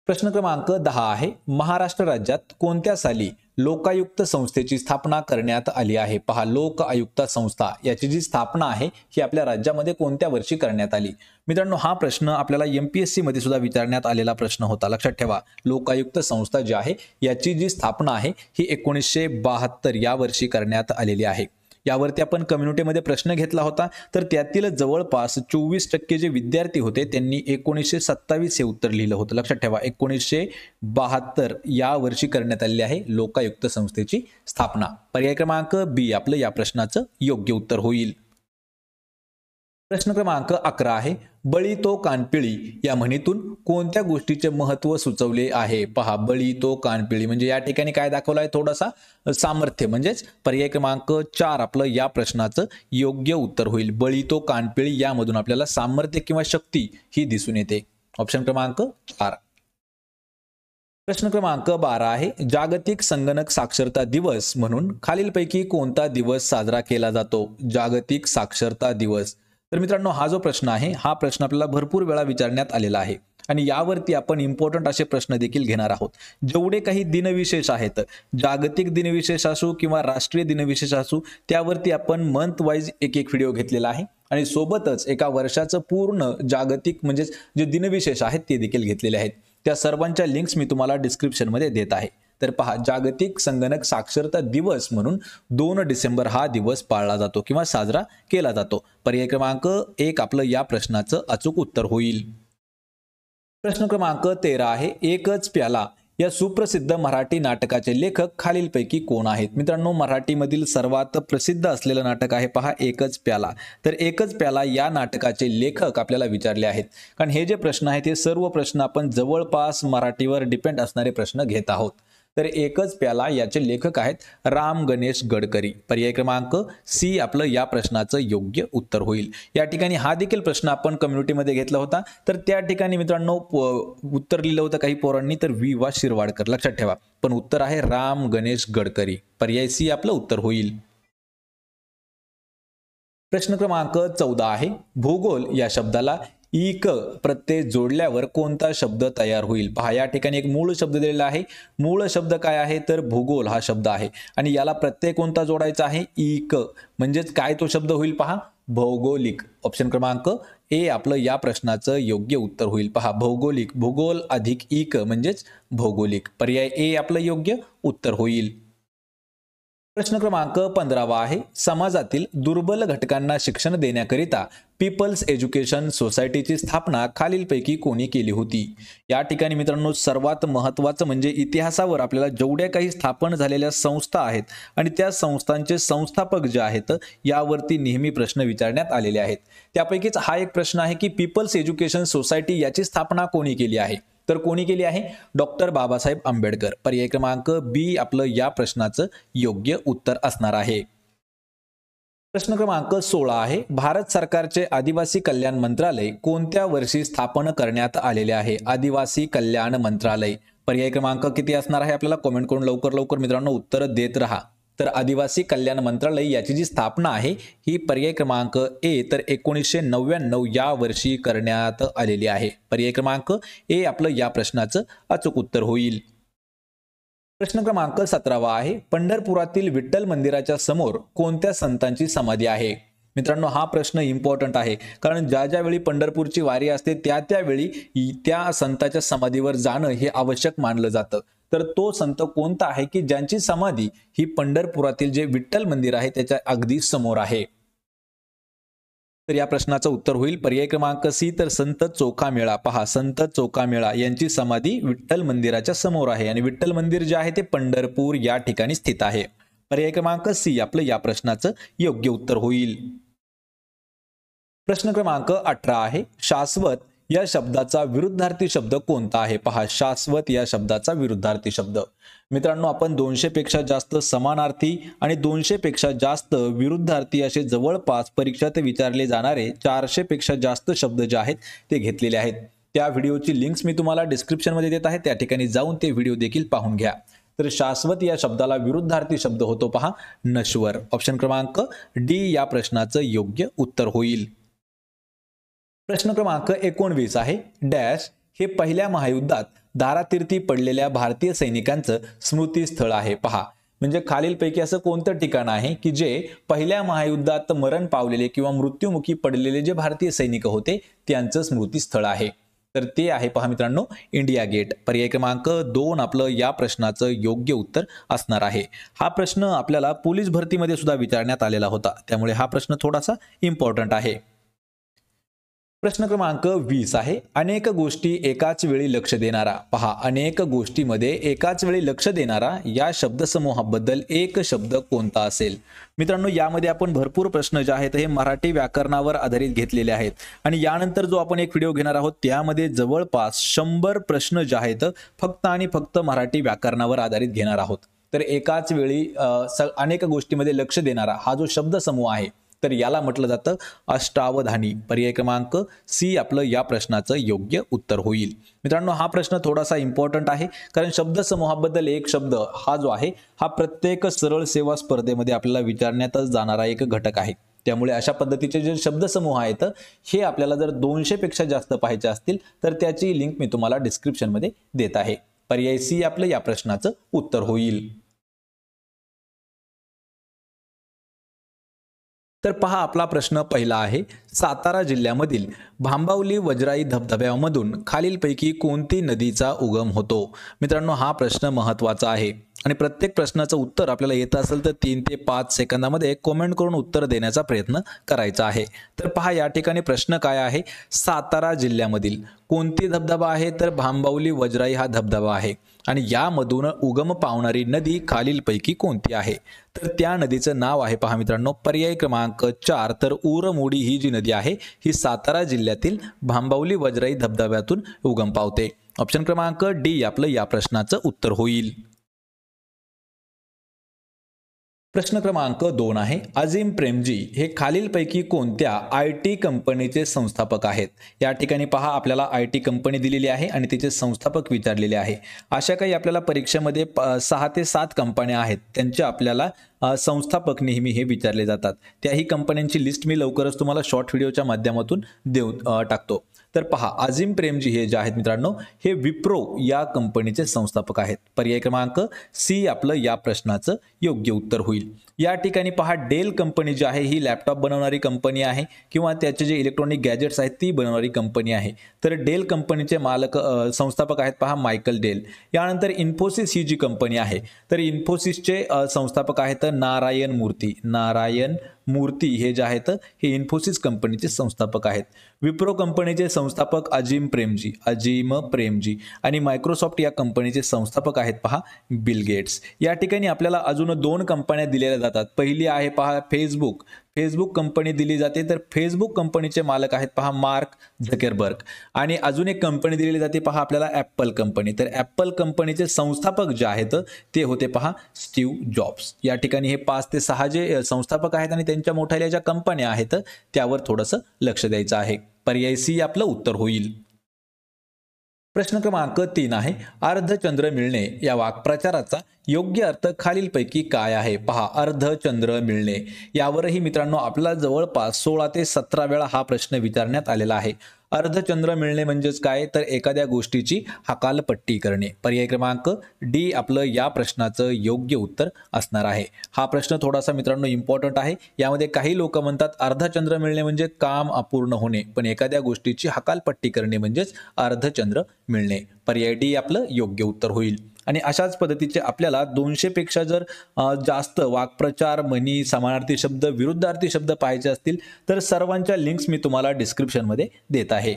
प्रश्न क्रमांक दहा आहे महाराष्ट्र राज्यात कोणत्या साली लोकायुक्त संस्थेची स्थापना करण्यात आली आहे. पहा लोक आयुक्त संस्था याची जी स्थापना आहे ही आपल्या राज्यामध्ये कोणत्या वर्षी करण्यात आली? मित्रांनो हा प्रश्न आपल्याला एम पी एसमध्ये सुद्धा विचारण्यात आलेला प्रश्न होता. लक्षात ठेवा लोकायुक्त संस्था जी आहे याची जी स्थापना आहे ही एकोणीसशे बहात्तर या वर्षी करण्यात आलेली आहे. यावरती आपण कम्युनिटीमध्ये प्रश्न घेतला होता. तर त्यातील जवळपास चोवीस टक्के जे विद्यार्थी होते त्यांनी एकोणीसशे सत्तावीस हे उत्तर लिहिलं होतं. लक्षात ठेवा एकोणीसशे बहात्तर या वर्षी करण्यात आलेली आहे लोकायुक्त संस्थेची स्थापना. पर्याय क्रमांक बी आपलं या प्रश्नाचं योग्य उत्तर होईल. प्रश्न क्रमांक अकरा आहे. बळी तो कानपिळी या म्हणीतून कोणत्या गोष्टीचे महत्त्व सुचवले आहे? पहा बळी तो कानपिळी म्हणजे या ठिकाणी काय दाखवलं आहे? थोडासा सामर्थ्य म्हणजेच पर्याय क्रमांक चार आपलं या प्रश्नाचं योग्य उत्तर होईल. बळी तो कानपिळी यामधून आपल्याला सामर्थ्य किंवा शक्ती ही दिसून येते. ऑप्शन क्रमांक चार. प्रश्न क्रमांक बारा आहे. जागतिक संगणक साक्षरता दिवस म्हणून खालीलपैकी कोणता दिवस साजरा केला जातो? जागतिक साक्षरता दिवस. तर मित्रांनो हा जो प्रश्न आहे हा प्रश्न आपल्याला भरपूर वेळा विचारण्यात आलेला आहे. आणि यावरती आपण इम्पॉर्टंट असे प्रश्न देखील घेणार आहोत. जेवढे काही दिनविशेष आहेत जागतिक दिनविशेष असू किंवा राष्ट्रीय दिनविशेष असू त्यावरती आपण मंथ वाईज एक एक व्हिडिओ घेतलेला आहे. आणि सोबतच एका वर्षाचं पूर्ण जागतिक म्हणजेच जे दिनविशेष आहेत ते देखील घेतलेले आहेत. त्या सर्वांच्या लिंक्स मी तुम्हाला डिस्क्रिप्शनमध्ये देत आहे. तर पहा जागतिक संगणक साक्षरता दिवस म्हणून दोन डिसेंबर हा दिवस पाळला जातो किंवा साजरा केला जातो. पर्याय क्रमांक एक आपलं या प्रश्नाचं अचूक उत्तर होईल. प्रश्न क्रमांक तेरा आहे एकच प्याला. या सुप्रसिद्ध मराठी नाटकाचे लेखक खालीलपैकी कोण आहेत? मित्रांनो मराठीमधील सर्वात प्रसिद्ध असलेलं नाटक आहे पहा एकच प्याला. तर एकच प्याला या नाटकाचे लेखक आपल्याला विचारले आहेत. कारण हे जे प्रश्न आहेत हे सर्व प्रश्न आपण जवळपास मराठीवर डिपेंड असणारे प्रश्न घेत आहोत. तर एकच प्याला याचे लेखक आहेत राम गणेश गडकरी. पर्याय क्रमांक सी आपलं या प्रश्नाचं योग्य उत्तर होईल. या ठिकाणी हा देखील प्रश्न आपण कम्युनिटीमध्ये घेतला होता. तर त्या ठिकाणी मित्रांनो उत्तर लिहिलं होतं काही पोरांनी तर वी वा शिरवाडकर. लक्षात ठेवा. पण उत्तर आहे राम गणेश गडकरी. पर्याय सी आपलं उत्तर होईल. प्रश्न क्रमांक चौदा आहे. भूगोल या शब्दाला इक प्रत्यय जोडल्यावर कोणता शब्द तयार होईल? पहा या ठिकाणी एक मूळ शब्द दिलेला आहे. मूळ शब्द काय आहे? तर भूगोल हा शब्द आहे. आणि याला प्रत्यय कोणता जोडायचा आहे? इक म्हणजेच काय तो शब्द होईल पहा? भौगोलिक. ऑप्शन क्रमांक ए आपलं या प्रश्नाचं योग्य उत्तर होईल. पहा भौगोलिक. भूगोल अधिक इक म्हणजेच भौगोलिक. पर्याय ए आपलं योग्य उत्तर होईल. प्रश्न क्रमांक पंधरावा आहे. समाजातील दुर्बल घटकांना शिक्षण देण्याकरिता पीपल्स एज्युकेशन सोसायटीची स्थापना खालीलपैकी कोणी केली होती? या ठिकाणी मित्रांनो सर्वात महत्त्वाचं म्हणजे इतिहासावर आपल्याला जेवढ्या काही स्थापन झालेल्या संस्था आहेत आणि त्या संस्थांचे संस्थापक जे आहेत यावरती नेहमी प्रश्न विचारण्यात आलेले आहेत. त्यापैकीच हा एक प्रश्न आहे की पीपल्स एज्युकेशन सोसायटी याची स्थापना कोणी केली आहे? तर कोणी केली आहे? डॉक्टर बाबासाहेब आंबेडकर. पर्याय क्रमांक बी आपलं या प्रश्नाचं योग्य उत्तर असणार आहे. प्रश्न क्रमांक सोळा आहे. भारत सरकारचे आदिवासी कल्याण मंत्रालय कोणत्या वर्षी स्थापन करण्यात आलेले आहे? आदिवासी कल्याण मंत्रालय. पर्याय क्रमांक किती असणार आहे आपल्याला? कॉमेंट करून लवकर लवकर मित्रांनो उत्तर देत राहा. तर आदिवासी कल्याण मंत्रालय याची जी स्थापना आहे ही पर्याय क्रमांक ए तर एकोणीसशे नव्याण्णव या वर्षी करण्यात आलेली आहे. पर्याय क्रमांक ए आपलं या प्रश्नाचं अचूक उत्तर होईल. प्रश्न क्रमांक सतरावा आहे पंढरपुरातील विठ्ठल मंदिराच्या समोर कोणत्या संतांची समाधी आहे? मित्रांनो हा प्रश्न इम्पॉर्टंट आहे कारण ज्या ज्यावेळी पंढरपूरची वारी असते त्या त्यावेळी त्या संताच्या समाधीवर जाणं हे आवश्यक मानलं जातं. तर तो संत कोणता आहे की ज्यांची समाधी ही पंढरपुरातील जे विठ्ठल मंदिर आहे त्याच्या अगदी समोर आहे? तर या प्रश्नाचं उत्तर होईल. पर्याय क्रमांक सी तर संत चोखा मेळा पहा संत चोखा मेळा यांची समाधी विठ्ठल मंदिराच्या समोर आहे आणि विठ्ठल मंदिर जे आहे ते पंढरपूर या ठिकाणी स्थित आहे. पर्याय क्रमांक सी आपलं या प्रश्नाचं योग्य उत्तर होईल. प्रश्न क्रमांक अठरा आहे. शाश्वत या शब्दाचा विरुद्धार्थी शब्द कोणता आहे? पहा शाश्वत या शब्दाचा विरुद्धार्थी शब्द. मित्रांनो आपण दोनशे पेक्षा जास्त समानार्थी आणि दोनशे पेक्षा जास्त विरुद्धार्थी असे जवळपास परीक्षेत विचारले जाणारे चारशे पेक्षा जास्त शब्द जे आहेत ते घेतलेले आहेत. त्या व्हिडिओची लिंक्स मी तुम्हाला डिस्क्रिप्शनमध्ये देत आहे. त्या ठिकाणी जाऊन ते व्हिडिओ देखील पाहून घ्या. तर शाश्वत या शब्दाला विरुद्धार्थी शब्द होतो पहा नश्वर. ऑप्शन क्रमांक डी या प्रश्नाचं योग्य उत्तर होईल. प्रश्न क्रमांक एकोणवीस आहे. डॅश हे पहिल्या महायुद्धात दारातीर्थी पडलेल्या भारतीय सैनिकांचं स्मृतीस्थळ आहे. पहा. म्हणजे खालीलपैकी असं कोणतं ठिकाण आहे की जे पहिल्या महायुद्धात मरण पावलेले किंवा मृत्युमुखी पडलेले जे भारतीय सैनिक होते त्यांचं स्मृतीस्थळ आहे. तर ते आहे पहा मित्रांनो इंडिया गेट. पर्याय क्रमांक दोन आपलं या प्रश्नाचं योग्य उत्तर असणार आहे. हा प्रश्न आपल्याला पोलीस भरतीमध्ये सुद्धा विचारण्यात आलेला होता. त्यामुळे हा प्रश्न थोडासा इम्पॉर्टंट आहे. प्रश्न क्रमांक वीस आहे. अनेक गोष्टी एकाच वेळी लक्ष देणारा. पहा अनेक गोष्टीमध्ये एकाच वेळी लक्ष देणारा या शब्दसमूहाबद्दल एक शब्द कोणता असेल? मित्रांनो यामध्ये आपण भरपूर प्रश्न जे आहेत हे मराठी व्याकरणावर आधारित घेतलेले आहेत. आणि यानंतर जो आपण एक व्हिडिओ घेणार आहोत त्यामध्ये जवळपास शंभर प्रश्न जे आहेत फक्त आणि फक्त मराठी व्याकरणावर आधारित घेणार आहोत. तर एकाच वेळी अनेक गोष्टीमध्ये लक्ष देणारा हा जो शब्दसमूह आहे तर याला म्हटलं जातं अष्टावधानी. पर्याय क्रमांक सी आपलं या प्रश्नाचं योग्य उत्तर होईल. मित्रांनो हा प्रश्न थोडासा इम्पॉर्टंट आहे. कारण शब्दसमूहाबद्दल एक शब्द हा जो आहे हा प्रत्येक सरळ सेवा स्पर्धेमध्ये आपल्याला विचारण्यातच जाणारा एक घटक आहे. त्यामुळे अशा पद्धतीचे जे शब्दसमूह आहेत हे आपल्याला जर दोनशे पेक्षा जास्त पाहायचे असतील तर त्याची लिंक मी तुम्हाला डिस्क्रिप्शनमध्ये देत आहे. पर्याय सी आपलं या प्रश्नाचं उत्तर होईल. तर पहा आपला प्रश्न पहिला आहे. सातारा जिल्ह्यामधील भांबावली वज्राई धबधब्यामधून खालीलपैकी कोणती नदीचा उगम होतो? मित्रांनो हा प्रश्न महत्त्वाचा आहे. आणि प्रत्येक प्रश्नाचं उत्तर आपल्याला येत असेल तर तीन ते पाच सेकंदामध्ये कॉमेंट करून उत्तर देण्याचा प्रयत्न करायचा आहे. तर पहा या ठिकाणी प्रश्न काय आहे? सातारा जिल्ह्यामधील कोणती धबधबा आहे? तर भांबावली वज्राई हा धबधबा आहे. आणि यामधून उगम पावणारी नदी खालीलपैकी कोणती आहे? तर त्या नदीचं नाव आहे पहा मित्रांनो पर्याय क्रमांक चार. तर उरमोडी ही जी नदी आहे ही सातारा जिल्ह्यातील भांबावली वज्राई धबधब्यातून उगम पावते. ऑप्शन क्रमांक डी आपलं या प्रश्नाचं उत्तर होईल. प्रश्न क्रमांक दोन आहे. अजिम प्रेमजी हे खालीलपैकी कोणत्या आय टी कंपनीचे संस्थापक आहेत? या ठिकाणी पहा आपल्याला आय टी कंपनी दिलेली आहे आणि तिचे संस्थापक विचारलेले आहे. अशा काही आपल्याला परीक्षेमध्ये सहा ते सात कंपन्या आहेत. त्यांचे आपल्याला संस्थापक नेहमी हे विचारले जातात. त्याही कंपन्यांची लिस्ट मी लवकरच तुम्हाला शॉर्ट व्हिडिओच्या माध्यमातून देऊ टाकतो. तर पहा अजिम प्रेमजी हे जे आहेत मित्रांनो हे विप्रो या कंपनीचे संस्थापक आहेत. पर्याय क्रमांक सी आपलं या प्रश्नाचं योग्य उत्तर होईल. या ठिकाणी पहा डेल कंपनी जी आहे ही लॅपटॉप बनवणारी कंपनी आहे किंवा त्याचे जे इलेक्ट्रॉनिक गॅजेट्स आहेत ती बनवणारी कंपनी आहे. तर डेल कंपनीचे मालक संस्थापक आहेत पहा मायकल डेल यानंतर इन्फोसिस ही जी कंपनी आहे तर इन्फोसिसचे संस्थापक आहेत नारायण मूर्ती. नारायण मूर्ती हे जे आहेत हे इन्फोसिस कंपनीचे संस्थापक आहेत. विप्रो कंपनीचे संस्थापक अजिम प्रेमजी अजिम प्रेमजी. आणि मायक्रोसॉफ्ट या कंपनीचे संस्थापक आहेत पहा बिल गेट्स या ठिकाणी आपल्याला अजून दोन कंपन्या दिलेल्या जातात. पहिली आहे पहा फेसबुक फेसबुक कंपनी दिली जाते. तर फेसबुक कंपनीचे मालक आहेत पहा मार्क झकेरबर्ग. आणि अजून एक कंपनी दिलेली जाते पहा आपल्याला ॲप्पल कंपनी तर ॲप्पल कंपनीचे संस्थापक जे आहेत ते होते पहा स्टीव जॉब्स या ठिकाणी हे पाच ते सहा जे संस्थापक आहेत आणि त्यांच्या मोठ्या ज्या कंपन्या आहेत त्यावर थोडंसं लक्ष द्यायचं आहे. पर्याय सी आपलं उत्तर होईल. प्रश्न क्रमांक तीन आहे. अर्धचंद्र मिळणे या वाक्प्रचाराचा योग्य अर्थ खालीलपैकी काय आहे? पहा अर्धचंद्र मिळणे. यावरही मित्रांनो आपल्याला जवळपास सोळा ते सतरा वेळा हा प्रश्न विचारण्यात आलेला आहे. अर्धचंद्र मिळणे म्हणजेच काय? तर एखाद्या गोष्टीची हकालपट्टी करणे. पर्याय क्रमांक डी आपलं या प्रश्नाचं योग्य उत्तर असणार आहे. हा प्रश्न थोडासा मित्रांनो इम्पॉर्टंट आहे. यामध्ये काही लोक म्हणतात अर्धचंद्र मिळणे म्हणजे काम अपूर्ण होणे. पण एखाद्या गोष्टीची हकालपट्टी करणे म्हणजेच अर्धचंद्र मिळणे. पर्याय डी आपलं योग्य उत्तर होईल. आणि अशाच पद्धतीचे आपल्याला दोनशेपेक्षा जर जास्त वाक्प्रचार म्हणी समानार्थी शब्द विरुद्धार्थी शब्द पाहायचे असतील तर सर्वांच्या लिंक्स मी तुम्हाला डिस्क्रिप्शनमध्ये देत आहे.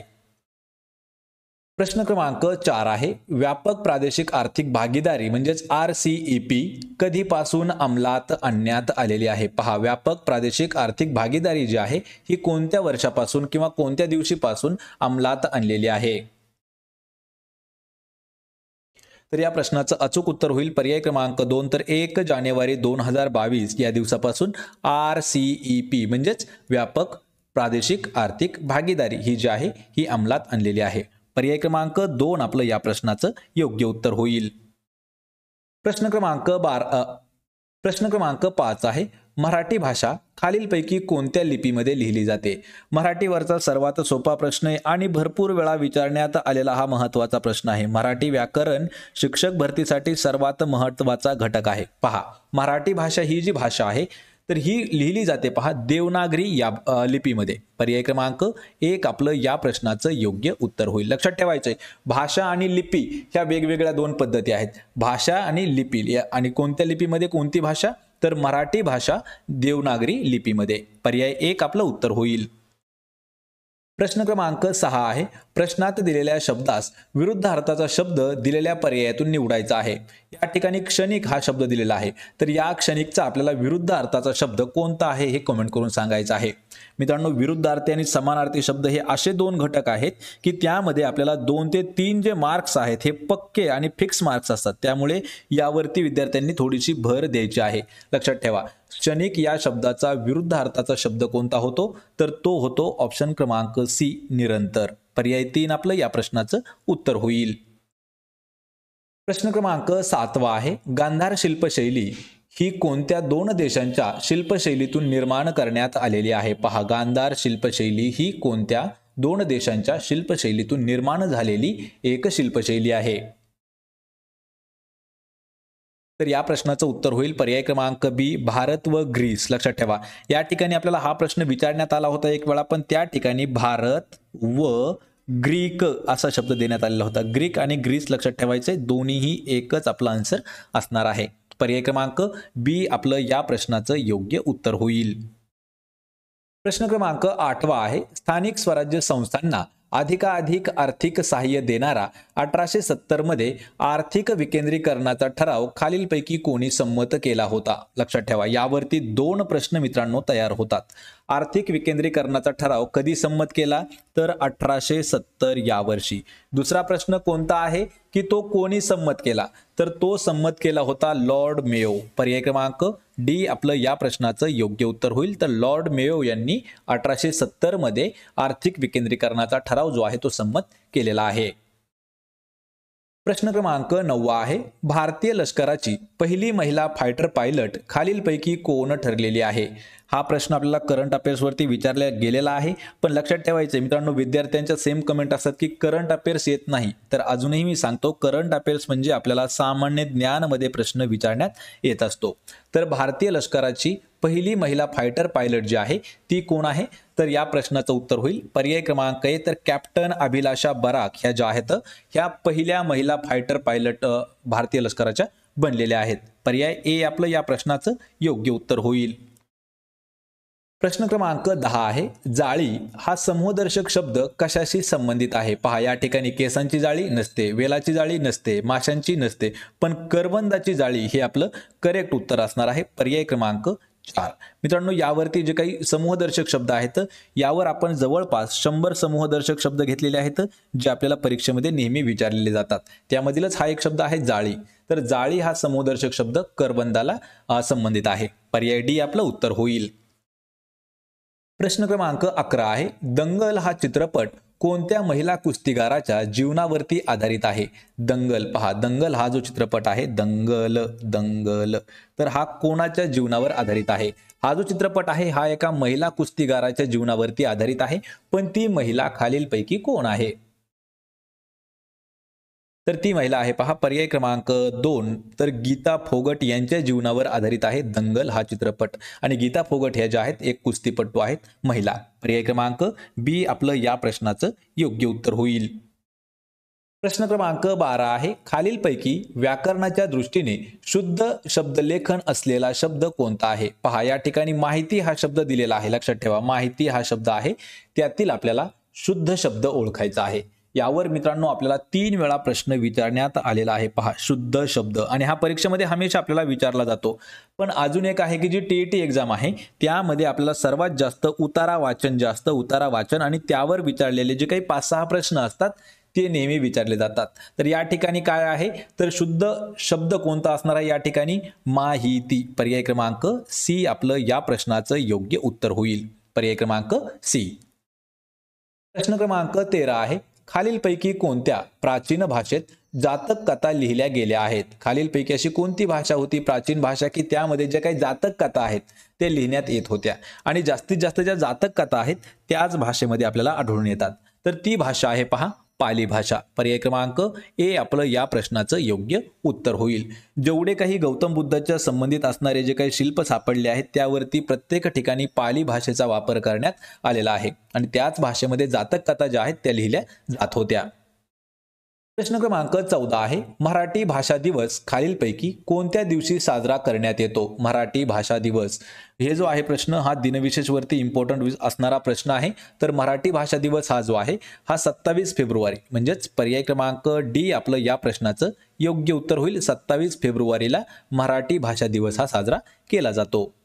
प्रश्न क्रमांक चार आहे व्यापक प्रादेशिक आर्थिक भागीदारी म्हणजेच आर सी ई पी कधीपासून अंमलात आणण्यात आलेली आहे? पहा व्यापक प्रादेशिक आर्थिक भागीदारी जी आहे ही कोणत्या वर्षापासून किंवा कोणत्या दिवशीपासून अंमलात आणलेली आहे? तर या प्रश्नाचं अचूक उत्तर होईल. पर्याय क्रमांक दोन तर एक जानेवारी दोन हजार बावीस या दिवसापासून आर सी ई पी म्हणजेच व्यापक प्रादेशिक आर्थिक भागीदारी ही जी आहे ही अंमलात आणलेली आहे. पर्याय क्रमांक दोन आपलं या प्रश्नाचं योग्य उत्तर होईल. प्रश्न क्रमांक बार प्रश्न क्रमांक पाच आहे. मराठी भाषा खालीलपैकी कोणत्या लिपीमध्ये लिहिली जाते? मराठीवरचा सर्वात सोपा प्रश्न आहे आणि भरपूर वेळा विचारण्यात आलेला हा महत्त्वाचा प्रश्न आहे. मराठी व्याकरण शिक्षक भरतीसाठी सर्वात महत्त्वाचा घटक आहे. पहा मराठी भाषा ही जी भाषा आहे तर ही लिहिली जाते. पहा देवनागरी या लिपीमध्ये. पर्याय क्रमांक एक आपलं या प्रश्नाचं योग्य उत्तर होईल. लक्षात ठेवायचंय भाषा आणि लिपी ह्या वेगवेगळ्या दोन पद्धती आहेत. भाषा आणि लिपी आणि कोणत्या लिपीमध्ये कोणती भाषा? तर मराठी भाषा देवनागरी लिपीमध्ये. पर्याय एक आपलं उत्तर होईल. प्रश्न क्रमांक सहा आहे. प्रश्नात दिलेल्या शब्दास विरुद्ध अर्थाचा शब्द दिलेल्या पर्यायातून निवडायचा आहे. या ठिकाणी क्षणिक हा शब्द दिलेला आहे. तर या क्षणिकचा आपल्याला विरुद्ध अर्थाचा शब्द कोणता आहे हे कमेंट करून सांगायचं आहे. मित्रांनो विरुद्धार्थी आणि समानार्थी शब्द हे असे दोन घटक आहेत की त्यामध्ये आपल्याला दोन ते तीन जे मार्क्स आहेत हे पक्के आणि फिक्स मार्क्स असतात. त्यामुळे यावरती विद्यार्थ्यांनी थोडीशी भर द्यायची आहे. लक्षात ठेवा क्षणिक या शब्दाचा विरुद्ध अर्थाचा शब्द कोणता होतो? तर तो होतो ऑप्शन क्रमांक सी निरंतर. पर्याय तीन आपलं या प्रश्नाचं उत्तर होईल. प्रश्न क्रमांक सातवा आहे गांधार शिल्पशैली. ही कोणत्या दोन देशांच्या शिल्पशैलीतून निर्माण करण्यात आलेली आहे? पहा गांधार शिल्पशैली ही कोणत्या दोन देशांच्या शिल्पशैलीतून निर्माण झालेली एक शिल्पशैली आहे? तर या प्रश्नाचं उत्तर होईल पर्याय क्रमांक बी भारत व ग्रीस. लक्षात ठेवा. या ठिकाणी आपल्याला हा प्रश्न विचारण्यात आला होता एक वेळा पण त्या ठिकाणी भारत व ग्रीक असा शब्द देण्यात आलेला होता. ग्रीक आणि ग्रीस लक्षात ठेवायचे दोन्हीही एकच आपला आन्सर असणार आहे. पर्याय क्रमांक बी आपलं या प्रश्नाचं योग्य उत्तर होईल. प्रश्न क्रमांक आठवा आहे. स्थानिक स्वराज्य संस्थांना अधिकाधिक आर्थिक सहाय्य देणारा अठराशे सत्तरमध्ये आर्थिक विकेंद्रीकरणाचा ठराव खालीलपैकी कोणी संमत केला होता? लक्षात ठेवा यावरती दोन प्रश्न मित्रांनो तयार होतात. आर्थिक विकेंद्रीकरणाचा ठराव कधी संमत केला? तर अठराशे सत्तर यावर्षी. दुसरा प्रश्न कोणता आहे? की तो कोणी संमत केला? तर तो संमत केला होता लॉर्ड मेयो. पर्याय क्रमांक डी आपलं या प्रश्नाचं योग्य उत्तर होईल. तर लॉर्ड मेयो यांनी अठराशे सत्तरमध्ये आर्थिक विकेंद्रीकरणाचा ठराव जो आहे तो संमत केलेला आहे. प्रश्न क्रमांक नववा आहे. भारतीय लष्कराची पहिली महिला फायटर पायलट खालीलपैकी कोण ठरलेली आहे? हा प्रश्न आपल्याला करंट अफेअर्सवरती विचारला गेलेला आहे. पण लक्षात ठेवायचं मित्रांनो विद्यार्थ्यांच्या सेम कमेंट असतात की करंट अफेअर्स येत नाही. तर अजूनही मी सांगतो करंट अफेअर्स म्हणजे आपल्याला सामान्य ज्ञानमध्ये प्रश्न विचारण्यात येत असतो. तर भारतीय लष्कराची पहिली महिला फायटर पायलट जी आहे ती कोण आहे? तर या प्रश्नाचं उत्तर होईल. पर्याय क्रमांक आहे तर कॅप्टन अभिलाषा बराक ह्या ज्या आहेत ह्या पहिल्या महिला फायटर पायलट भारतीय लष्कराच्या बनलेल्या आहेत. पर्याय ए आपलं या प्रश्नाचं योग्य उत्तर होईल. प्रश्न क्रमांक दहा आहे. जाळी हा समूहदर्शक शब्द कशाशी संबंधित आहे? पहा या ठिकाणी केसांची जाळी नसते वेलाची जाळी नसते माशांची नसते पण करवंदाची जाळी हे आपलं करेक्ट उत्तर असणार आहे. पर्याय क्रमांक चार. मित्रांनो यावरती जे काही समूहदर्शक शब्द आहेत यावर आपण जवळपास शंभर समूहदर्शक शब्द घेतलेले आहेत जे आपल्याला परीक्षेमध्ये नेहमी विचारलेले जातात. त्यामधीलच हा एक शब्द आहे जाळी. तर जाळी हा समूहदर्शक शब्द करबंदाला संबंधित आहे. पर्याय डी आपलं उत्तर होईल. प्रश्न क्रमांक अकरा आहे. दंगल हा चित्रपट कोणत्या महिला कुस्तीगाराच्या जीवनावरती आधारित आहे? दंगल पहा दंगल हा जो चित्रपट आहे दंगल दंगल. तर हा कोणाच्या जीवनावर आधारित आहे? हा जो चित्रपट आहे हा एका महिला कुस्तीगाराच्या जीवनावरती आधारित आहे पण ती महिला खालीलपैकी कोण आहे? तर ती महिला आहे पहा पर्याय क्रमांक दोन. तर गीता फोगट यांच्या जीवनावर आधारित आहे दंगल हा चित्रपट. आणि गीता फोगट ह्या ज्या आहेत एक कुस्तीपटू आहेत महिला. पर्याय क्रमांक बी आपलं या प्रश्नाचं योग्य उत्तर होईल. प्रश्न क्रमांक बारा आहे खालीलपैकी व्याकरणाच्या दृष्टीने शुद्ध शब्दलेखन असलेला शब्द कोणता आहे? पहा या ठिकाणी माहिती हा शब्द दिलेला आहे लक्षात ठेवा. माहिती हा शब्द आहे त्यातील आपल्याला शुद्ध शब्द ओळखायचा आहे. यावर मित्रांनो आपल्याला तीन वेळा प्रश्न विचारण्यात आलेला आहे. पहा शुद्ध शब्द. आणि हा परीक्षेमध्ये हमेशा आपल्याला विचारला जातो. पण अजून एक आहे की जी टी टी एक्झाम आहे त्यामध्ये आपल्याला सर्वात जास्त उतारा वाचन जास्त उतारा वाचन आणि त्यावर विचारलेले जे काही पाच सहा प्रश्न असतात ते नेहमी विचारले जातात. तर या ठिकाणी काय आहे? तर शुद्ध शब्द कोणता असणार आहे या ठिकाणी? माहिती. पर्याय क्रमांक सी आपलं या प्रश्नाचं योग्य उत्तर होईल. पर्याय क्रमांक सी. प्रश्न क्रमांक तेरा आहे. खालीलपैकी कोणत्या प्राचीन भाषेत जातक कथा लिहिल्या गेल्या आहेत? खालीलपैकी अशी कोणती भाषा होती प्राचीन भाषा की त्यामध्ये ज्या काही जातक कथा आहेत ते लिहिण्यात येत होत्या. आणि जास्तीत जास्त ज्या जातक कथा आहेत त्याच भाषेमध्ये आपल्याला आढळून येतात. तर ती भाषा आहे पहा पाली भाषा. पर्याय क्रमांक ए आपलं या प्रश्नाचं योग्य उत्तर होईल. जेवढे काही गौतम बुद्धाच्या संबंधित असणारे जे काही शिल्प सापडले आहेत त्यावरती प्रत्येक ठिकाणी पाली भाषेचा वापर करण्यात आलेला आहे. आणि त्याच भाषेमध्ये जातक कथा ज्या आहेत त्या लिहिल्या जात होत्या. प्रश्न क्रमांक चौदा आहे मराठी भाषा दिवस खालीलपैकी कोणत्या दिवशी साजरा करण्यात येतो? मराठी भाषा दिवस. हे जो आहे प्रश्न हा दिनविशेषवरती इम्पॉर्टंट असणारा प्रश्न आहे. तर मराठी भाषा दिवस हा जो आहे हा सत्तावीस फेब्रुवारी म्हणजेच पर्याय क्रमांक डी आपलं या प्रश्नाचं योग्य उत्तर होईल. सत्तावीस फेब्रुवारीला मराठी भाषा दिवस हा साजरा केला जातो.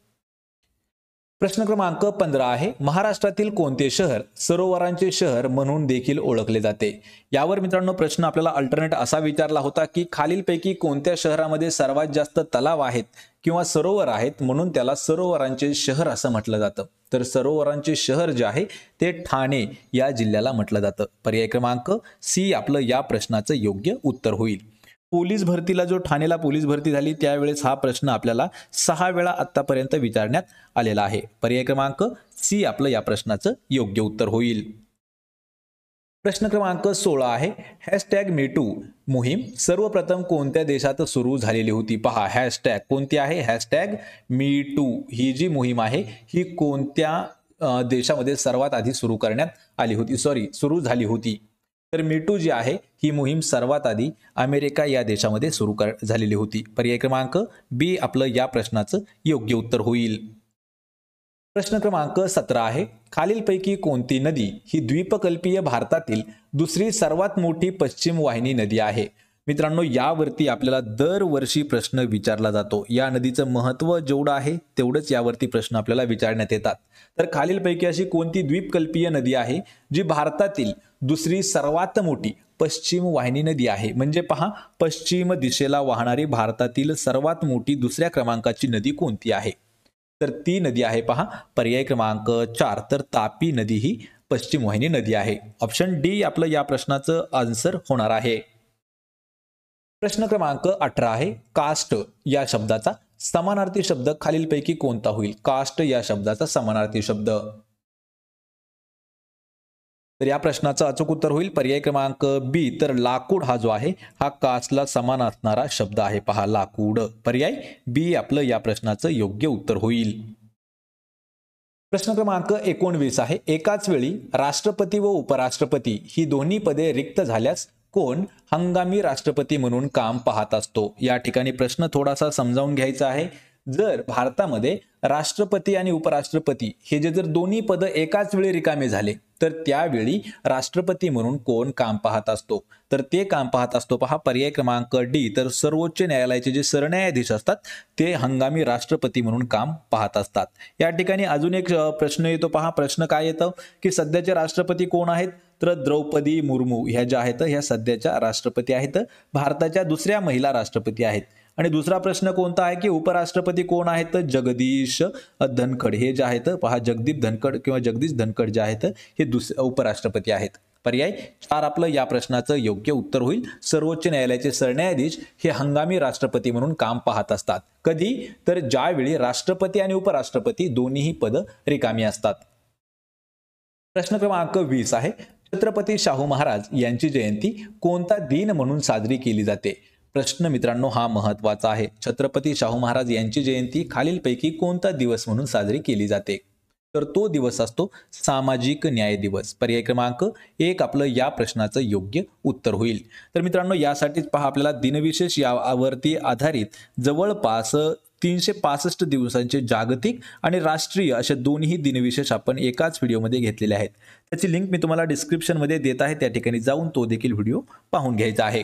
प्रश्न क्रमांक पंधरा आहे महाराष्ट्रातील कोणते शहर सरोवरांचे शहर म्हणून देखील ओळखले जाते? यावर मित्रांनो प्रश्न आपल्याला अल्टरनेट असा विचारला होता की खालीलपैकी कोणत्या शहरामध्ये सर्वात जास्त तलाव आहेत किंवा सरोवर आहेत म्हणून त्याला सरोवरांचे शहर असं म्हटलं जातं. तर सरोवरांचे शहर जे आहे ते ठाणे या जिल्ह्याला म्हटलं जातं. पर्याय क्रमांक सी आपलं या प्रश्नाचं योग्य उत्तर होईल. पोलीस भरतीला जो ठाणेला पोलीस भरती झाली त्यावेळेस हा प्रश्न आपल्याला सहा वेळा आतापर्यंत विचारण्यात आलेला आहे. पर्याय क्रमांक सी आपलं या प्रश्नाचं योग्य उत्तर होईल. प्रश्न क्रमांक सोळा आहे. हॅशटॅग मेटू मोहीम सर्वप्रथम कोणत्या देशात सुरू झालेली होती? पहा हॅशटॅग कोणती आहे? हॅशटॅग मी टू ही जी मोहीम आहे ही कोणत्या देशामध्ये सर्वात आधी सुरू करण्यात आली होती? सॉरी सुरू झाली होती. तर मिटू जी आहे ही मोहीम सर्वात आधी अमेरिका या देशामध्ये सुरू कर झालेली होती. पर्याय क्रमांक बी आपलं या प्रश्नाचं योग्य उत्तर होईल. प्रश्न क्रमांक सतरा आहे खालीलपैकी कोणती नदी ही द्वीपकल्पीय भारतातील दुसरी सर्वात मोठी पश्चिम वाहिनी नदी आहे? मित्रांनो यावरती आपल्याला दरवर्षी प्रश्न विचारला जातो. या नदीचं महत्त्व जेवढं आहे तेवढंच यावरती प्रश्न आपल्याला विचारण्यात येतात. तर खालीलपैकी अशी कोणती द्वीपकल्पीय नदी आहे जी भारतातील दुसरी सर्वात मोठी पश्चिम वाहिनी नदी आहे. म्हणजे पहा पश्चिम दिशेला वाहणारी भारतातील सर्वात मोठी दुसऱ्या क्रमांकाची नदी कोणती आहे? तर ती नदी आहे पहा पर्याय क्रमांक चार. तर तापी नदी ही पश्चिम वाहिनी नदी आहे. ऑप्शन डी आपलं या प्रश्नाचं आन्सर होणार आहे. प्रश्न क्रमांक अठरा आहे कास्ट या शब्दाचा समानार्थी शब्द खालीलपैकी कोणता होईल? कास्ट या शब्दाचा समानार्थी शब्द. तर या प्रश्नाचं अचूक उत्तर होईल. पर्याय क्रमांक बी तर लाकूड हा जो आहे हा काचला समान असणारा शब्द आहे. पहा लाकूड. पर्याय बी आपलं या प्रश्नाचं योग्य उत्तर होईल. प्रश्न क्रमांक एकोणवीस आहे. एकाच वेळी राष्ट्रपती व उपराष्ट्रपती ही दोन्ही पदे रिक्त झाल्यास कोण हंगामी राष्ट्रपती म्हणून काम पाहत असतो? या ठिकाणी प्रश्न थोडासा समजावून घ्यायचा आहे. जर भारतामध्ये राष्ट्रपती आणि उपराष्ट्रपती हे जे जर दोन्ही पदं एकाच वेळी रिकामे झाले तर त्यावेळी राष्ट्रपती म्हणून कोण काम पाहत असतो? तर ते काम पाहत असतो पहा पर्याय क्रमांक डी. तर सर्वोच्च न्यायालयाचे जे सरन्यायाधीश असतात ते हंगामी राष्ट्रपती म्हणून काम पाहत असतात. या ठिकाणी अजून एक प्रश्न येतो पहा. प्रश्न काय येतं? की सध्याचे राष्ट्रपती कोण आहेत? तर द्रौपदी मुर्मू ह्या ज्या आहेत ह्या सध्याच्या राष्ट्रपती आहेत. भारताच्या दुसऱ्या महिला राष्ट्रपती आहेत. आणि दुसरा प्रश्न कोणता आहे की उपराष्ट्रपती कोण आहेत? जगदीश धनखड. हे जे आहेत पहा जगदीप धनखड किंवा जगदीश धनखड जे आहेत हे दुस उपराष्ट्रपती आहेत. पर्याय चार आपलं या प्रश्नाचं योग्य उत्तर होईल. सर्वोच्च न्यायालयाचे सरन्यायाधीश हे हंगामी राष्ट्रपती म्हणून काम पाहत असतात. कधी? तर ज्यावेळी राष्ट्रपती आणि उपराष्ट्रपती दोन्हीही पद रिकामी असतात. प्रश्न क्रमांक वीस आहे. छत्रपती शाहू महाराज यांची जयंती कोणता दिन म्हणून साजरी केली जाते? प्रश्न मित्रांनो हा महत्त्वाचा आहे. छत्रपती शाहू महाराज यांची जयंती खालीलपैकी कोणता दिवस म्हणून साजरी केली जाते? तर तो दिवस असतो सामाजिक न्याय दिवस. पर्याय क्रमांक एक आपलं या प्रश्नाचं योग्य उत्तर होईल. तर मित्रांनो यासाठीच पहा आपल्याला दिनविशेष यावरती आधारित जवळपास तीनशे पासष्ट दिवसांचे जागतिक आणि राष्ट्रीय असे दोन्ही दिनविशेष आपण एकाच व्हिडिओमध्ये घेतलेले आहेत. त्याची लिंक मी तुम्हाला डिस्क्रिप्शनमध्ये देत आहे. त्या ठिकाणी जाऊन तो देखील व्हिडिओ पाहून घ्यायचा आहे.